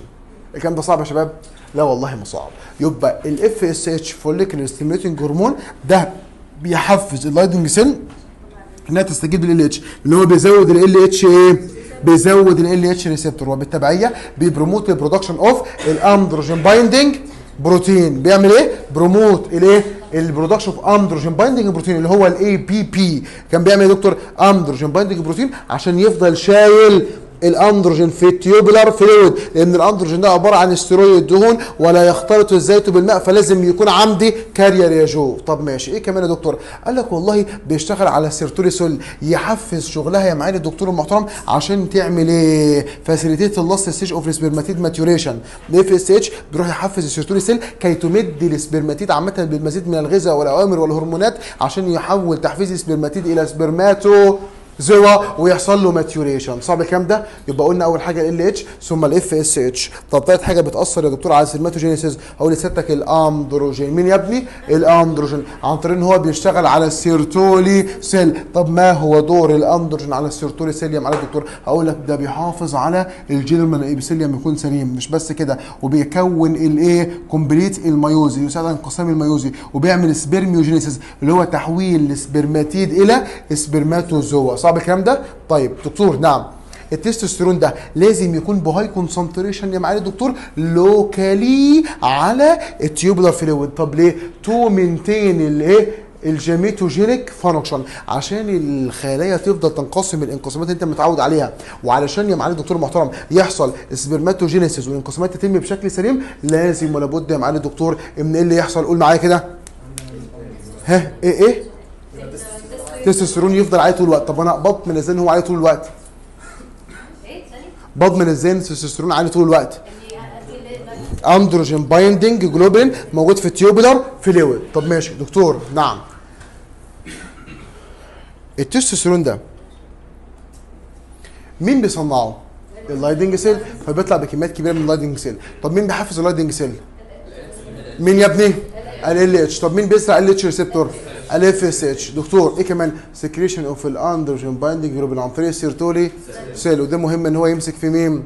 الكلام ده صعب يا شباب؟ لا والله ما صعب. يبقى ال FSH follicular stimulating hormone ده بيحفز ال Leydig cell إنها تستجيب لل LH اللي هو بيزود ال LH إيه؟ بيزود ال LH receptor وبالتبعية بي promote ال production of ال androgen binding protein بيعمل إيه؟ promote ال إيه؟ ال production of androgen binding protein اللي هو ال ABP كان بيعمل إيه يا دكتور؟ androgen binding protein عشان يفضل شايل الأندروجين في ال tubular fluid لأن الأندروجين ده عبارة عن استرويد دهون ولا يختلط الزيت بالماء فلازم يكون عندي carrier يا جو. طب ماشي إيه كمان يا دكتور؟ قال لك والله بيشتغل على ال Sertoli cell يحفز شغلها يا معالي الدكتور المحترم عشان تعمل إيه؟ facilitate ال last stage of ال spermatid maturation ال FSH بيروح يحفز ال Sertoli cell كي تمد ال spermatid عامة بالمزيد من الغذاء والأوامر والهرمونات عشان يحول تحفيز ال spermatid إلى spermatozoa ويحصل له maturation صعب الكلام ده؟ يبقى قلنا أول حاجة ال LH ثم ال FSH طب تالت حاجة بتأثر يا دكتور على ال spermatogenesis هقول لسيادتك الأندروجين. مين يا ابني؟ الأندروجين. عن طريق ان هو بيشتغل على ال Sertoli cell. طب ما هو دور الأندروجين على ال Sertoli cell يا معالي الدكتور؟ هقول لك ده بيحافظ على ال germinal epithelium يكون سليم مش بس كده. وبيكون ال إيه complete ال meiosis يساعد على انقسام الميوزي. وبيعمل spermiogenesis اللي هو تحويل ال spermatid إلى spermatozoa صعب الكلام ده؟ طيب دكتور نعم. التستوستيرون ده لازم يكون ب high concentration يا معالي الدكتور locally على ال tubular fluid طب ليه؟ تو مينتين الايه الجيميتوجينيك فانكشن عشان الخلايا تفضل تنقسم الانقسامات اللي انت متعود عليها. وعلشان يا معالي الدكتور المحترم يحصل spermatogenesis والانقسامات تتم بشكل سليم لازم ولا بد يا معالي الدكتور ان إيه اللي يحصل؟ قول معايا كده. ها؟ إيه إيه؟ التستوستيرون يفضل عليه طول الوقت. طب أنا بطمن إزاي ان هو عليه طول الوقت. ثاني بضمن إزاي ان التستوستيرون عليه طول الوقت. androgen binding globulin موجود في ال tubular fluid طب ماشي دكتور نعم. التستوستيرون ده مين بيصنعه؟ ال Leydig cell. فبيطلع بكميات كبيرة من ال Leydig cell. طب مين بيحفز ال Leydig cell؟ مين يا ابني؟ LH طب مين بيسرع LH receptor ال FSH دكتور إيه كمان؟ secretion of ال androgen binding globulin عن طريق ال Sertoli cell. وده مهم إن هو يمسك في مين؟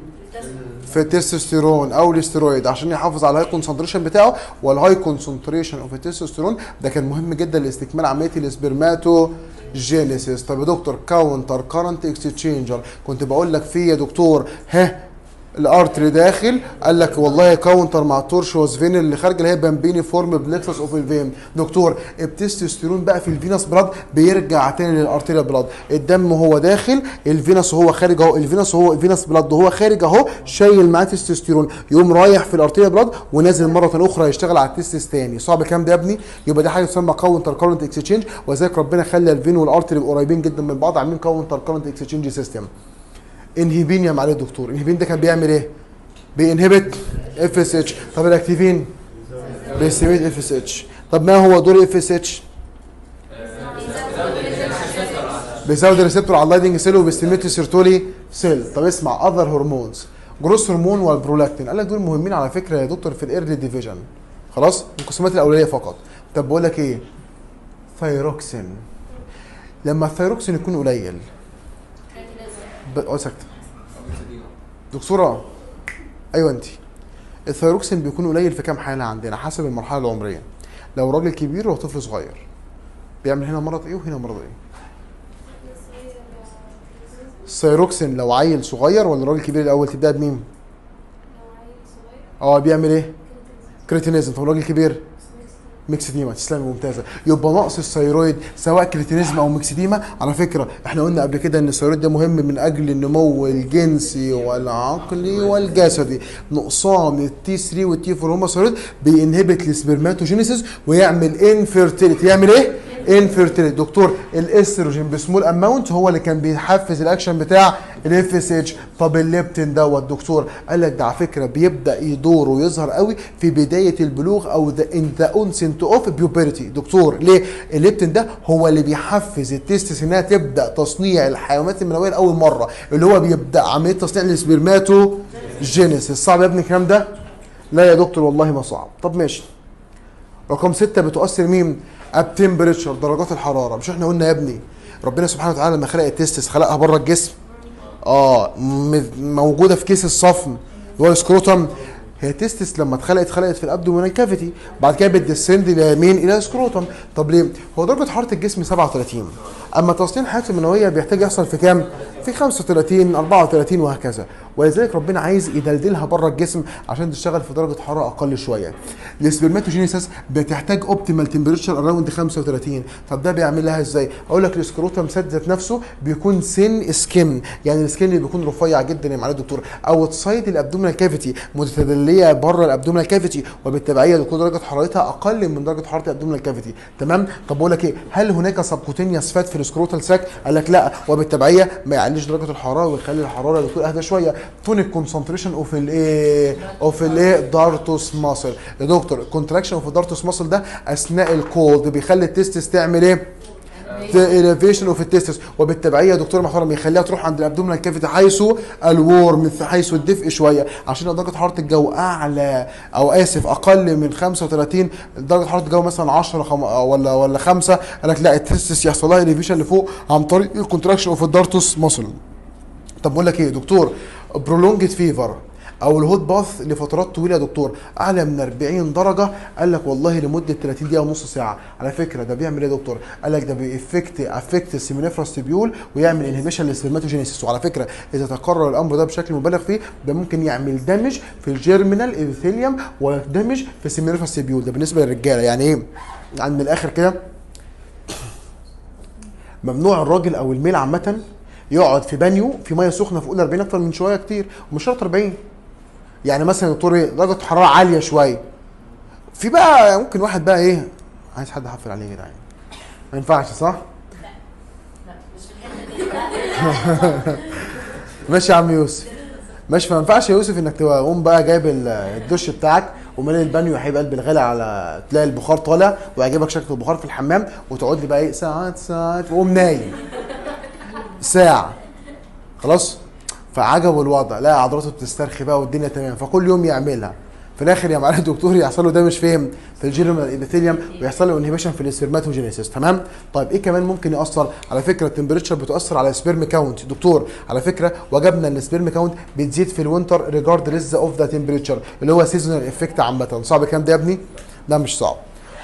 في التستوستيرون أو الاسترويد عشان يحافظ على ال high concentration بتاعه وال high concentration of ال testosterone ده كان مهم جدا لاستكمال عملية ال spermatogenesis طب يا دكتور counter current exchanger كنت بقول لك في يا دكتور. ها؟ ال artery داخل قال لك والله counter مع ال tortuous vein اللي خارجه اللي هي pampiniform plexus of ال vein دكتور التستوستيرون بقى في ال venous blood بيرجع تاني لل arterial blood. الدم هو داخل ال venous هو خارج أهو ال venous هو ال venous blood وهو خارج أهو شايل معاه تستوستيرون. يقوم رايح في ال arterial blood ونازل مرة أخرى يشتغل على ال testis تاني صعب كام ده يا ابني؟ يبقى دي حاجة تسمى counter current exchange وذلك ربنا خلى ال vein وال artery قريبين جدا من بعض عاملين counter current exchange system. inhibin يا معالي الدكتور inhibin ده كان بيعمل إيه؟ ب inhibit FSH طب ال activin؟ ب stimulate FSH طب ما هو دور FSH بيزود ال receptor على ال Leydig cell وب stimulate ال Sertoli cell. طب اسمع other hormones growth hormone وال prolactin. قال لك دول مهمين على فكرة يا دكتور في ال early division خلاص؟ القسمات الأولية فقط. طب بقول لك إيه؟ ثايروكسين لما الثايروكسين يكون قليل آه ساكتة. دكتورة أيوه انت الثايروكسين بيكون قليل في كام حالة عندنا حسب المرحلة العمرية. لو راجل كبير ولا طفل صغير. بيعمل هنا مرض إيه وهنا مرض إيه؟ الثايروكسين لو عيل صغير ولا راجل كبير الأول تبدأ بمين؟ آه بيعمل إيه؟ cretinism. طب راجل كبير؟ myxedema تسلمي ممتازة. يبقى نقص ال thyroid سواء cretinism أو myxedema على فكرة إحنا قلنا قبل كده إن ال thyroid ده مهم من أجل النمو الجنسي والعقلي والجسدي. نقصان التي 3 والتي 4 هم الثيرويد بينهبت السبرماتوجينيسيس ويعمل انفيرتيليتي يعمل إيه؟ infertility دكتور ال estrogen ب small amount هو اللي كان بيحفز الأكشن بتاع ال FSH طب الليبتين دوت. دكتور قال لك ده على فكرة بيبدأ يدور ويظهر قوي في بداية البلوغ أو the in the onset of puberty دكتور ليه؟ الليبتين ده هو اللي بيحفز ال testis إنها تبدأ تصنيع الحيوانات المنوية لأول مرة اللي هو بيبدأ عملية تصنيع ال spermatogenesis. صعب يا ابني الكلام ده؟ لا يا دكتور والله ما صعب. طب ماشي. رقم ستة بتؤثر مين؟ ال temperature درجات الحرارة. مش إحنا قلنا يا ابني ربنا سبحانه وتعالى لما خلق ال testis خلقها بره الجسم. آه موجودة في كيس الصفن اللي هو ال scrotum. هي testis لما اتخلقت اتخلقت في ال abdominal cavity بعد كده بت descend لمين إلى ال scrotum طب ليه؟ هو درجة حرارة الجسم 37 أما تصنيع الحياة المنوية بيحتاج يحصل في كام؟ في 35 34 وهكذا. ولذلك ربنا عايز يدلدلها بره الجسم عشان تشتغل في درجة حرارة أقل شوية. ال spermatogenesis بتحتاج optimal temperature around 35 طب ده بيعمل لها إزاي؟ أقول لك ال scrotum ذات نفسه بيكون thin skin يعني ال skin اللي بيكون رفيع جدا يا معالي الدكتور. outside ال abdominal cavity متدليه بره ال abdominal cavity وبالتبعية تكون درجة حرارتها أقل من درجة حرارة ال abdominal cavity تمام؟ طب بقول لك إيه؟ هل هناك subcutaneous fat في ال scrotal sac قال لك لا وبالتبعية ما يعليش درجة الحرارة ويخلي الحرارة تكون أهدى شوية. tonic contraction of الايه of الايه dartos muscle يا دكتور ال contraction of ال dartos muscle ده أثناء ال cold بيخلي ال testis تعمل إيه؟ elevation of ال testis وبالتبعية يا دكتور محترم يخليها تروح عند ال abdominal cavity حيث ال warm حيث الدفء شوية. عشان درجة حرارة الجو أعلى أو آسف أقل من 35 درجة حرارة الجو مثلا 10 خم... ولا ولا 5 قال لك لا ال testis يحصل لها elevation لفوق عن طريق ال contraction of ال dartos muscle طب بقول لك إيه دكتور؟ prolonged fever أو ال hot bath لفترات طويلة يا دكتور. أعلى من 40 درجة. قال لك والله لمدة 30 دقيقة ونص ساعة. على فكرة ده بيعمل إيه يا دكتور؟ قال لك ده ب affect affect ال seminiferous tubule ويعمل inhibition لل spermatogenesis وعلى فكرة إذا تكرر الأمر ده بشكل مبالغ فيه ده ممكن يعمل damage في ال germinal epithelium و damage في ال seminiferous tubule ده بالنسبة للرجالة. يعني إيه؟ يعني من الآخر كده ممنوع الراجل أو ال male عامة يقعد في بانيو في مية سخنة فوق ال 40 أكتر من شوية كتير. ومش شرط 40 يعني مثلا يا دكتور إيه درجة حراره عالية شوية في بقى ممكن واحد بقى إيه عايز حد يحفل عليه يا جدعان ما ينفعش صح؟ لا مش الحته دي ماشي يا عم يوسف. ماشي فما ينفعش يا يوسف إنك تقوم بقى جايب ال- الدش بتاعك ومالي البانيو هيبقى قلب الغالي على تلاقي البخار طالع ويعجبك شكل البخار في الحمام وتقعد لي بقى إيه ساعات ساعات وقوم نايم. ساعة. خلاص؟ فعجبه الوضع لا عضلاته بتسترخي بقى والدنيا تمام فكل يوم يعملها. في الآخر يا معالي الدكتور يحصل له ده مش فاهم في الجيرمال ايبيثيليوم ويحصل له انهبيشن في السبرماتوجينيسيس تمام؟ طيب إيه كمان ممكن يأثر؟ على فكرة ال temperature بتأثر على ال sperm count دكتور على فكرة وجدنا إن ال sperm count بتزيد في ال winter regardless of the temperature اللي هو seasonal effect عامة. صعب الكلام ده يا ابني؟ ده مش صعب.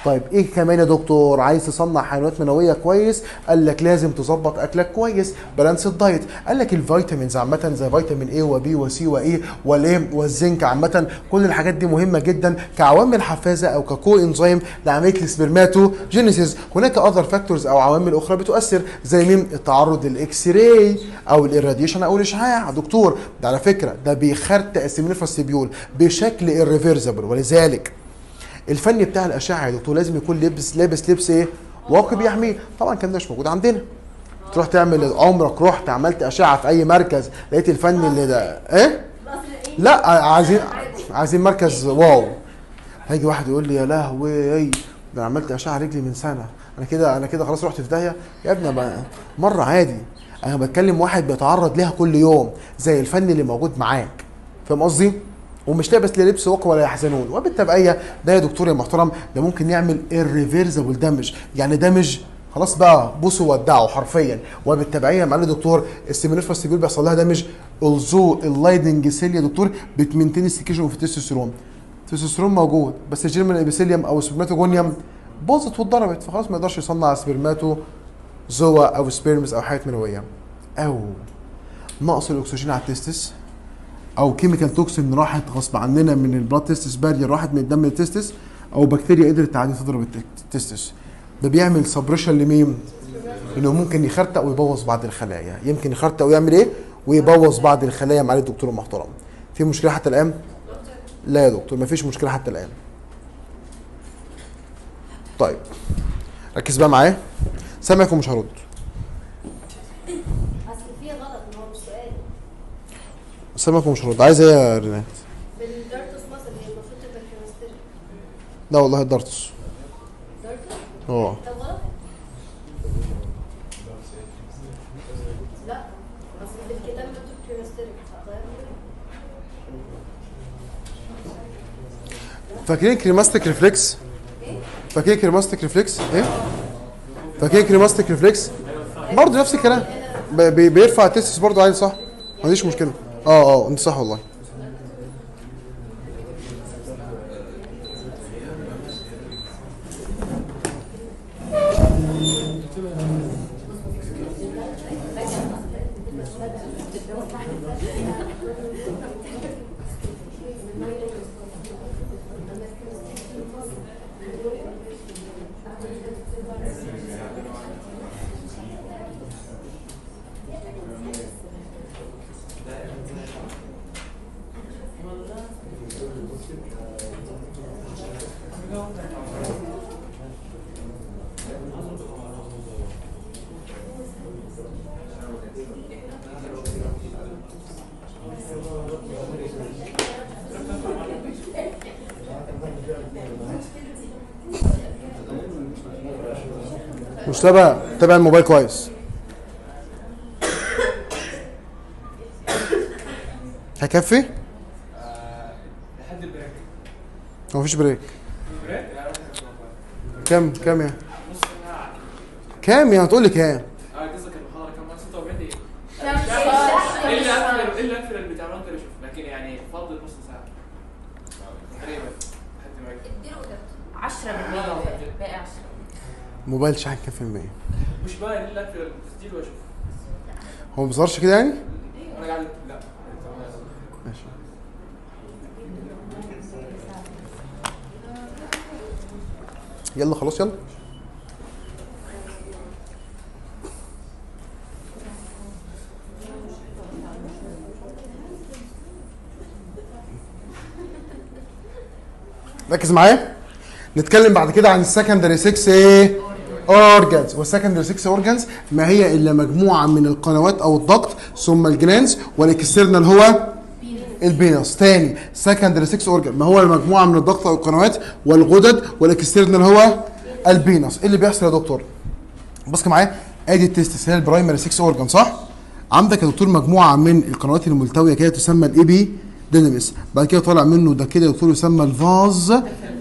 طيب إيه كمان يا دكتور؟ عايز تصنع حيوانات منوية كويس؟ قال لك لازم تظبط أكلك كويس. balanced diet. قال لك ال vitamins عامة زي فيتامين A و B و C و E والايه والزنك عامة كل الحاجات دي مهمة جدا كعوامل حفازه أو ك coenzyme لعمليه ال spermatogenesis هناك other factors أو عوامل أخرى بتؤثر زي مين؟ التعرض لل X-ray أو ال irradiation أو الإشعاع. دكتور ده على فكرة ده بيخرق ال seminiferous tubule بشكل irreversible. ولذلك الفني بتاع الاشعه يا دكتور لازم يكون لابس لابس لبس إيه؟ واقي بيحميه طبعا الكلام ده مش موجود عندنا. تروح تعمل عمرك رحت عملت اشعه في أي مركز لقيت الفني اللي ده. إيه؟ لا عايزين عايزين مركز wow. هيجي واحد يقول لي يا لهوي ده أنا عملت اشعه رجلي من سنة. أنا كده أنا كده خلاص رحت في داهية. يا ابني مرة عادي. أنا بتكلم واحد بيتعرض ليها كل يوم زي الفني اللي موجود معاك. فاهم قصدي؟ ومش لابس لا لبس واقي ولا يحزنون. وبالتبعية ده يا دكتور يا محترم ده ممكن يعمل irreversible damage يعني damage خلاص بقى بوسه وودعه حرفيا. وبالتبعية معالي دكتور ال seminiferous tubule بيحصل لها damage although ال Leydig cell يا دكتور بت maintain ال secretion في التستوستيرون. التستوستيرون موجود بس ال germinal epithelium أو ال spermatogonium باظت واتضربت فخلاص ما يقدرش يصنع spermatozoa أو sperms أو حياه منويه أو نقص الأكسجين على ال testis. أو chemical toxin راحت غصب عننا من ال blood testis barrier راحت من الدم لل testis أو بكتيريا قدرت تعدي تضرب الت- ال testis ده بيعمل suppression لمين؟ إنه ممكن يخرتق ويبوظ بعض الخلايا. يمكن يخرتق ويعمل إيه؟ ويبوظ بعض الخلايا. معالي الدكتور المحترم. في مشكلة حتى الآن؟ لا يا دكتور مفيش مشكلة حتى الآن. طيب. ركز بقى معايا. سامعك ومش هرد اصل في غلط ما هو مش سؤال سامعك ومش هرد عايز إيه يا رينات؟ بالدارتوس مصر هي المفروض تبقى كيمستري لا والله ال dartos dartos؟ آه. لا اصل مكتوب cremasteric فاكرين cremasteric reflex فاكرين cremasteric reflex إيه؟ فاكرين cremasteric reflex برضه نفس الكلام. بيرفع ال testis برضه عادي صح؟ ما عنديش مشكلة. آه آه انت صح والله. مش تابع الموبايل كويس هيكفي؟ لحد البريك مفيش بريك البريك لا كام كام يعني هتقول لي كام؟ آه قصدك المحاضرة كم 46 دقيقة الا أكثر الا أكثر البتاع ما أقدر أشوف لكن يعني فضل نص ساعة تقريبا لحد ما يكفي. 10 بالمية باقي 10 موبايل شحن كام في المية؟ مش باين الا أكثر التسجيل وأشوف. هو ما بيظهرش كده يعني؟ أنا قاعد لا. ماشي. يلا خلاص يلا. ركز معايا. نتكلم بعد كده عن ال secondary sex إيه organs وال secondary sex organs ما هي إلا مجموعة من القنوات أو ال ducts ثم ال glands وال external هو ال penis تاني secondary sex organ ما هو المجموعة من ال ducts أو القنوات والغدد وال external هو ال penis إيه اللي بيحصل يا دكتور؟ بص معايا. آدي ال testis هي ال primary sex organ صح؟ عندك يا دكتور مجموعة من القنوات الملتوية كده تسمى ال epi بعد كده طالع منه ده كده يا دكتور يسمى ال vas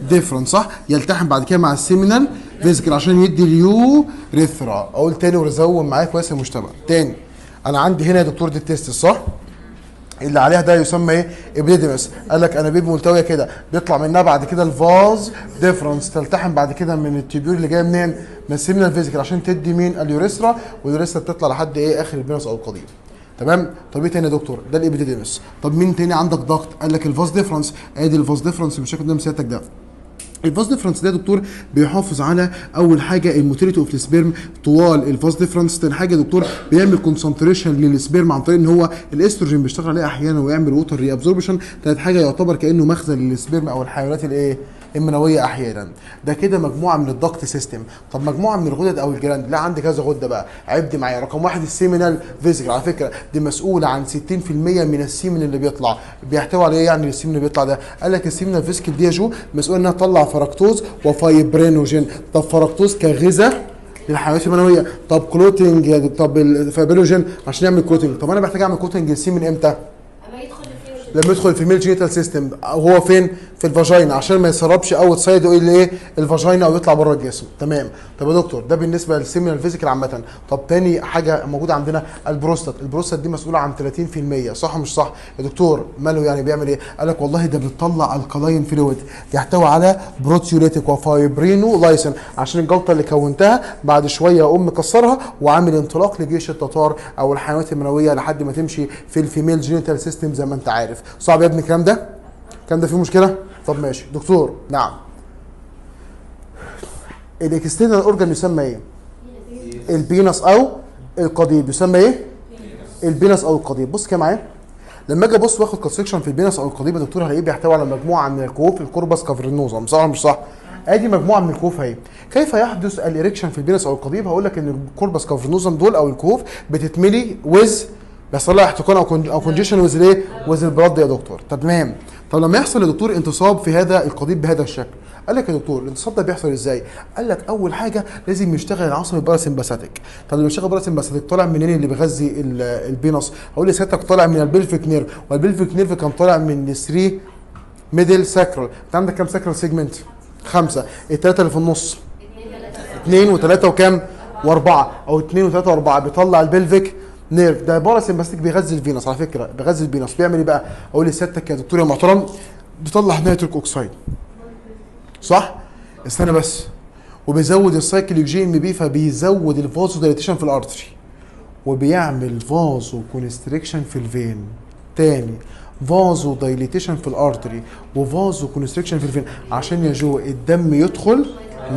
deferens صح؟ يلتحم بعد كده مع ال seminal. vesicle عشان يدي ال urethra أقول تاني وركزوا معايا كويس مجتمع تاني أنا عندي هنا يا دكتور دي ال testis صح؟ اللي عليها ده يسمى إيه؟ epididymis قال لك انابيب ملتوية كده. بيطلع منها بعد كده ال vas deferens تلتحم بعد كده من ال tubule اللي جاية منين؟ من ال seminal vesicle عشان تدي مين؟ ال urethra. وال urethra بتطلع لحد إيه؟ آخر ال penis أو القضيب. تمام؟ طب إيه تاني يا دكتور؟ ده ال epididymis طب مين تاني؟ عندك ducts قال لك ال vas deferens أدي ال vas deferens بالشكل ده مسيادتك ده. ال vas deferens ده يا دكتور بيحافظ على أول حاجة ال motility of ال sperm طوال ال vas deferens تاني حاجة يا دكتور بيعمل concentration لل sperm عن طريق إن هو الأستروجين بيشتغل عليه أحيانا ويعمل water reabsorption تالت حاجة يعتبر كأنه مخزن لل sperm أو الحيوانات الإيه؟ المنوية أحيانا. ده كده مجموعة من ال duct system طب مجموعة من الغدد أو ال gland لا عندي كذا غدة بقى. عد معايا. رقم واحد ال seminal vesicle. على فكرة دي مسؤولة عن 60% من ال semen اللي بيطلع. بيحتوي على إيه يعني ال semen اللي بيطلع ده؟ قال لك ال seminal vesicle دي يا جو مسؤول إنها تطلع fructose و fibrinogen. طب فركتوز كغذاء للحيوانات المنوية. طب clotting طب ال fibrinogen عشان يعمل clotting طب أنا محتاج أعمل clotting لل semen إمتى؟ أما يدخل لما يدخل في ال female genital system هو فين؟ في ال vagina عشان ما يسربش outside إيه؟ ال vagina أو يطلع بره الجسم. تمام. طب يا دكتور ده بالنسبة لل seminal vesicle عامة. طب تاني حاجة موجودة عندنا البروستات. البروستات دي مسؤولة عن 30% صح مش صح؟ يا دكتور ماله يعني بيعمل إيه؟ قال لك والله ده بتطلع alkaline fluid يحتوي على proteolytic و fibrinolysin عشان الجلطة اللي كونتها بعد شوية اقوم مكسرها وعامل انطلاق لجيش التتار أو الحيوانات المنوية لحد ما تمشي في ال female genital system زي ما أنت عارف. صعب يا ابني الكلام ده؟ الكلام ده فيه مشكلة؟ طب ماشي. دكتور نعم. ال external organ يسمى إيه؟ ال penis أو القضيب يسمى إيه؟ ال penis أو القضيب. بص كده معايا. لما أجي أبص وأخد cross section في ال penis أو القضيب يا دكتور هلاقيه بيحتوي على مجموعة من الكهوف ال corpus cavernosum صح مش صح؟ أدي مجموعة من الكهوف أهي. كيف يحدث ال erection في ال penis أو القضيب؟ هقول لك إن ال corpus cavernosum دول أو الكهوف بتتملي ويز بيحصل لها احتقان أو con أو congestion with الايه with ال blood يا دكتور. طب تمام. طب لما يحصل يا دكتور انتصاب في هذا القضيب بهذا الشكل قال لك يا دكتور الانتصاب ده بيحصل إزاي؟ قال لك أول حاجة لازم يشتغل العصب ال parasympathetic طب لما يشتغل ال parasympathetic طالع منين اللي بيغذي ال- ال penis؟ هقول لسيادتك طالع من ال pelvic nerve وال pelvic nerve كان طالع من 3 middle sacral انت عندك كام sacral segment؟ خمسة الثلاثه اللي في النص اثنين وثلاثه وكام؟ واربعة أو اثنين وثلاثه واربعة بيطلع ال pelvic nerve ده parasympathetic بيغذي ال penis على فكرة بيغذي ال penis بيعمل إيه بقى؟ أقول لسيادتك يا دكتور يا محترم بيطلع nitric oxide صح؟ استنى بس. وبيزود ال cyclic GMP فبيزود ال vasodilatation في ال artery. وبيعمل vasoconstriction في ال vein. تاني vasodilatation في ال artery و vasoconstriction في ال vein. عشان يا جو الدم يدخل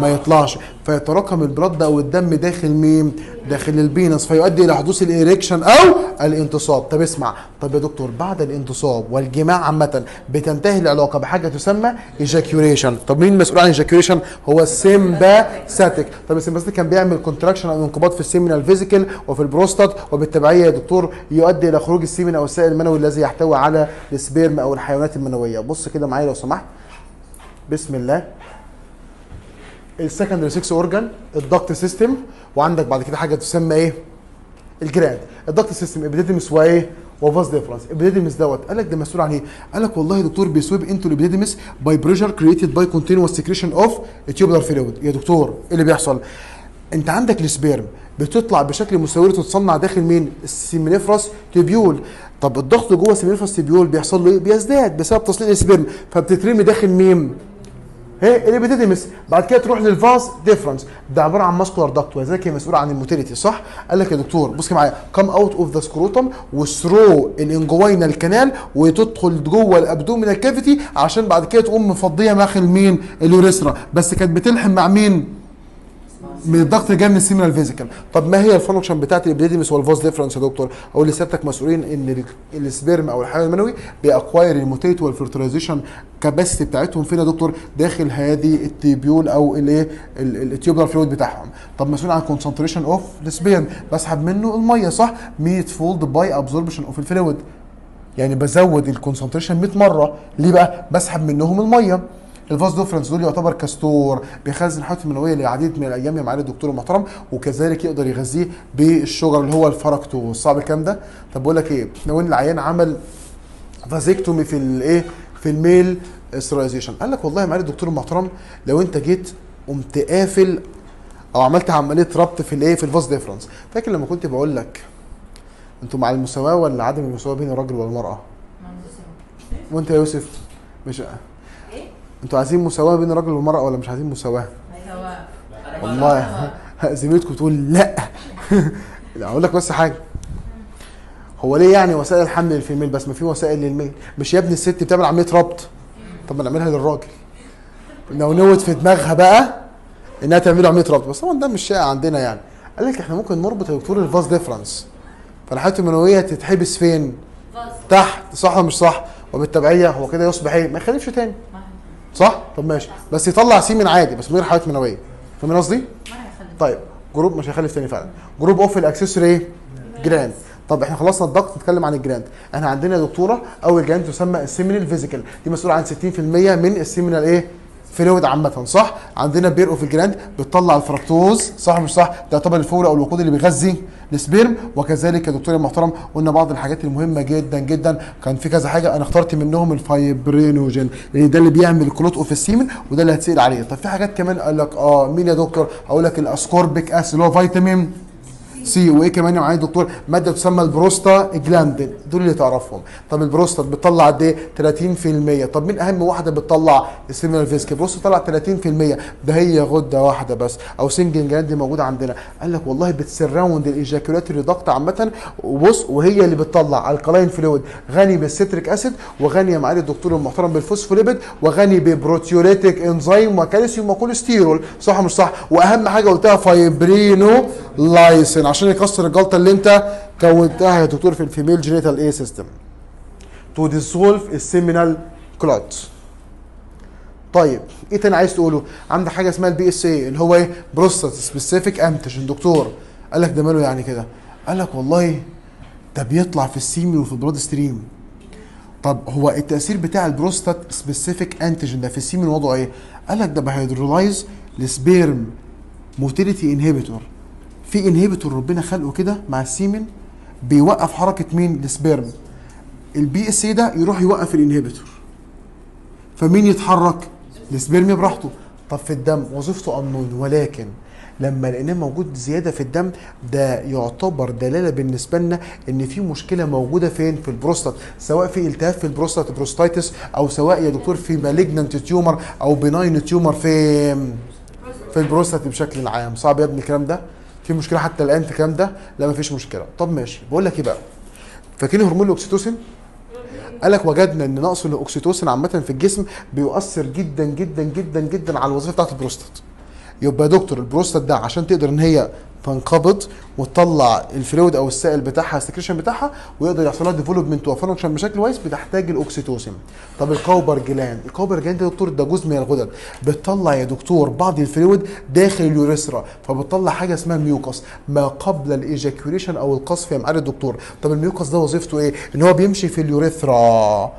ما يطلعش. فيتراكم ال blood أو الدم داخل مين؟ داخل ال penis. فيؤدي إلى حدوث ال erection أو الانتصاب. طب اسمع. طب يا دكتور بعد الانتصاب والجماع عامة بتنتهي العلاقة بحاجة تسمى ejaculation طب مين مسؤول عن ejaculation هو ال sympathetic طب ال sympathetic كان بيعمل contraction أو انقباض في ال seminal vesicle وفي البروستات. وبالتبعية يا دكتور يؤدي إلى خروج ال semen أو السائل المنوي الذي يحتوي على ال sperm أو الحيوانات المنوية. بص كده معايا لو سمحت. بسم الله. ال secondary sex organ ال duct system وعندك بعد كده حاجة تسمى إيه؟ ال gland duct system epididymis وايه و vas deferens epididymis دوت قال لك ده مسؤول عن إيه؟ قال لك والله يا دكتور بي sweep into ال epididymis by pressure created by continuous secretion of tubular fluid يا دكتور إيه اللي بيحصل؟ أنت عندك ال sperm بتطلع بشكل مساوي تتصنع داخل مين؟ ال seminiferous tubule. طب الضغط جوه ال seminiferous tubule بيحصل له إيه؟ بيزداد بسبب تصنيع ال sperm. فبتترمي داخل مين؟ ال epididymis. بعد كده تروح لل vas deferens ده عبارة عن muscular duct ولذلك هي مسؤوله عن ال motility صح؟ قال لك يا دكتور بص معايا. come out of the scrotum و through ال inguinal canal وتدخل جوه ال abdominal cavity عشان بعد كده تقوم مفضية داخل مين ال urethra. بس كانت بتلحم مع مين؟ من ال duct اللي جاي من ال seminal vesicle. طب ما هي ال function بتاعت ال epididymis وال vas deferens يا دكتور؟ أقول لسيادتك مسؤولين إن ال- ال sperm أو الحيوان المنوي بي acquire ال motility وال fertilization capacity بتاعتهم فين يا دكتور؟ داخل هذه ال tubule أو الايه ال tubular fluid بتاعهم. طب مسؤول عن concentration of ال sperm بسحب منه المية صح؟ 100 fold by absorption of ال fluid يعني بزود ال concentration 100 مرة. ليه بقى؟ بسحب منهم المية. ال vas deferens دول يعتبر ك store بيخزن الحيوانات المنويه لعديد من الأيام يا معالي الدكتور المحترم وكذلك يقدر يغذيه بال sugar اللي هو الفركتوز صعب الكلام ده؟ طب بقول لك إيه لو ان العيان عمل vasectomy في الايه في ال male sterilization قال لك والله يا معالي الدكتور المحترم لو أنت جيت قمت قافل أو عملت عملية ربط في الايه في ال vas deferens. فاكر لما كنت بقول لك أنتوا مع المساواة ولا عدم المساواة بين الراجل والمرأة؟ وأنت يا يوسف؟ مش؟ أنتوا عايزين مساواة بين الراجل والمرأة ولا مش عايزين مساواة؟ سواء والله. زميلتكم تقول لا. لا أقول لك بس حاجة. هو ليه يعني وسائل الحمل لل female بس ما في وسائل لل male؟ مش يا ابني الست بتعمل عملية ربط؟ طب ما نعملها للراجل. لو نوت في دماغها بقى إنها تعمل عملية ربط. بس طبعا ده مش شائع عندنا يعني. قال لك إحنا ممكن نربط يا دكتور ال vas deferens. فالحيوانات المنوية تتحبس فين؟ تحت. صح ولا مش صح؟ وبالتبعية هو كده يصبح إيه؟ ما يخلفش تاني. صح؟ طب ماشي. بس يطلع semen عادي بس من غير حيوانات منوية. فاهمين قصدي؟ طيب جروب مش هيخلف تاني فعلا. group of ال accessory إيه gland. طب إحنا خلصنا ال duct نتكلم عن ال gland. إحنا عندنا يا دكتورة أول gland تسمى ال seminal vesicle. دي مسؤولة عن 60% من ال seminal إيه؟ fluid عامة صح؟ عندنا pair of ال gland بتطلع الفركتوز صح مش صح؟ ده يعتبر الفول أو الوقود اللي بيغذي ال sperm وكذلك يا دكتور المحترم قلنا بعض الحاجات المهمة جدا جدا كان في كذا حاجة أنا اخترت منهم ال fibrinogen لأن ده اللي بيعمل clot of ال semen وده اللي هتسأل عليه طب في حاجات كمان قال لك آه مين يا دكتور؟ هقول لك ال ascorbic acid اللي هو فيتامين سي وايه كمان يا معالي الدكتور مادة تسمى البروستا جلاندين. دول اللي تعرفهم. طب البروستات بتطلع قد إيه؟ 30% طب مين أهم واحدة بتطلع؟ ال seminal vesicle البروستا طلع 30% ده هي غدة واحدة بس. أو single gland موجودة عندنا. قال لك والله بت surround ال ejaculatory duct عامة. وبص وهي اللي بتطلع ال alkaline fluid. غني بال citric acid وغني يا معالي الدكتور المحترم بالفوسفوليبيد وغني ب proteolytic enzyme وكالسيوم وكوليسترول صح مش صح؟ وأهم حاجة قلتها fibrinolysin. عشان يكسر الجلطة اللي انت كونتها يا دكتور في ال female genital system. to dissolve ال seminal clot طيب إيه تاني عايز تقوله؟ عندك حاجة اسمها ال PSA اللي هو إيه؟ prostate specific antigen دكتور قال لك ده ماله يعني كده؟ قال لك والله ده بيطلع في ال semen وفي ال blood stream. طب هو التأثير بتاع ال prostate specific antigen ده في ال semen وضعه إيه؟ قال لك ده ب hydrolyze ال sperm motility inhibitor في inhibitor ربنا خلقه كده مع ال semen بيوقف حركة مين؟ ال sperm. ال PSA ده يروح يوقف ال inhibitor فمين يتحرك؟ ال sperm براحته. طب في الدم وظيفته امنون ولكن لما لقيناه موجود زيادة في الدم ده يعتبر دلالة بالنسبة لنا إن في مشكلة موجودة فين؟ في البروستات. سواء في التهاب في البروستات prostatitis أو سواء يا دكتور في malignant tumor أو benign tumor في في البروستات بشكل عام. صعب يا ابني الكلام ده؟ في مشكلة حتى الآن في الكلام ده؟ لا مفيش مشكلة. طب ماشي. بقول لك إيه بقى؟ فاكرين هرمون الأكسيتوسين؟ قال لك وجدنا إن نقص الأكسيتوسين عامة في الجسم بيؤثر جدا جدا جدا جدا على الوظيفة بتاعت البروستات. يبقى يا دكتور البروستات ده عشان تقدر إن هي تنقبض وتطلع ال fluid أو السائل بتاعها ال secretion بتاعها ويقدر يحصل لها development و function بشكل كويس بتحتاج الأكسيتوسين. طب ال Cowper gland ال Cowper gland ده دكتور ده جزء من الغدد. بتطلع يا دكتور بعض ال fluid داخل ال urethra فبتطلع حاجة اسمها mucus ما قبل ال ejaculation أو القصف يا معالي الدكتور. طب ال mucus ده وظيفته إيه؟ إن هو بيمشي في ال urethra.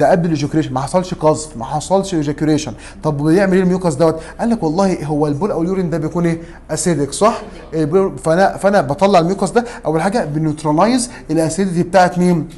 ده قبل ال ejaculation ما حصلش قذف ما حصلش ejaculation طب بيعمل إيه ال mucus دوت؟ قال لك والله هو البول أو ال urine ده بيكون إيه؟ acidic صح؟ فانا فأنا بطلع ال mucus ده أول حاجة ب neutralize ال acidity بتاعت مين؟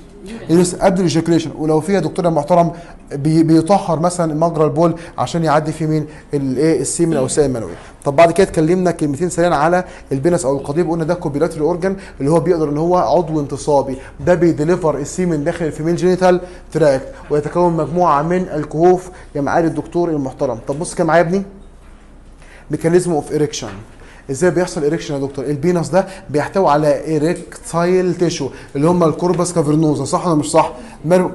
اليوس- قبل ال ejaculation ولو فيها دكتور محترم بي- بيطهر مثلا مجرى البول عشان يعدي في مين؟ الايه؟ ال semen أو السائل المنوي. طب بعد كده اتكلمنا كلمتين سريعا على ال penis أو القضيب قلنا ده copulatory organ اللي هو بيقدر إن هو عضو انتصابي. ده بي deliver ال semen داخل ال female genital tract ويتكون مجموعة من الكهوف يا معالي الدكتور المحترم. طب بص كده معايا يا ابني. mechanism of erection إزاي بيحصل erection يا دكتور؟ ال penis ده بيحتوي على erectile tissue اللي هم ال corpus cavernosa صح ولا مش صح؟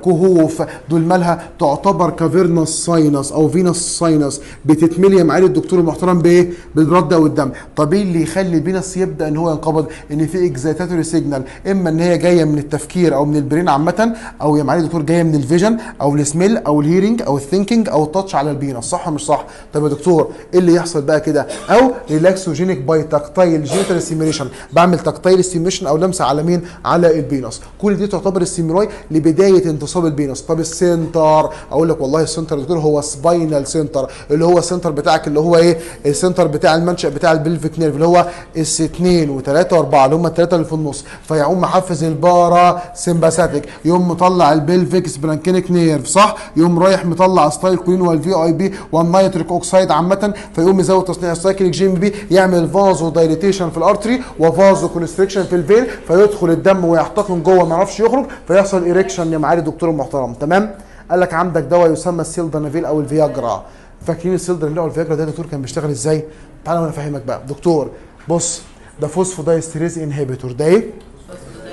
كهوف دول مالها تعتبر cavernous sinus أو venous sinus بتتملي يا معالي الدكتور المحترم بإيه؟ بال blood أو الدم. طب إيه اللي يخلي ال penis يبدأ إن هو ينقبض إن في excitatory signal إما إن هي جاية من التفكير أو من ال brain عامة أو يا معالي الدكتور جاية من الفيجن أو السميل أو الهيرنج أو الثينكينج أو التاتش على البينس صح ولا مش صح؟ طب يا دكتور إيه اللي يحصل بقى كده؟ أو reflexogenic by tactile genital stimulation بعمل tactile stimulation أو لمسه على مين؟ على ال penis كل دي تعتبر ال stimuli لبداية انتصاب ال penis طب ال center أقول لك والله ال center يا دكتور هو spinal center اللي هو ال center بتاعك اللي هو إيه؟ ال center بتاع المنشأ بتاع ال pelvic nerve اللي هو S 2 و3 و4 اللي هم الثلاثه اللي في النص. فيقوم محفز ال parasympathetic يقوم مطلع ال pelvic splanchnic nerve صح؟ يقوم رايح مطلع acetylcholine وال VIP وال nitric oxide عامة فيقوم يزود تصنيع ال cyclic GMP يعمل vasodilatation في ال artery و vasoconstriction في ال vein فيدخل الدم ويحتقن جوه ما يعرفش يخرج فيحصل erection يا معالي الدكتور المحترم. تمام؟ قال لك عندك دواء يسمى السيلدانافيل أو الفياجرا. فاكرين السيلدانافيل أو الفياجرا ده دكتور كان بيشتغل إزاي؟ تعالى وأنا أفهمك بقى. دكتور بص ده phosphodiesterase inhibitor ده إيه؟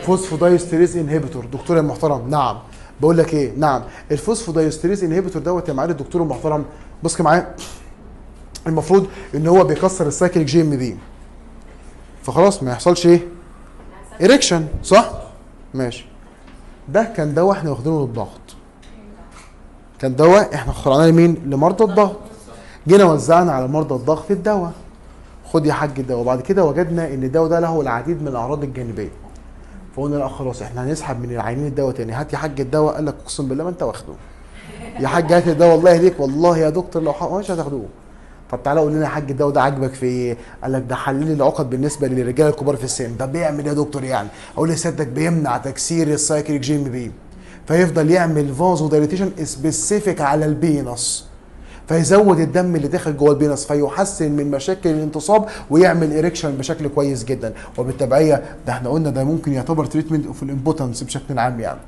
phosphodiesterase inhibitor دكتور المحترم نعم. بقول لك إيه؟ نعم. ال phosphodiesterase inhibitor دوت يا معالي الدكتور المحترم. بص معايا. المفروض إن هو بيكسر ال cyclic GMP فخلاص ما يحصلش إيه؟ erection صح؟ ماشي. ده كان دواء إحنا واخدينه للضغط. كان دواء إحنا اخترعناه لمين؟ لمرضى الضغط. جينا وزعنا على مرضى الضغط الدواء. خد يا حاج الدواء. بعد كده وجدنا إن الدواء ده له العديد من الأعراض الجانبية. فقلنا لا خلاص إحنا هنسحب من العينين الدواء تاني. هات يا حاج الدواء. قال لك أقسم بالله ما أنت واخده. يا حاج هات الدواء. والله يهديك. والله يا دكتور لو مش هتاخدوه طب تعالى قول لنا يا حاج ده عاجبك في إيه؟ قال لك ده حل لي العقد بالنسبة للرجاله الكبار في السن، ده بيعمل إيه يا دكتور يعني؟ أقول لي سيادتك بيمنع تكسير ال cyclic GMP. فيفضل يعمل vasodilatation specific على ال penis. فيزود الدم اللي داخل جوه ال penis. فيحسن من مشاكل الانتصاب ويعمل erection بشكل كويس جدا. وبالتبعية ده إحنا قلنا ده ممكن يعتبر treatment of ال impotence بشكل عام يعني.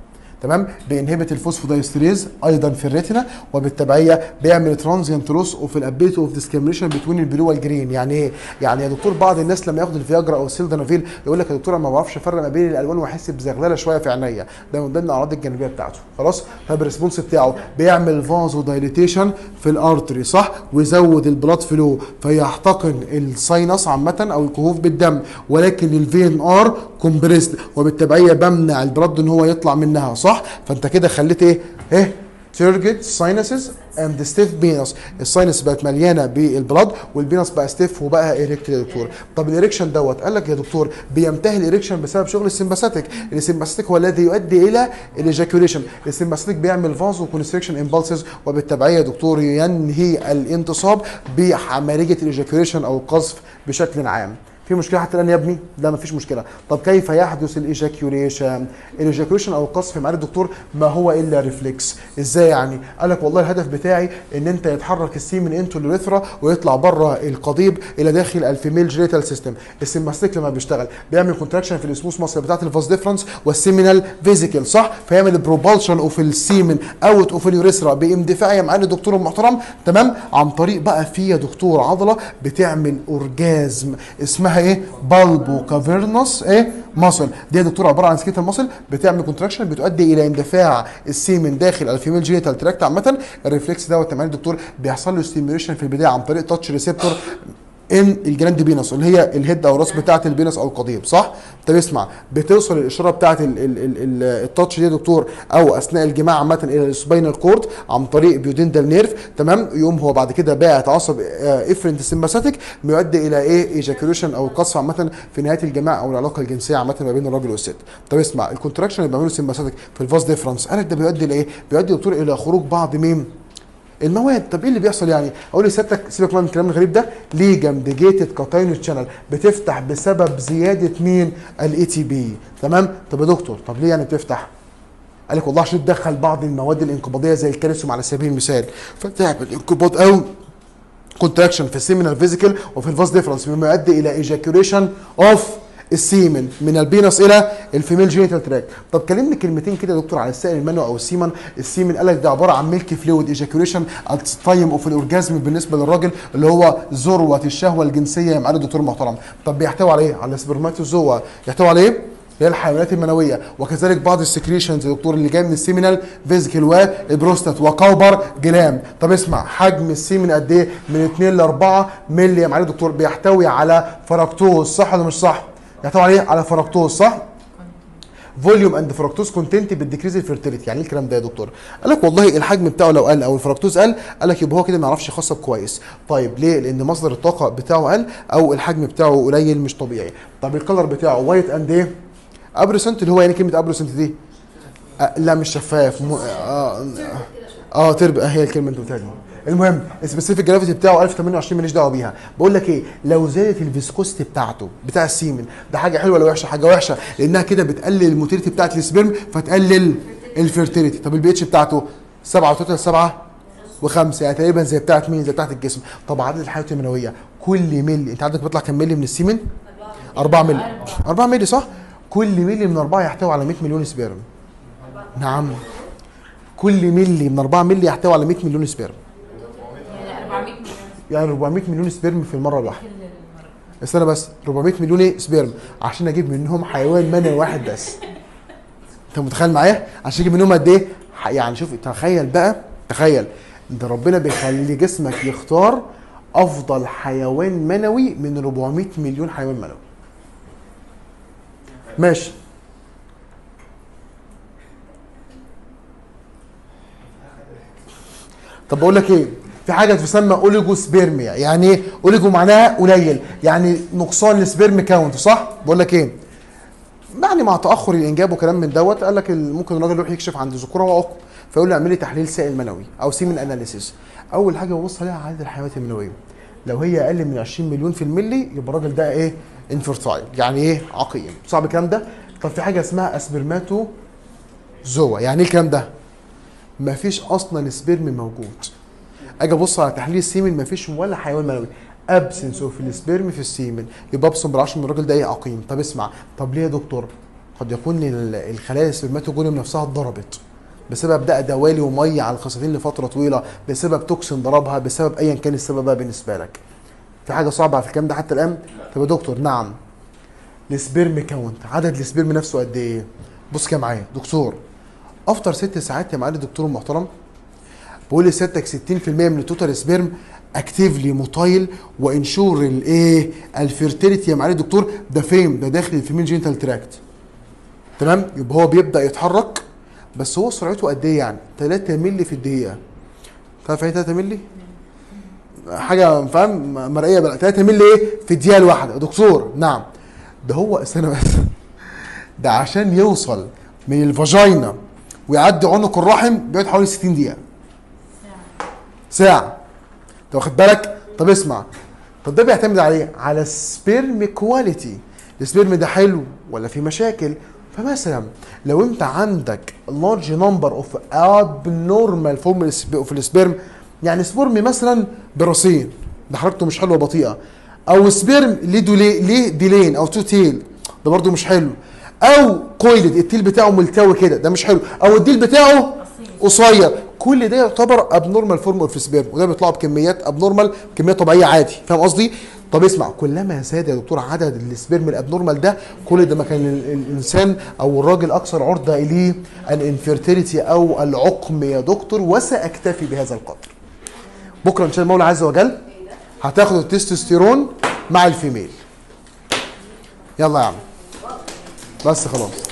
تمام؟ بي inhibit ال phosphodiesterase أيضا في ال retina وبالتبعية بيعمل transient loss of ال ability of discrimination between ال blue وال green يعني إيه؟ يعني يا دكتور بعض الناس لما ياخد الفياجرا أو السيلدانافيل يقول لك يا دكتور أنا ما بعرفش أفرق ما بين الألوان وأحس بزغللة شوية في عينيا. ده من ضمن الأعراض الجانبية بتاعته. خلاص؟ طب ال response بتاعه بيعمل vasodilatation في ال artery صح؟ ويزود ال blood flow فيحتقن ال sinus عامة أو الكهوف بالدم ولكن ال vein are compressed وبالتبعية بمنع ال blood إن هو يطلع منها صح؟ فانت كده خليت إيه؟ إيه؟ turgid sinuses and stiff penis ال sinus بقت مليانة بال blood وال penis بقى stiff وبقى erect يا دكتور. طب ال erection دوت قال لك يا دكتور بينتهي ال erection بسبب شغل ال sympathetic ال sympathetic هو الذي يؤدي إلى ال ejaculation ال sympathetic بيعمل vasoconstriction impulses وبالتبعية يا دكتور ينهي الانتصاب بعمليه ال ejaculation أو القذف بشكل عام. في مشكلة حتى الآن يا ابني؟ لا مفيش مشكلة. طب كيف يحدث ال ejaculation؟ ال ejaculation أو القذف معالي الدكتور ما هو إلا reflex إزاي يعني؟ قال لك والله الهدف بتاعي إن أنت يتحرك ال semen into ال urethra ويطلع بره القضيب إلى داخل ال female genital system ال sympathetic لما بيشتغل. بيعمل contraction في ال smooth muscle بتاعت ال vas deferens وال seminal vesicle صح؟ فيعمل propulsion of ال semen out of ال urethra باندفاع يا معالي الدكتور المحترم تمام؟ عن طريق بقى في يا دكتور عضلة بتعمل orgasm اسمها إيه؟ bulbo cavernous إيه؟ muscle دي يا دكتور عبارة عن skeletal muscle بتعمل contraction بتؤدي إلى اندفاع ال semen داخل ال female genital tract عامة. ال reflex دوت يا دكتور بيحصل له stimulation في البداية عن طريق touch receptor ال glans penis اللي هي ال head أو الراس بتاعة ال penis أو القضيب صح؟ طب اسمع بتوصل الإشارة بتاعة ال- ال- ال- ال- ال touch دي يا دكتور أو أثناء الجماع عامة إلى ال spinal cord عن طريق pudendal nerve تمام؟ يقوم هو بعد كده باعت عصب efferent sympathetic بيؤدي إلى إيه؟ ejaculation أو قصف عامة في نهاية الجماع أو العلاقة الجنسية عامة ما بين الراجل والست. طب اسمع ال contraction اللي بيعمله ال sympathetic في ال vas deferens قالك ده بيؤدي لايه بيؤدي دكتور إلى خروج بعض مين؟ المواد. طب إيه اللي بيحصل يعني؟ أقول لسيادتك سيبك من الكلام الغريب ده. ligand gated cation channel بتفتح بسبب زيادة مين؟ ال ATP تمام؟ طب يا دكتور طب ليه يعني بتفتح؟ قال لك والله عشان تدخل بعض المواد الانقباضية زي الكالسيوم على سبيل المثال. فتعمل انقباض أو contraction في ال seminal vesicle وفي ال vas deferens مما يؤدي إلى ejaculation of ال semen من ال penis إلى ال female genital tract. طب كلمني كلمتين كده يا دكتور على السائل المنوي أو ال semen. ال semen قال لك ده عبارة عن milky fluid ejaculation time of ال orgasm بالنسبة للراجل اللي هو ذروة الشهوة الجنسية يا معالي الدكتور المحترم طب بيحتوي على إيه؟ على spermatozoa يحتوي على إيه؟ هي الحيوانات المنوية. وكذلك بعض ال secretions يا دكتور اللي جاي من ال seminal vesicle وال prostate و Cowper gland طب اسمع حجم ال semen قد إيه؟ من 2 ل 4 مللي يا معالي الدكتور بيحتوي على فركتوز صح ولا مش صح؟ يحتوي على إيه على فركتوز صح؟ volume and fructose content بال decrease ال fertility يعني إيه الكلام ده يا دكتور؟ قال لك والله الحجم بتاعه لو قل أو الفركتوز قل قال لك يبقى هو كده ما يعرفش يخصب كويس. طيب ليه؟ لأن مصدر الطاقة بتاعه قل أو الحجم بتاعه قليل مش طبيعي. طب ال color بتاعه white and إيه؟ opalescent اللي هو يعني كلمة opalescent دي؟ آه لا مش شفاف م... آه. آه تربق هي الكلمة انت قلتها دي. المهم ال specific gravity بتاعه 1028 ماليش دعوة بيها. بقول لك إيه لو زادت ال viscosity بتاعته بتاع ال semen ده حاجة حلوة ولا وحشة؟ حاجة وحشة لأنها كده بتقلل ال motility بتاعت ال sperm فتقلل ال fertility. طب البي اتش بتاعته 7 و3 7 وخمسة. يعني تقريبا زي بتاعت مين؟ زي بتاعت الجسم. طب عدد الحيوانات المنوية كل ملي أنت عندك بيطلع كام ملي من ال semen؟ 4 ملي 4 ملي صح؟ كل ملي من 4 يحتوي على 100 مليون sperm. نعم. كل ملي من 4 ملي يحتوي على 100 مليون sperm. يعني 400 مليون 400 مليون sperm في المرة الواحدة. استنى بس 400 مليون؟ sperm عشان أجيب منهم حيوان منوي واحد بس. أنت متخيل معايا؟ عشان أجيب منهم قد إيه؟ يعني شوف تخيل بقى تخيل. أنت ربنا بيخلي جسمك يختار أفضل حيوان منوي من 400 مليون حيوان منوي. ماشي. طب بقول لك إيه؟ في حاجة تسمى oligospermia يعني إيه oligo معناها قليل يعني نقصان ال sperm count صح؟ بقول لك إيه؟ يعني مع تأخر الإنجاب وكلام من دوت قال لك ممكن الراجل يروح يكشف عند ذكورة وعقم فيقول له اعمل لي تحليل سائل منوي أو semen analysis أول حاجة ببص عليها عدد الحيوانات المنويه لو هي أقل من 20 مليون في الملي يبقى الراجل ده إيه؟ infertile يعني إيه؟ عقيم. صعب الكلام ده؟ طب في حاجة اسمها aspermatozoa يعني إيه الكلام ده؟ مفيش أصلا sperm موجود. أجي أبص على تحليل ال semen مفيش ولا حيوان منوي absence of ال sperm في ال semen يبقى ابصم بالعشر من الراجل ده إيه؟ عقيم طب اسمع. طب ليه يا دكتور؟ قد يكون ال- الخلايا ال spermatogonium نفسها اتضربت بسبب ده دوالي ومية على الخصيتين لفترة طويلة بسبب toxin ضربها بسبب ايا كان السبب بقى بالنسبة لك. في حاجة صعبة في الكلام ده حتى الآن؟ طب يا دكتور نعم. ال sperm count عدد ال sperm نفسه قد إيه؟ بص كده معايا. دكتور أفطر ست ساعات يا معالي الدكتور المحترم. بقول لسيادتك 60% من ال total sperm actively motile و ensure الايه ال fertility يا معالي الدكتور ده فين؟ ده داخل ال female genital tract تمام؟ يبقى هو بيبدأ يتحرك بس هو سرعته قد إيه يعني؟ 3 مللي في الدقيقة. تعرف يعني 3 مللي؟ حاجة فاهم؟ مرئية بقى. 3 مللي إيه؟ في الدقيقة الواحدة. دكتور نعم. ده هو استنى بس. ده عشان يوصل من ال vagina. ويعدي عنق الرحم بيقعد حوالي 60 دقيقة. ساعة. انت واخد بالك؟ طب اسمع. طب ده بيعتمد على إيه؟ على ال sperm quality ال sperm ده حلو ولا في مشاكل؟ فمثلا لو انت عندك large number of abnormal form of ال sperm يعني sperm مثلا براسين. ده حركته مش حلوة بطيئة. أو sperm ليه دولي ليه ديلين أو two tail ده برده مش حلو. أو coiled ال tail بتاعه ملتوي كده ده مش حلو. أو الديل بتاعه قصير. كل ده يعتبر abnormal form of sperm وده بيطلعوا بكميات abnormal كميات طبيعية عادي. فاهم قصدي؟ طب اسمع كلما زاد يا دكتور عدد ال sperm ال abnormal ده كل ده ما كان ال- الإنسان أو الراجل أكثر عرضة إليه ال infertility أو العقم يا دكتور وسأكتفي بهذا القدر. بكرة إن شاء الله المولى عز وجل هتاخد التستوستيرون مع ال female. يلا يا عم. بس خلاص.